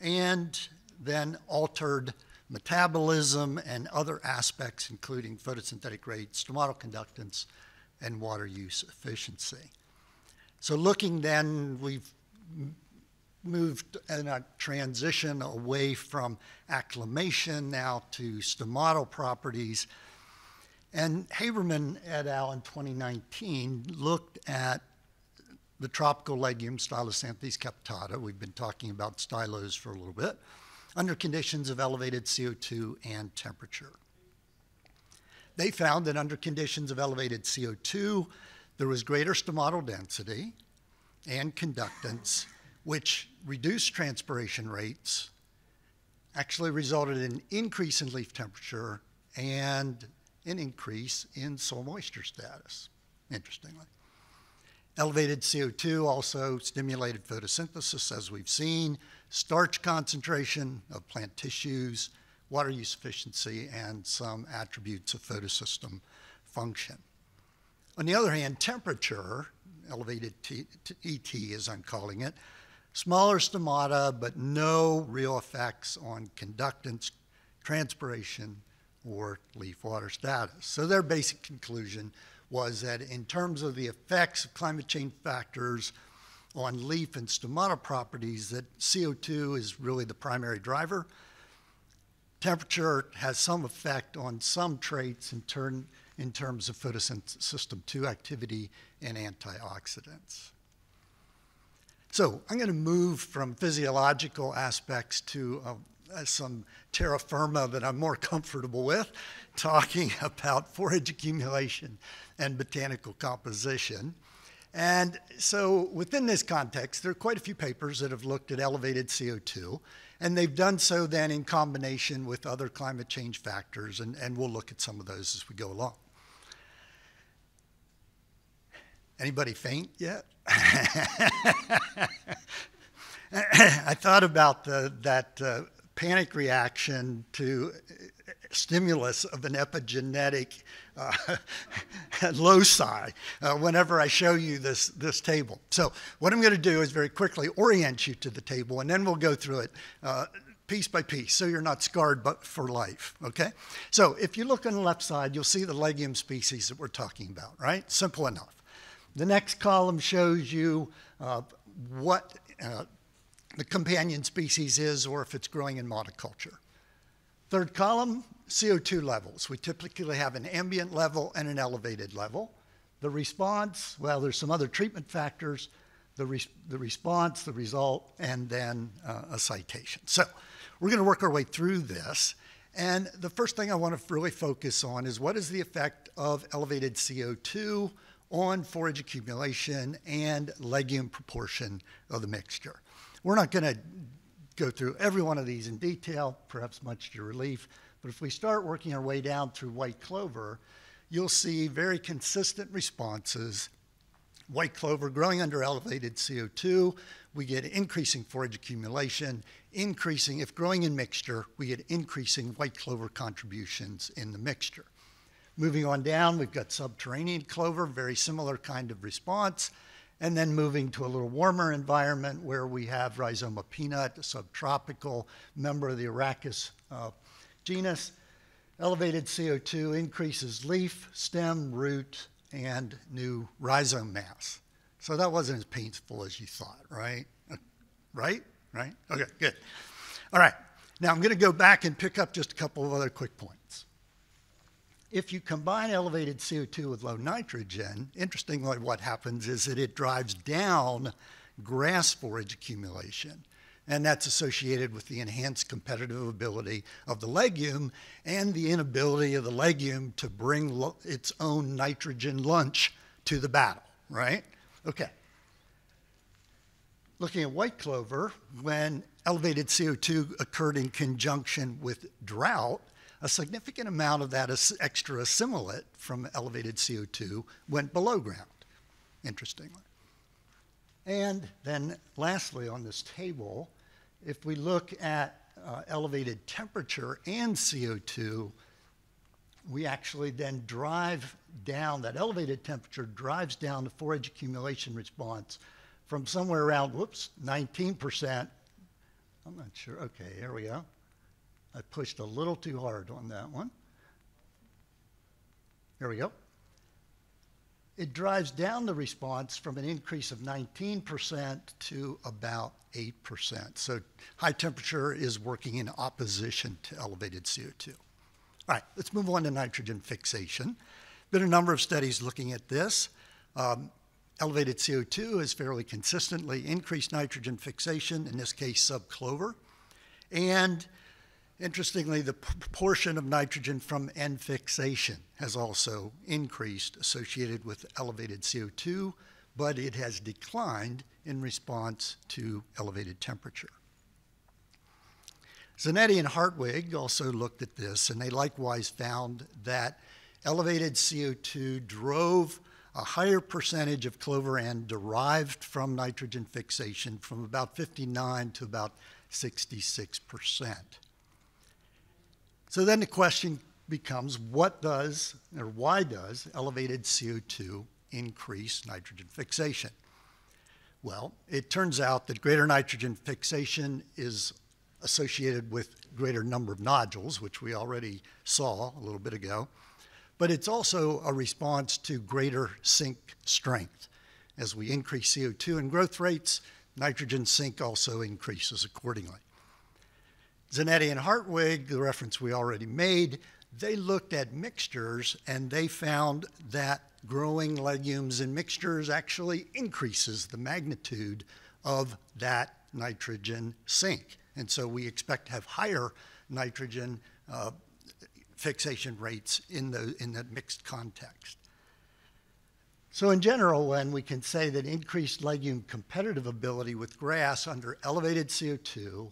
and then altered metabolism and other aspects, including photosynthetic rate, stomatal conductance, and water use efficiency. So looking then, we've moved in a transition away from acclimation now to stomatal properties. And Habermann et al. in 2019 looked at the tropical legume Stylosanthes capitata. We've been talking about stylos for a little bit, under conditions of elevated CO2 and temperature. they found that under conditions of elevated CO2, there was greater stomatal density and conductance, which reduced transpiration rates, actually resulted in increase in leaf temperature and an increase in soil moisture status, interestingly. Elevated CO2 also stimulated photosynthesis, as we've seen, starch concentration of plant tissues, water use efficiency, and some attributes of photosystem function. On the other hand, temperature, elevated T, ET as I'm calling it, smaller stomata, but no real effects on conductance, transpiration, or leaf water status. So their basic conclusion was that in terms of the effects of climate change factors on leaf and stomata properties, that CO2 is really the primary driver. Temperature has some effect on some traits in, turn, in terms of photosystem 2 activity and antioxidants. So I'm going to move from physiological aspects to uh, some terra firma that I'm more *laughs* comfortable with, talking *laughs* about forage accumulation and botanical composition. And so within this context, there are quite a few papers that have looked at elevated CO2, and they've done so then in combination with other climate change factors, and, and we'll look at some of those as we go along. Anybody faint yet? *laughs* I thought about the, that uh, panic reaction to stimulus of an epigenetic uh, *laughs* loci uh, whenever I show you this, this table. So what I'm going to do is very quickly orient you to the table, and then we'll go through it uh, piece by piece so you're not scarred but for life, okay? So if you look on the left side, you'll see the legume species that we're talking about, right? Simple enough. The next column shows you uh, what uh, the companion species is or if it's growing in monoculture. Third column, CO2 levels. We typically have an ambient level and an elevated level. The response, well, there's some other treatment factors, the, the response, the result, and then uh, a citation. So we're going to work our way through this. And the first thing I want to really focus on is what is the effect of elevated CO2 on forage accumulation and legume proportion of the mixture. We're not going to go through every one of these in detail, perhaps much to your relief, but if we start working our way down through white clover, you'll see very consistent responses. White clover growing under elevated CO2, we get increasing forage accumulation, increasing, if growing in mixture, we get increasing white clover contributions in the mixture. Moving on down, we've got subterranean clover, very similar kind of response. And then moving to a little warmer environment where we have Rhizoma peanut, a subtropical member of the Arachis uh, genus. Elevated CO2 increases leaf, stem, root, and new rhizome mass. So that wasn't as painful as you thought, right? Uh, right? Right? Okay, good. All right. Now I'm going to go back and pick up just a couple of other quick points. If you combine elevated CO2 with low nitrogen, interestingly, what happens is that it drives down grass forage accumulation. And that's associated with the enhanced competitive ability of the legume and the inability of the legume to bring its own nitrogen lunch to the battle, right? Okay. Looking at white clover, when elevated CO2 occurred in conjunction with drought, a significant amount of that extra assimilate from elevated CO2 went below ground, interestingly. And then lastly on this table, if we look at uh, elevated temperature and CO2, we actually then drive down, that elevated temperature drives down the forage accumulation response from somewhere around, whoops, 19%. I'm not sure. Okay, here we go. I pushed a little too hard on that one. There we go. It drives down the response from an increase of 19% to about 8%. So high temperature is working in opposition to elevated CO2. All right, let's move on to nitrogen fixation. Been a number of studies looking at this. Um, elevated CO2 has fairly consistently increased nitrogen fixation, in this case subclover. And Interestingly, the proportion of nitrogen from N fixation has also increased associated with elevated CO2, but it has declined in response to elevated temperature. Zanetti and Hartwig also looked at this, and they likewise found that elevated CO2 drove a higher percentage of clover N derived from nitrogen fixation from about 59 to about 66 percent. So then the question becomes what does or why does elevated CO2 increase nitrogen fixation? Well, it turns out that greater nitrogen fixation is associated with greater number of nodules, which we already saw a little bit ago, but it's also a response to greater sink strength. As we increase CO2 and growth rates, nitrogen sink also increases accordingly. Zanetti and Hartwig, the reference we already made, they looked at mixtures and they found that growing legumes in mixtures actually increases the magnitude of that nitrogen sink. And so we expect to have higher nitrogen uh, fixation rates in the, in the mixed context. So in general, when we can say that increased legume competitive ability with grass under elevated CO2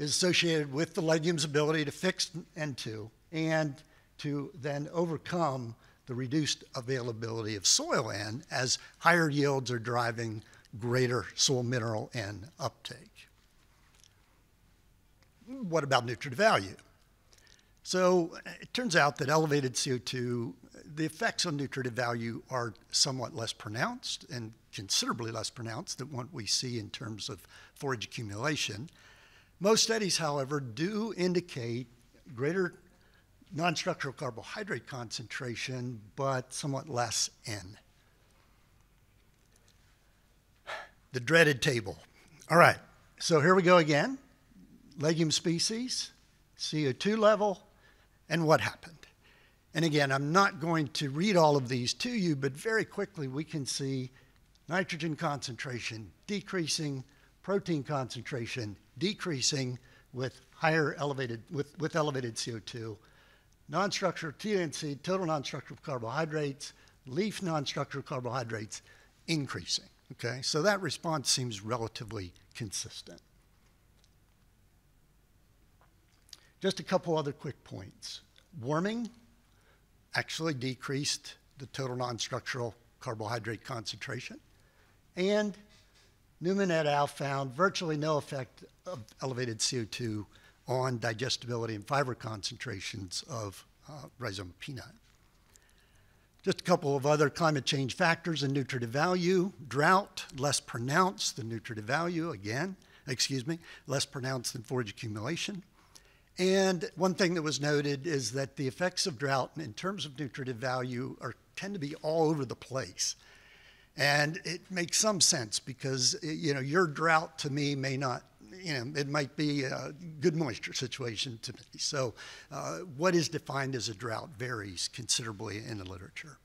is associated with the legume's ability to fix N2 and to then overcome the reduced availability of soil N as higher yields are driving greater soil mineral N uptake. What about nutrient value? So it turns out that elevated CO2, the effects on nutritive value are somewhat less pronounced and considerably less pronounced than what we see in terms of forage accumulation. Most studies, however, do indicate greater non-structural carbohydrate concentration, but somewhat less N. The dreaded table. All right, so here we go again. Legume species, CO2 level, and what happened. And again, I'm not going to read all of these to you, but very quickly we can see nitrogen concentration decreasing, protein concentration decreasing with higher elevated, with, with elevated CO2. Non-structural TNC, total non-structural carbohydrates, leaf non-structural carbohydrates increasing. Okay, so that response seems relatively consistent. Just a couple other quick points. Warming actually decreased the total non-structural carbohydrate concentration, and Newman et al. found virtually no effect of elevated CO2 on digestibility and fiber concentrations of uh, rhizome peanut. Just a couple of other climate change factors in nutritive value. Drought, less pronounced than nutritive value, again, excuse me, less pronounced than forage accumulation. And one thing that was noted is that the effects of drought in terms of nutritive value are, tend to be all over the place. And it makes some sense because, you know, your drought to me may not, you know, it might be a good moisture situation to me. So uh, what is defined as a drought varies considerably in the literature.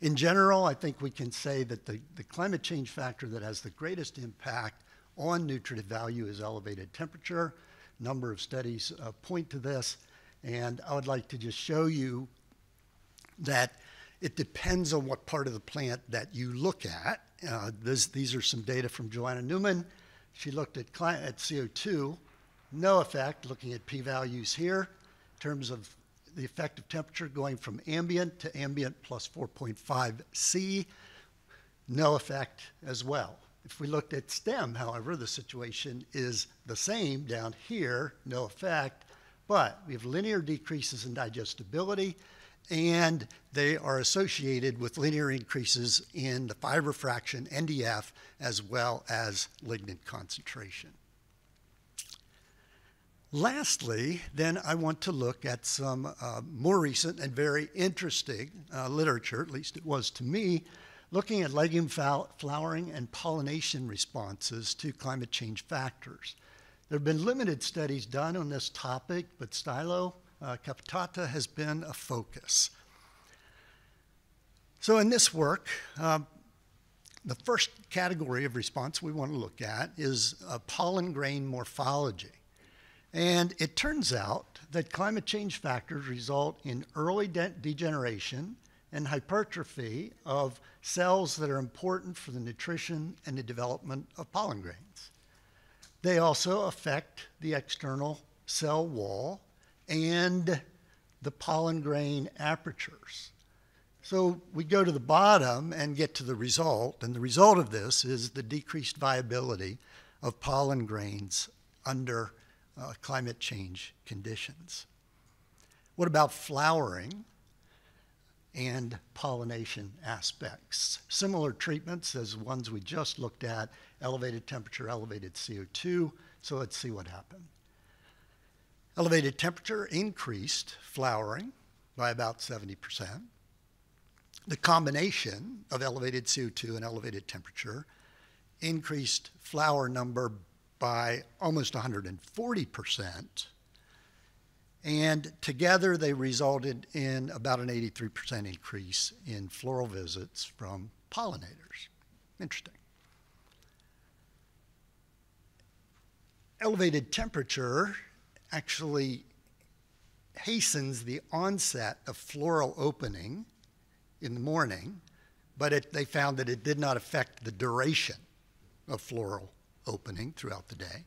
In general, I think we can say that the, the climate change factor that has the greatest impact on nutritive value is elevated temperature. A number of studies uh, point to this, and I would like to just show you that it depends on what part of the plant that you look at. Uh, this, these are some data from Yoana Newman. She looked at, at CO2, no effect, looking at p-values here in terms of the effect of temperature going from ambient to ambient plus 4.5 C, no effect as well. If we looked at STEM, however, the situation is the same down here, no effect, but we have linear decreases in digestibility and they are associated with linear increases in the fiber fraction, NDF, as well as lignin concentration. Lastly, then I want to look at some uh, more recent and very interesting uh, literature, at least it was to me, looking at legume flowering and pollination responses to climate change factors. There have been limited studies done on this topic, but Stylo uh, capitata has been a focus. So in this work, um, the first category of response we want to look at is pollen grain morphology. And it turns out that climate change factors result in early de degeneration and hypertrophy of cells that are important for the nutrition and the development of pollen grains. They also affect the external cell wall and the pollen grain apertures. So we go to the bottom and get to the result, and the result of this is the decreased viability of pollen grains under uh, climate change conditions. What about flowering and pollination aspects? Similar treatments as ones we just looked at, elevated temperature, elevated CO2. So let's see what happened. Elevated temperature increased flowering by about 70%. The combination of elevated CO2 and elevated temperature increased flower number by almost 140%. And together they resulted in about an 83% increase in floral visits from pollinators. Interesting. Elevated temperature actually hastens the onset of floral opening in the morning, but it, they found that it did not affect the duration of floral opening throughout the day.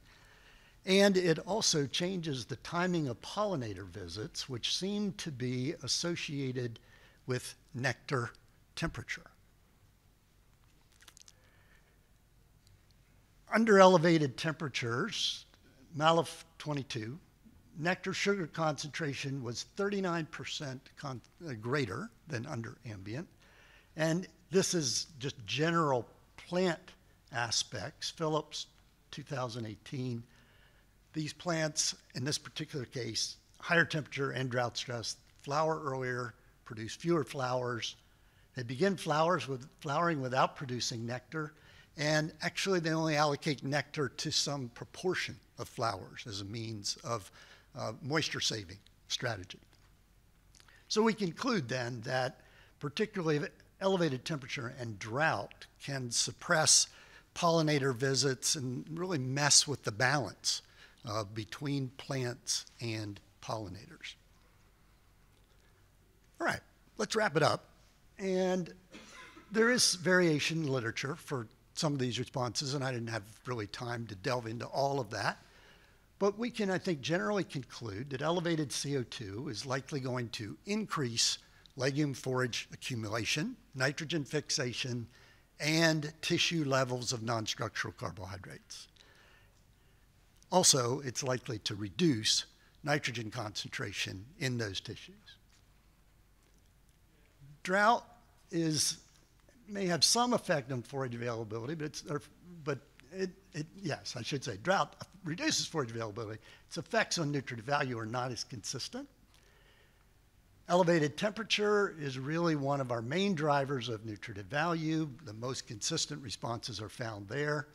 And it also changes the timing of pollinator visits, which seem to be associated with nectar temperature. Under elevated temperatures, MALIF 22, nectar sugar concentration was 39% con uh, greater than under ambient. And this is just general plant aspects. Phillips, 2018. These plants, in this particular case, higher temperature and drought stress, flower earlier, produce fewer flowers. They begin flowers with flowering without producing nectar, and actually they only allocate nectar to some proportion of flowers as a means of uh, moisture saving strategy. So we conclude then that particularly elevated temperature and drought can suppress pollinator visits and really mess with the balance uh, between plants and pollinators. All right, let's wrap it up. And there is variation in literature for some of these responses, and I didn't have really time to delve into all of that. But we can, I think, generally conclude that elevated CO2 is likely going to increase legume forage accumulation, nitrogen fixation, and tissue levels of non-structural carbohydrates. Also, it's likely to reduce nitrogen concentration in those tissues. Drought is, may have some effect on forage availability, but, it's, or, but it, it, yes, I should say, drought reduces forage availability. Its effects on nutritive value are not as consistent. Elevated temperature is really one of our main drivers of nutritive value. The most consistent responses are found there.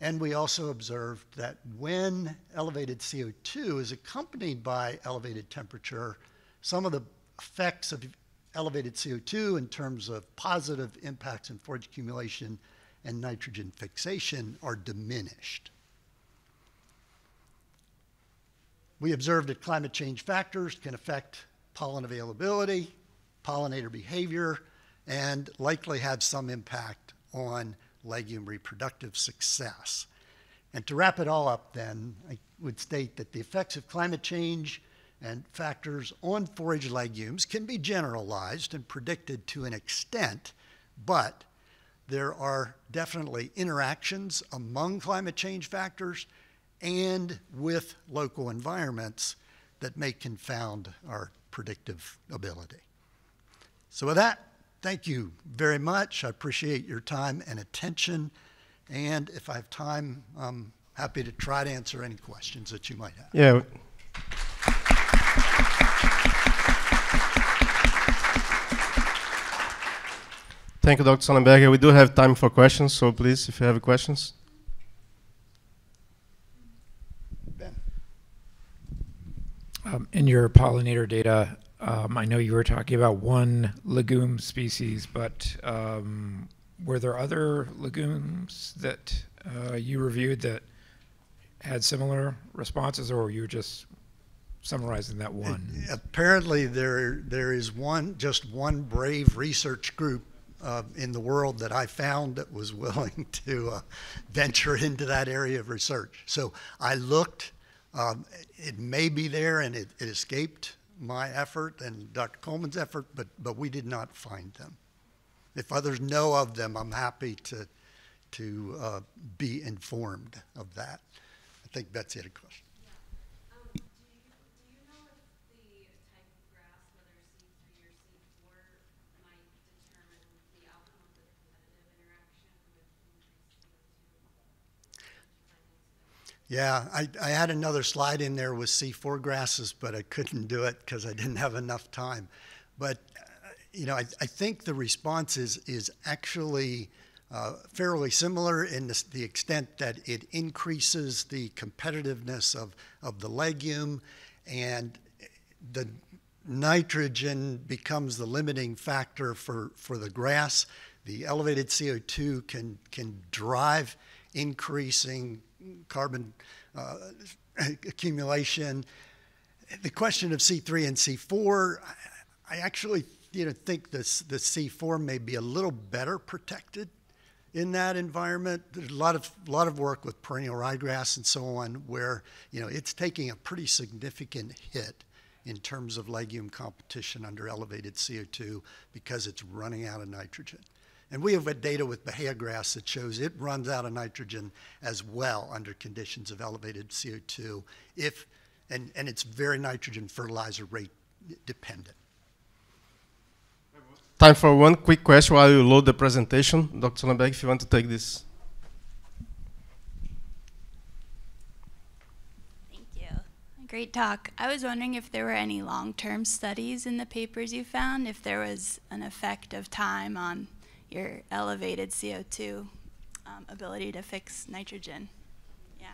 And we also observed that when elevated CO2 is accompanied by elevated temperature, some of the effects of elevated CO2 in terms of positive impacts in forage accumulation and nitrogen fixation are diminished. We observed that climate change factors can affect pollen availability, pollinator behavior, and likely have some impact on legume reproductive success. And to wrap it all up, then, I would state that the effects of climate change and factors on forage legumes can be generalized and predicted to an extent, but there are definitely interactions among climate change factors and with local environments that may confound our predictive ability. So, with that, thank you very much. I appreciate your time and attention. And if I have time, I'm happy to try to answer any questions that you might have. Yeah. Thank you, Dr. Sollenberger. We do have time for questions, so please, if you have questions. Um, in your pollinator data, um, I know you were talking about one legume species, but um, were there other legumes that uh, you reviewed that had similar responses, or were you just summarizing that one? Apparently, there there is one just one brave research group uh, in the world that I found that was *laughs* willing to uh, venture into that area of research. So I looked. Um, it may be there, and it, it escaped my effort and Dr. Coleman's effort, but but we did not find them. If others know of them, I'm happy to to uh, be informed of that. I think Betsy had a question. Yeah, I, I had another slide in there with C4 grasses, but I couldn't do it because I didn't have enough time. But, uh, you know, I, I think the response is, is actually uh, fairly similar in the, the extent that it increases the competitiveness of, of the legume and the nitrogen becomes the limiting factor for, for the grass. The elevated CO2 can, can drive increasing carbon uh, accumulation. The question of C3 and C4, I actually you know, think this, the C4 may be a little better protected in that environment. There's a lot of, lot of work with perennial ryegrass and so on where you know, it's taking a pretty significant hit in terms of legume competition under elevated CO2 because it's running out of nitrogen. And we have data with Bahia grass that shows it runs out of nitrogen as well under conditions of elevated CO2 if, and, and it's very nitrogen fertilizer rate dependent. Time for one quick question while you load the presentation. Dr. Lemberg, if you want to take this. Thank you. Great talk. I was wondering if there were any long-term studies in the papers you found, if there was an effect of time on your elevated CO2 um, ability to fix nitrogen. Yeah.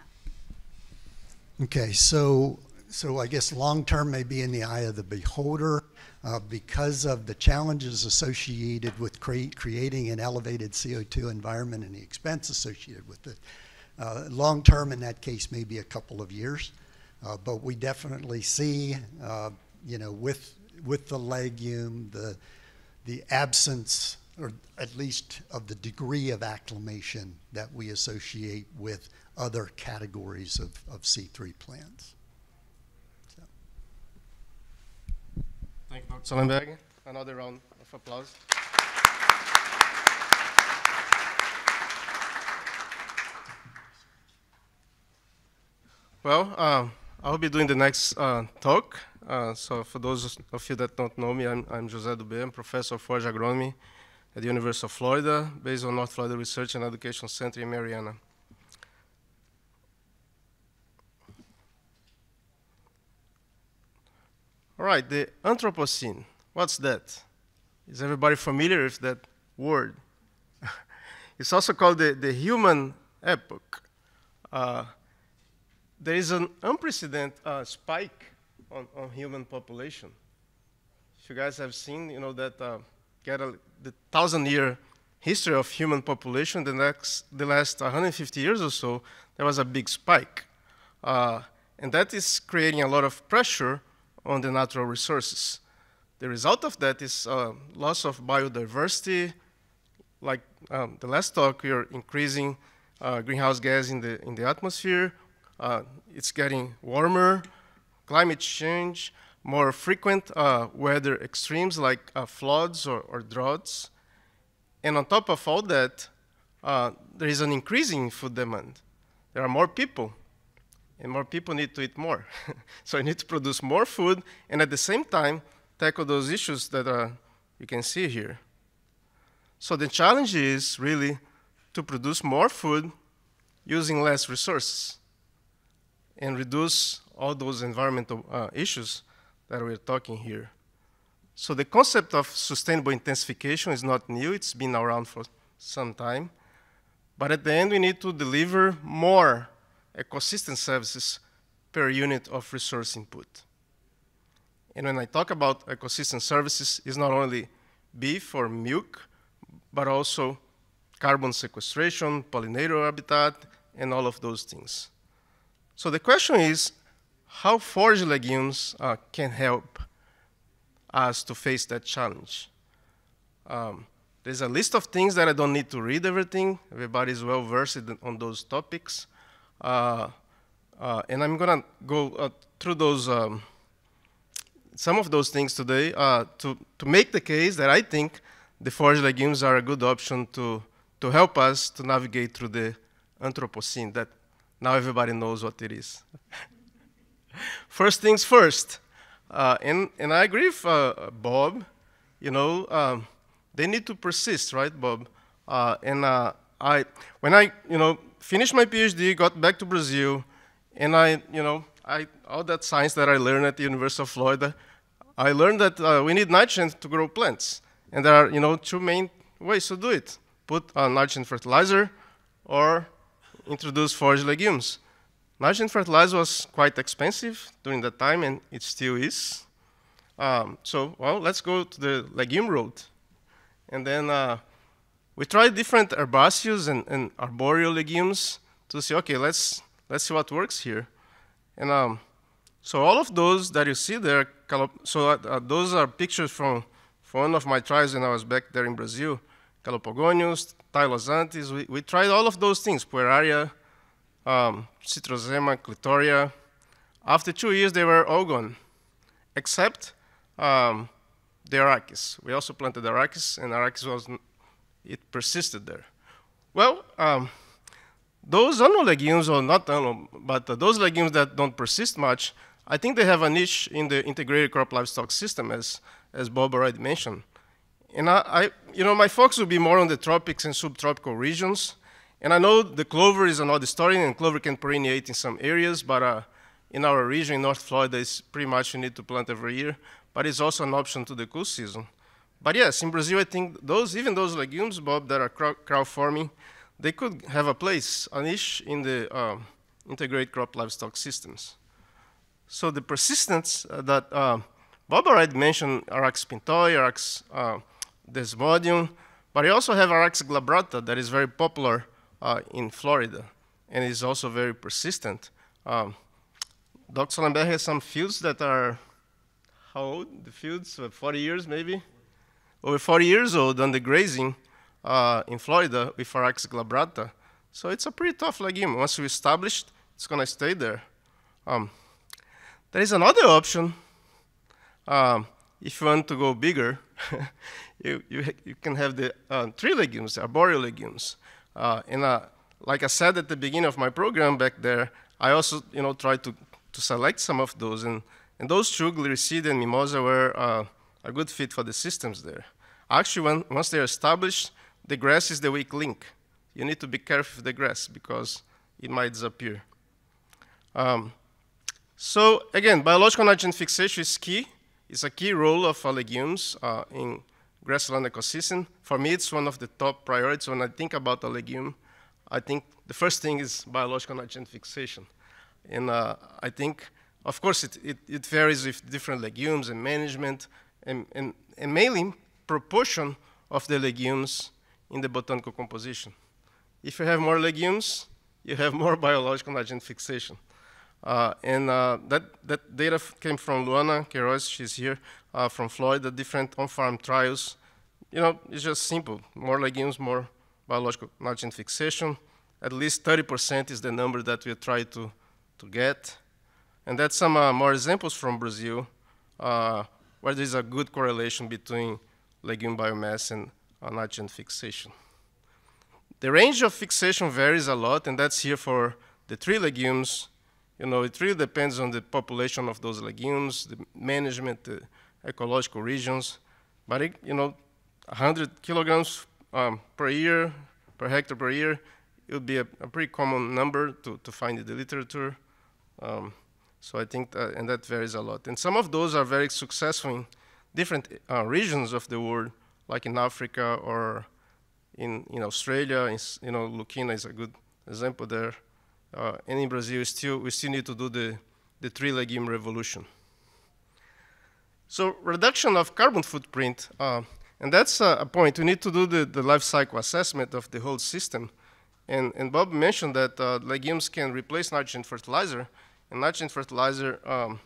Okay, so so I guess long term may be in the eye of the beholder uh, because of the challenges associated with cre creating an elevated CO2 environment and the expense associated with it. Uh, long term, in that case, maybe a couple of years, uh, but we definitely see, uh, you know, with with the legume, the the absence or at least of the degree of acclimation that we associate with other categories of, of C3 plants. So. Thank you, Dr. Lemberg. Another round of applause. Well, uh, I'll be doing the next uh, talk. Uh, so for those of you that don't know me, I'm, I'm José Dubeux, I'm professor of forage agronomy at the University of Florida, based on North Florida Research and Education Center in Marianna. All right, the Anthropocene, what's that? Is everybody familiar with that word? *laughs* it's also called the, the human epoch. Uh, there is an unprecedented uh, spike on, on human population. If you guys have seen, you know, that uh, get a, the thousand-year history of human population, the, next, the last 150 years or so, there was a big spike. Uh, and that is creating a lot of pressure on the natural resources. The result of that is uh, loss of biodiversity. Like um, the last talk, we are increasing uh, greenhouse gas in the, in the atmosphere. Uh, it's getting warmer, climate change, more frequent uh, weather extremes like uh, floods or, or, droughts. And on top of all that, uh, there is an increasing food demand. There are more people, and more people need to eat more. *laughs* so I need to produce more food, and at the same time, tackle those issues that uh, you can see here. So the challenge is really to produce more food using less resources and reduce all those environmental uh, issues that we're talking here. So the concept of sustainable intensification is not new. It's been around for some time. But at the end, we need to deliver more ecosystem services per unit of resource input. And when I talk about ecosystem services, it's not only beef or milk, but also carbon sequestration, pollinator habitat, and all of those things. So the question is, how forage legumes uh, can help us to face that challenge? Um, there's a list of things that I don't need to read everything. Everybody's well versed on those topics. Uh, uh, and I'm gonna go uh, through those, um, some of those things today uh, to, to make the case that I think the forage legumes are a good option to, to help us to navigate through the Anthropocene that now everybody knows what it is. First things first, uh, and, and I agree with uh, Bob, you know, um, they need to persist, right, Bob? Uh, and uh, I, when I, you know, finished my PhD, got back to Brazil, and I, you know, I, all that science that I learned at the University of Florida, I learned that uh, we need nitrogen to grow plants. And there are, you know, two main ways to do it. Put a nitrogen fertilizer or introduce forage legumes. Nitrogen fertilizer was quite expensive during that time, and it still is. Um, so, well, let's go to the legume road. And then uh, we tried different herbaceous and, and, arboreal legumes to see, okay, let's, let's see what works here. And um, so all of those that you see there, so uh, uh, those are pictures from, from one of my trials when I was back there in Brazil. Calopogonium, Stylosanthes, we, we tried all of those things, Pueraria, um, Centrosema, Clitoria. After two years, they were all gone, except um, the Arachis. We also planted Arachis, and Arachis was, it persisted there. Well, um, those annual legumes, or not annual, but uh, those legumes that don't persist much, I think they have a niche in the integrated crop livestock system, as, as Bob already mentioned. And I, I, you know, my focus will be more on the tropics and subtropical regions. And I know the clover is another story, and clover can perenniate in some areas, but uh, in our region, in North Florida, it's pretty much you need to plant every year but it's also an option to the cool season. But yes, in Brazil, I think those, even those legumes, Bob, that are crowd farming, they could have a place, a niche in the um, integrated crop livestock systems. So the persistence uh, that uh, Bob already mentioned, Arachis pintoi, Arachis uh, desmodium, but you also have Arachis glabrata that is very popular in Florida and is also very persistent. Um, Dr. Sollenberger has some fields that are how old? The fields, 40 years maybe? Over 40 years old on the grazing uh, in Florida with Arachis glabrata. So it's a pretty tough legume. Once we established, it's going to stay there. Um, there is another option. Um, if you want to go bigger, *laughs* you, you, you, can have the uh, tree legumes, arboreal legumes. Uh, and uh, like I said at the beginning of my program back there, I also you know, tried to, to select some of those. And and those two, Gliricidia and Mimosa, were uh, a good fit for the systems there. Actually, when, once they're established, the grass is the weak link. You need to be careful with the grass because it might disappear. Um, so again, biological nitrogen fixation is key. It's a key role of uh, legumes uh, in grassland ecosystem. For me, it's one of the top priorities when I think about a legume. I think the first thing is biological nitrogen fixation. And uh, I think of course, it, it, it, varies with different legumes and management, and, and, and mainly proportion of the legumes in the botanical composition. If you have more legumes, you have more *laughs* biological nitrogen fixation. Uh, and uh, that, that data came from Luana Queiroz, she's here, uh, from Florida, different on-farm trials. You know, it's just simple. More legumes, more biological nitrogen fixation. At least 30% is the number that we try to, to get. And that's some uh, more examples from Brazil uh, where there's a good correlation between legume biomass and uh, nitrogen fixation. The range of fixation varies a lot, and that's here for the three legumes. You know, it really depends on the population of those legumes, the management, the ecological regions. But, it, you know, 100 kilograms um, per year, per hectare per year, it would be a, a pretty common number to, to find in the literature. Um, so I think, that, and that varies a lot. And some of those are very successful in different uh, regions of the world, like in Africa or in, in Australia. In, you know, Leucaena is a good example there. Uh, and in Brazil, still, we still need to do the, the tree legume revolution. So reduction of carbon footprint, uh, and that's a point. We need to do the, the life cycle assessment of the whole system. and, and Bob mentioned that uh, legumes can replace nitrogen fertilizer, and nitrogen fertilizer, um,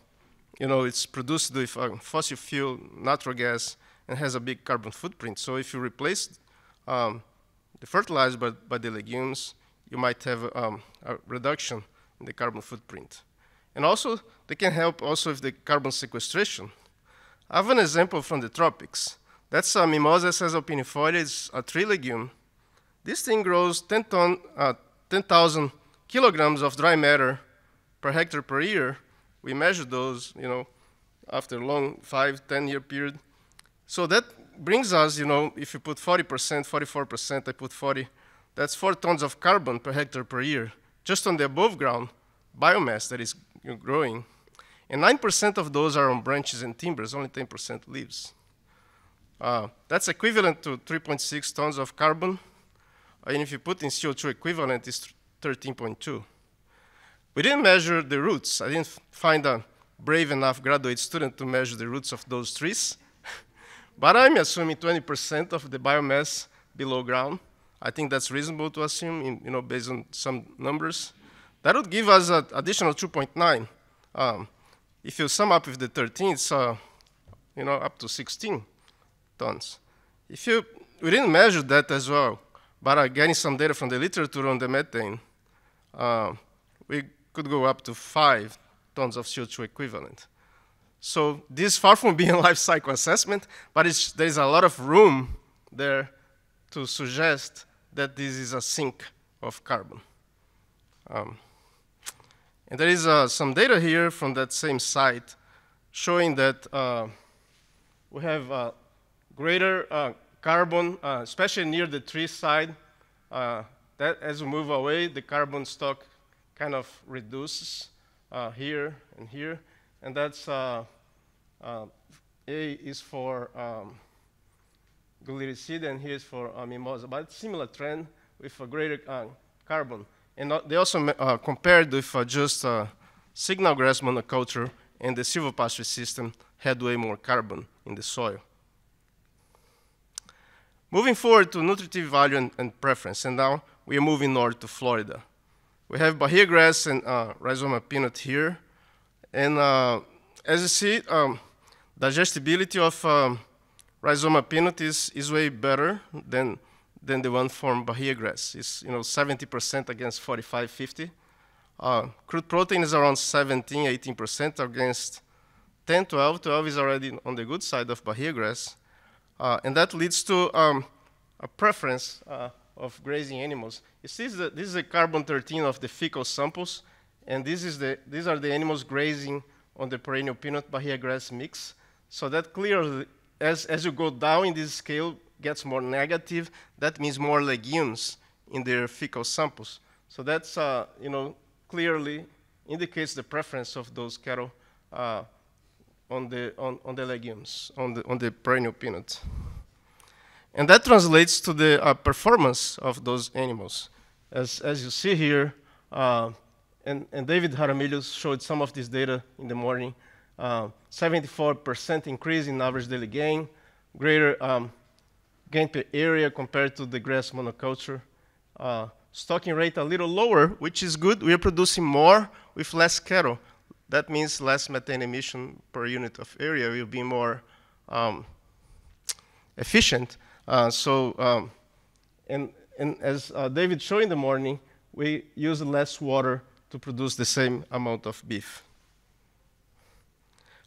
you know, it's produced with uh, fossil fuel, natural gas, and has a big carbon footprint. So if you replace um, the fertilizer by, by, the legumes, you might have um, a reduction in the carbon footprint. And also, they can help also with the carbon sequestration. I have an example from the tropics. That's a Mimosa caesalpinifolia. It's a tree legume. This thing grows 10,000 uh, 10, kilograms of dry matter per hectare per year. We measure those, you know, after a long five, 10 year period. So that brings us, you know, if you put 40%, 44%, I put 40, that's four tons of carbon per hectare per year, just on the above ground biomass that is growing. And 9% of those are on branches and timbers, only 10% leaves. Uh, that's equivalent to 3.6 tons of carbon. And if you put in CO2 equivalent, it's 13.2. We didn't measure the roots. I didn't find a brave enough graduate student to measure the roots of those trees. *laughs* but I'm assuming 20% of the biomass below ground. I think that's reasonable to assume, in, you know, based on some numbers. That would give us an additional 2.9. Um, if you sum up with the 13, it's uh, you know, up to 16 tons. If you, we didn't measure that as well, but uh, getting some data from the literature on the methane, uh, we could go up to five tons of CO2 equivalent. So this is far from *laughs* being a life cycle assessment, but there's a lot of room there to suggest that this is a sink of carbon. Um, and there is uh, some data here from that same site showing that uh, we have uh, greater uh, carbon, uh, especially near the tree side. Uh, that as we move away, the carbon stock kind of reduces here and here. And that's A is for um, and here is for mimosa. But similar trend with a greater carbon. And they also uh, compared with uh, just uh, signal grass monoculture and the silvopasture system had way more carbon in the soil. Moving forward to nutritive value and, and preference, and now we are moving north to Florida. We have Bahia grass and uh, Rhizoma peanut here. And uh, as you see, um, digestibility of um, Rhizoma peanut is, is way better than than the one from Bahia grass. It's you know 70% against 45, 50. Uh, crude protein is around 17, 18% against 10, 12. 12 is already on the good side of Bahia grass. Uh, and that leads to um, a preference uh, of grazing animals. You see, this is the carbon 13 of the fecal samples, and this is the, these are the animals grazing on the perennial peanut Bahia grass mix. So that clearly, as, as you go down in this scale, gets more negative, that means more legumes in their fecal samples. So that's, uh, you know, clearly indicates the preference of those cattle uh, on, the, on, on the legumes, on the, on the perennial peanut. And that translates to the uh, performance of those animals. As, as you see here, uh, and, and David Jaramillo showed some of this data in the morning, 74% uh, increase in average daily gain, greater um, gain per area compared to the grass monoculture. Uh, stocking rate a little lower, which is good. We are producing more with less cattle. That means less methane emission per unit of area. We'll be more um, efficient. Uh, so, um, and, and as uh, David showed in the morning, we use less water to produce the same amount of beef.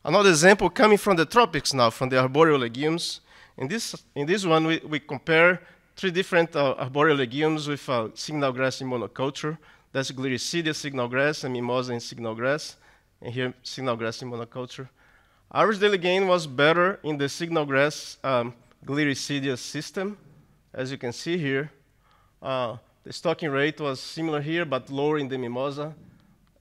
Another example coming from the tropics now, from the arboreal legumes. In this, in this one, we, we compare three different uh, arboreal legumes with uh, signal grass in monoculture. That's Gliricidia signal grass and Mimosa in signal grass. And here, signal grass in monoculture. Average daily gain was better in the signal grass um, Gliricidia system. As you can see here, uh, the stocking rate was similar here, but lower in the Mimosa.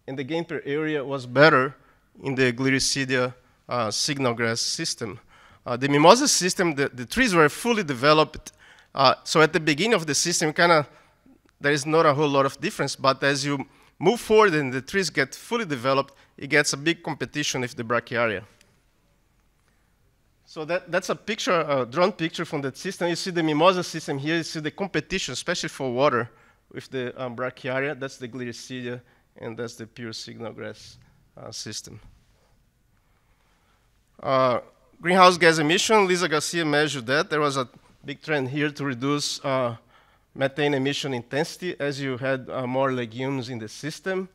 And the gain per area was better in the Gliricidia uh, signal grass system. Uh, the Mimosa system, the, the, trees were fully developed. Uh, so at the beginning of the system, kind of, there is not a whole lot of difference. But as you move forward and the trees get fully developed, it gets a big competition with the brachiaria. So that, that's a picture, a drone picture from that system. You see the Mimosa system here. You see the competition, especially for water, with the um, brachiaria, that's the gliricidia, and that's the pure signal grass system. Uh, greenhouse gas emission, Lisa Garcia measured that. There was a big trend here to reduce uh, methane emission intensity as you had uh, more legumes in the system.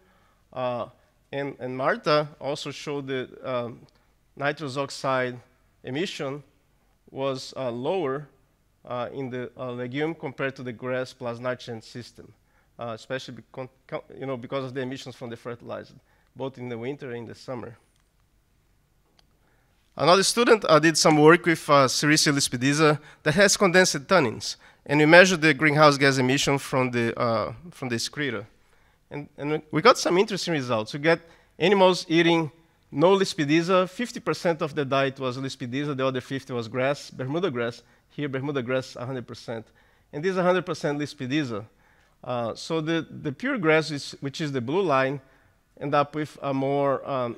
Uh, and, and Marta also showed that um, nitrous oxide emission was uh, lower uh, in the uh, legume compared to the grass plus nitrogen system, especially you know, because of the emissions from the fertilizer, both in the winter and in the summer. Another student uh, did some work with uh, Sericea lespedeza that has condensed tannins, and we measured the greenhouse gas emission from the, uh, from the excreta. And, and we got some interesting results. We get animals eating no lespedeza, 50% of the diet was lespedeza, the other 50 was grass, Bermuda grass. Here, Bermuda grass, 100%. And this is 100% lespedeza. Uh, so the, the pure grass, is, which is the blue line, end up with a more um,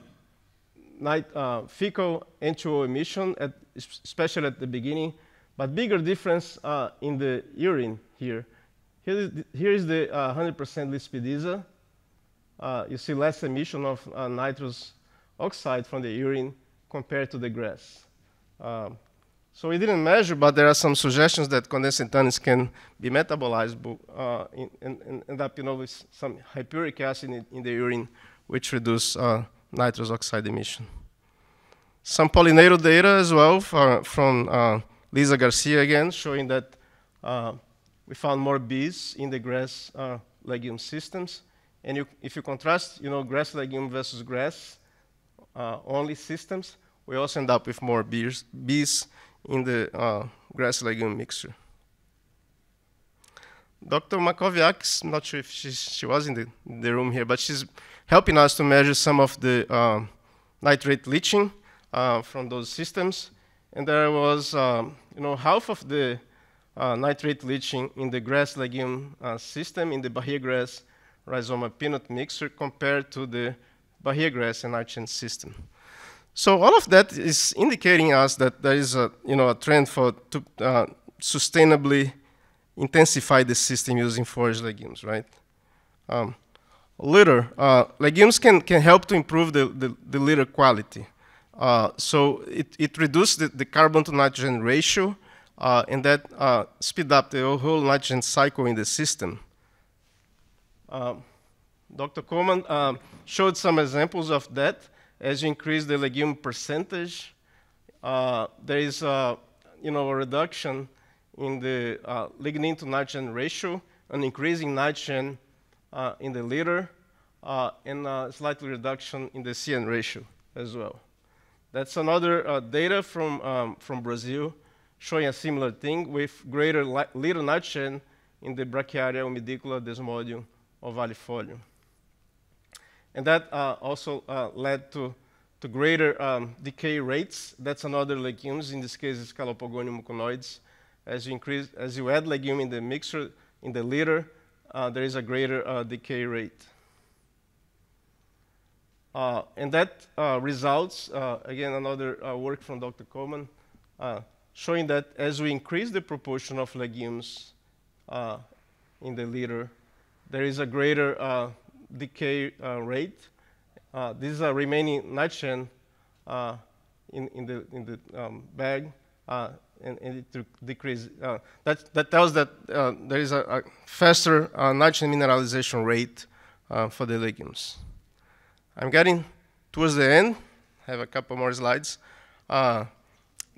night, uh, fecal N2O emission, at, especially at the beginning, but bigger difference uh, in the urine here. Here is the, here is the 100% uh. Uh, you see less emission of uh, nitrous oxide from the urine compared to the grass. Um, so we didn't measure, but there are some suggestions that condensed tannins can be metabolized uh, end up, you know, with some hippuric acid in, in the urine, which reduce uh, nitrous oxide emission. Some pollinator data as well for, from uh, Lisa Garcia again, showing that uh, we found more bees in the grass uh, legume systems. And you, if you contrast, you know, grass legume versus grass uh, only systems, we also end up with more bees, bees in the uh, grass legume mixture. Dr. Mackowiak, I'm not sure if she was in the, the, room here, but she's helping us to measure some of the uh, nitrate leaching uh, from those systems. And there was, um, you know, half of the uh, nitrate leaching in the grass legume uh, system in the Bahia grass rhizoma peanut mixture compared to the Bahia grass and nitrogen system. So all of that is indicating us that there is a, you know, a trend for to uh, sustainably intensify the system using forage legumes, right? Um, litter. Uh, legumes can, can help to improve the, the, the litter quality. Uh, so it, it reduces the, the, carbon to nitrogen ratio, uh, and that uh, speed up the whole nitrogen cycle in the system. Um, Dr. Coleman um, showed some examples of that. As you increase the legume percentage, uh, there is a, you know, a reduction in the uh, lignin to nitrogen ratio, an increase in nitrogen uh, in the litter, uh, and a slight reduction in the CN ratio as well. That's another uh, data from, um, from Brazil showing a similar thing with greater litter nitrogen in the Brachiaria humidicola desmodium ovalifolium. And that uh, also uh, led to, to greater um, decay rates. That's another legumes, in this case, Calopogonium mucunoides. As you, increase, as you add legume in the mixture, in the litter, uh, there is a greater decay rate. Uh, and that uh, results, uh, again, another work from Dr. Coleman, showing that as we increase the proportion of legumes in the litter, there is a greater decay rate. this is a remaining nitrogen in, in, the, in the um, bag, and, and, it decreases. that, that tells that there is a, a faster nitrogen mineralization rate for the legumes. I'm getting towards the end. I have a couple more slides. Uh,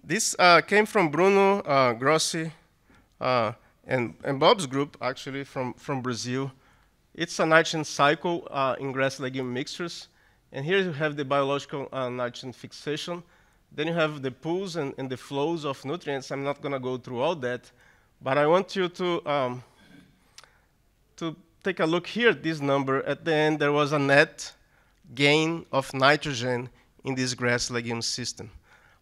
this uh, came from Bruno uh, Grossi uh, and, and, Bob's group, actually, from, from Brazil. It's a nitrogen cycle uh, in grass legume mixtures. And here you have the biological uh, nitrogen fixation. Then you have the pools and, and, the flows of nutrients. I'm not going to go through all that. But I want you to, um, to take a look here at this number. At the end, there was a net gain of nitrogen in this grass legume system.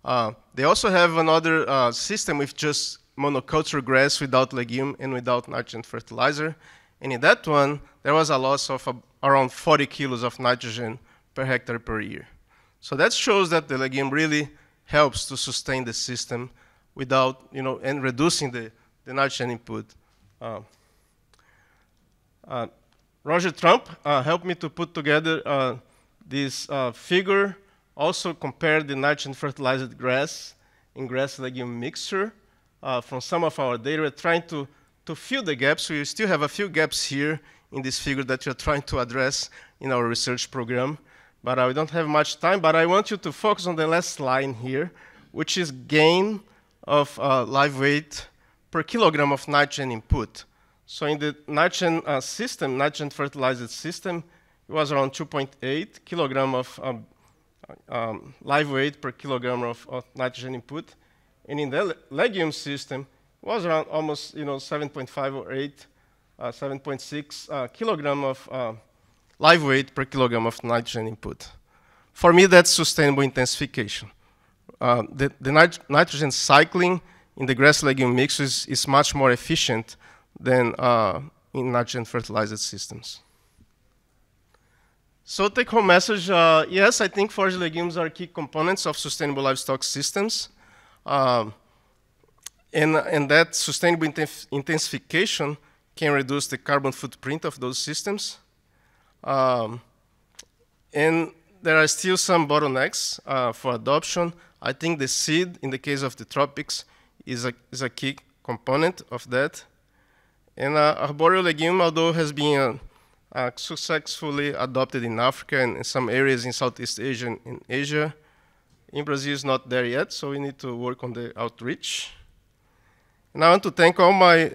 Uh, they also have another uh, system with just monoculture grass without legume and without nitrogen fertilizer. And in that one, there was a loss of around 40 kilos of nitrogen per hectare per year. So that shows that the legume really helps to sustain the system without, you know, and reducing the, the nitrogen input. Uh, Uh, Roger Trump uh, helped me to put together uh, this uh, figure, also compare the nitrogen fertilized grass and grass legume mixture uh, from some of our data, trying to, to fill the gaps. We still have a few gaps here in this figure that we're trying to address in our research program. But uh, we don't have much time, but I want you to focus on the last line here, which is gain of uh, live weight per kilogram of nitrogen input. So in the nitrogen uh, system, nitrogen fertilized system, it was around 2.8 kilogram of um, um, live weight per kilogram of, of, nitrogen input. And in the le legume system, was around almost you know 7.5 or 8, uh, 7.6 uh, kilogram of uh, live weight per kilogram of nitrogen input. For me, that's sustainable intensification. Uh, the, the nit nitrogen cycling in the grass legume mix is, is much more efficient than uh, in nitrogen fertilized systems. So take home message, uh, yes, I think forage legumes are key components of sustainable livestock systems. Um, and, and that sustainable intensification can reduce the carbon footprint of those systems. Um, and there are still some bottlenecks uh, for adoption. I think the seed, in the case of the tropics, is a, is a key component of that. And uh, arboreal legume, although has been uh, uh, successfully adopted in Africa and in some areas in Southeast Asia in Asia, in Brazil is not there yet, so we need to work on the outreach. And I want to thank all my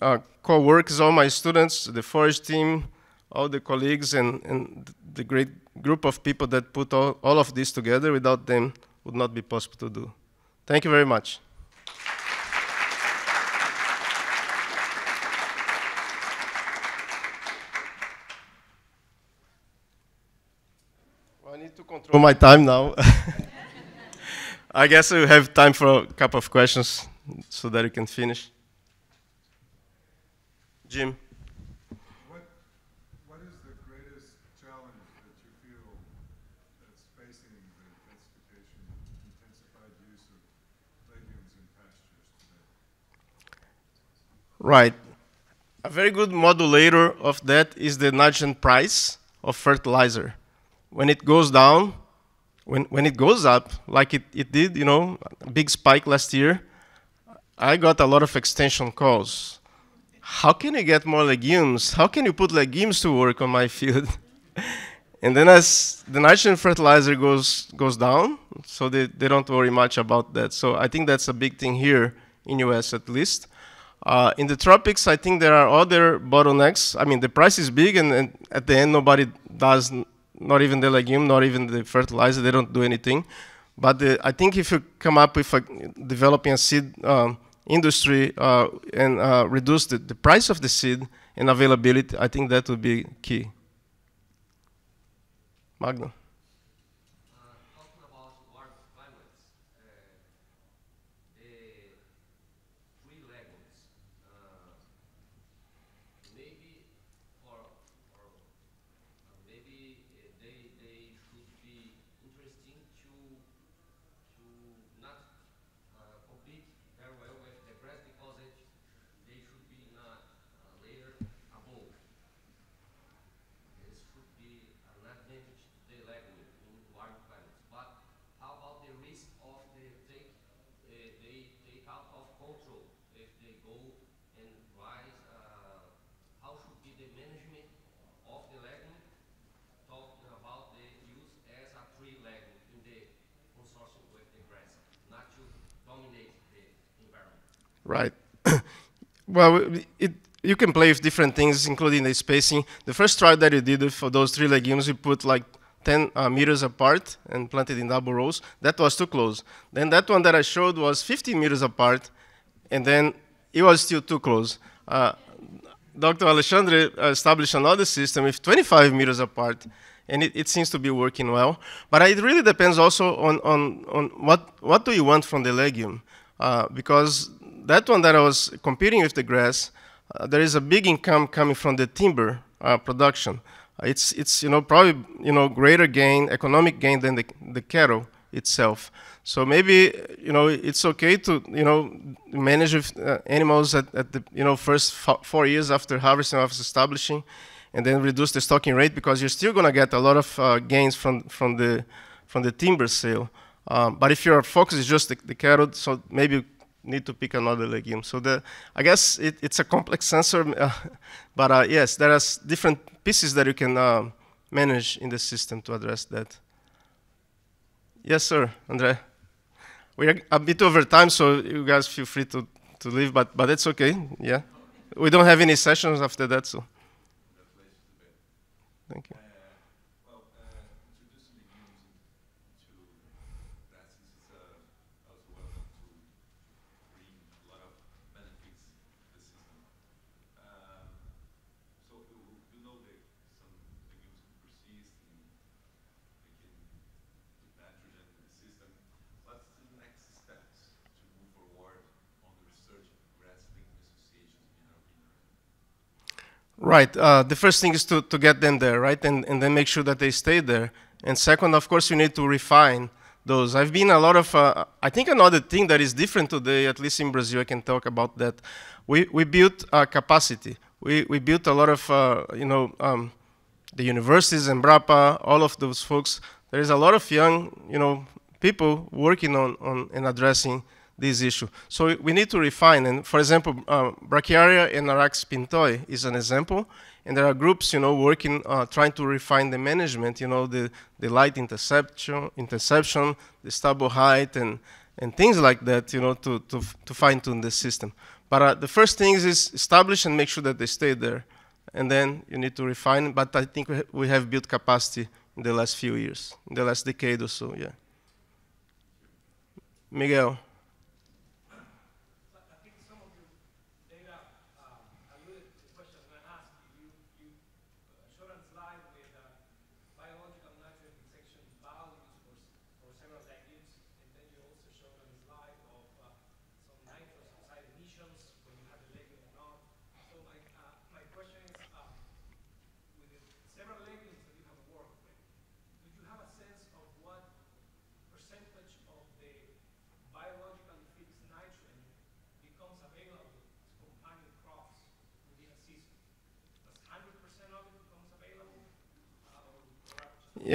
uh, co-workers, all my students, the forage team, all the colleagues, and, and the great group of people that put all, all of this together. Without them, would not be possible to do. Thank you very much. Well, I need to control my time now. *laughs* I guess we have time for a couple of questions so that we can finish. Jim. What, what is the greatest challenge that you feel that's facing the intensification, intensified use of legumes in pastures today? Right. A very good modulator of that is the nitrogen price of fertilizer when it goes down, when, when it goes up, like it, it did, you know, big spike last year, I got a lot of extension calls. How can you get more legumes? How can you put legumes to work on my field? *laughs* and then as the nitrogen fertilizer goes, goes down, so they, they don't worry much about that. So I think that's a big thing here in US at least. Uh, in the tropics, I think there are other bottlenecks. I mean, the price is big, and, and at the end, nobody does not even the legume, not even the fertilizer, they don't do anything. But the, I think if you come up with a, developing a seed um, industry uh, and uh, reduce the, the price of the seed and availability, I think that would be key. Magno. Right. *coughs* well, it, you can play with different things, including the spacing. The first trial that you did for those three legumes, you put like 10 uh, meters apart and planted in double rows. That was too close. Then that one that I showed was 15 meters apart, and then it was still too close. Uh, Dr. Alexandre established another system with 25 meters apart, and it, it, seems to be working well. But it really depends also on, on, on what, what do you want from the legume, uh, because that one that I was competing with the grass, uh, there is a big income coming from the timber uh, production. Uh, it's, it's, you know, probably, you know, greater gain, economic gain than the, the cattle itself. So maybe you know it's okay to you know manage with, uh, animals at, at the you know first four years after harvesting of establishing, and then reduce the stocking rate because you're still going to get a lot of uh, gains from from the from the timber sale. Um, but if your focus is just the, the cattle, so maybe need to pick another legume. So the I guess it, it's a complex sensor, *laughs* uh, but uh, yes, there are different pieces that you can uh, manage in the system to address that. Yes, sir, Andre. We are a bit over time, so you guys feel free to, to leave, but, but it's okay, yeah. We don't have any sessions after that, so. Thank you. Right. Uh, the first thing is to, to get them there, right? And, and then make sure that they stay there. And second, of course, you need to refine those. I've been a lot of, uh, I think another thing that is different today, at least in Brazil, I can talk about that. We, we built uh, capacity. We, we built a lot of, uh, you know, um, the universities, Embrapa, all of those folks. There is a lot of young, you know, people working on, on and addressing this issue. So we need to refine, and for example, uh, Brachiaria and Arachis pintoi is an example, and there are groups, you know, working, uh, trying to refine the management, you know, the, the light interception, interception, the stubble height, and, and things like that, you know, to, to, to fine-tune the system. But uh, the first thing is establish and make sure that they stay there. And then you need to refine, but I think we, ha we have built capacity in the last few years, in the last decade or so, yeah. Miguel.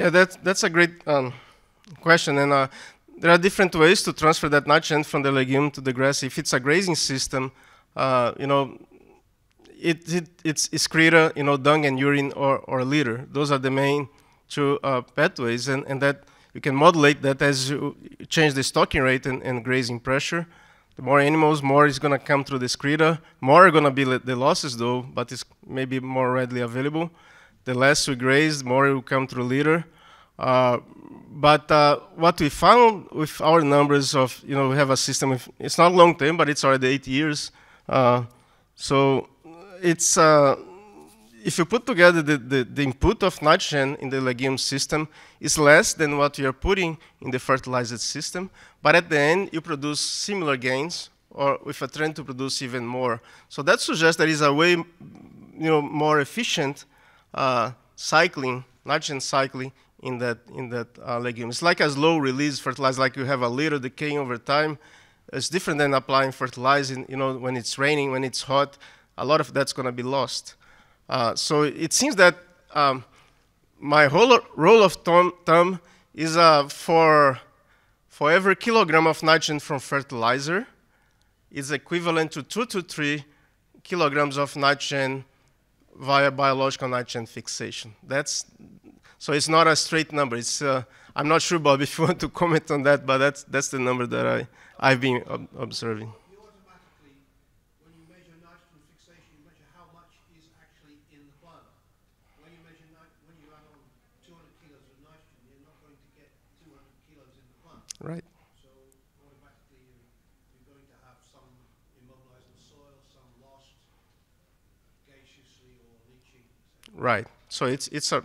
Yeah, that's, that's a great um, question. And uh, there are different ways to transfer that nitrogen from the legume to the grass. If it's a grazing system, uh, you know, it, it, it's excreta, you know, dung and urine or, or litter. Those are the main two uh, pathways. And, and that you can modulate that as you change the stocking rate and, and grazing pressure. The more animals, more is going to come through the excreta. More are going to be the losses, though, but it's maybe more readily available the less we graze, the more it will come through litter. Uh, but uh, what we found with our numbers of, you know, we have a system, with, it's not long term, but it's already eight years. Uh, so it's, uh, if you put together the, the, the, input of nitrogen in the legume system is less than what you're putting in the fertilizer system, but at the end you produce similar gains or with a trend to produce even more. So that suggests there is a way, you know, more efficient uh, cycling, nitrogen cycling in that, in that uh, legume. It's like a slow release fertilizer, like you have a little decaying over time. It's different than applying fertilizer, you know, when it's raining, when it's hot, a lot of that's going to be lost. Uh, so it seems that um, my whole rule of thumb is uh, for, for every kilogram of nitrogen from fertilizer, is equivalent to two to three kilograms of nitrogen via biological nitrogen fixation. That's, so it's not a straight number. It's, uh, I'm not sure, Bob, *laughs* if you want to comment on that, but that's, that's the number that I, I've been ob observing. Right. So automatically you're going to have some immobilized in the soil, some lost gaseously or leaching. Right. So it's it's a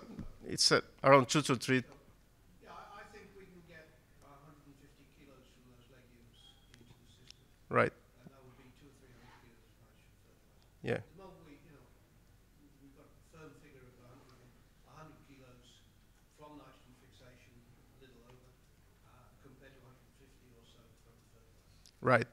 it's a, around two to three. Yeah, I think we can get 150 kilos from those legumes into the system. Right. And that would be two or three hundred kilos of nitrogen fertilizer. Yeah. At the moment, we, you know, we've got a firm figure of 100, 100 kilos from nitrogen fixation, a little over, uh, Right.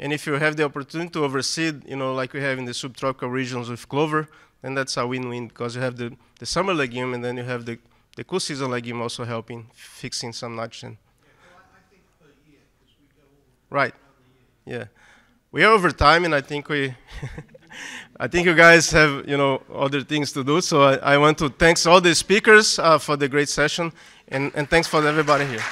And if you have the opportunity to overseed, you know, like we have in the subtropical regions with clover, then that's a win-win because you have the, the summer legume and then you have the, the cool season legume also helping fixing some nitrogen. Right. Yeah. We are over time, and I think we, *laughs* I think you guys have you know other things to do. So I, I want to thanks all the speakers uh, for the great session, and, and thanks for everybody here.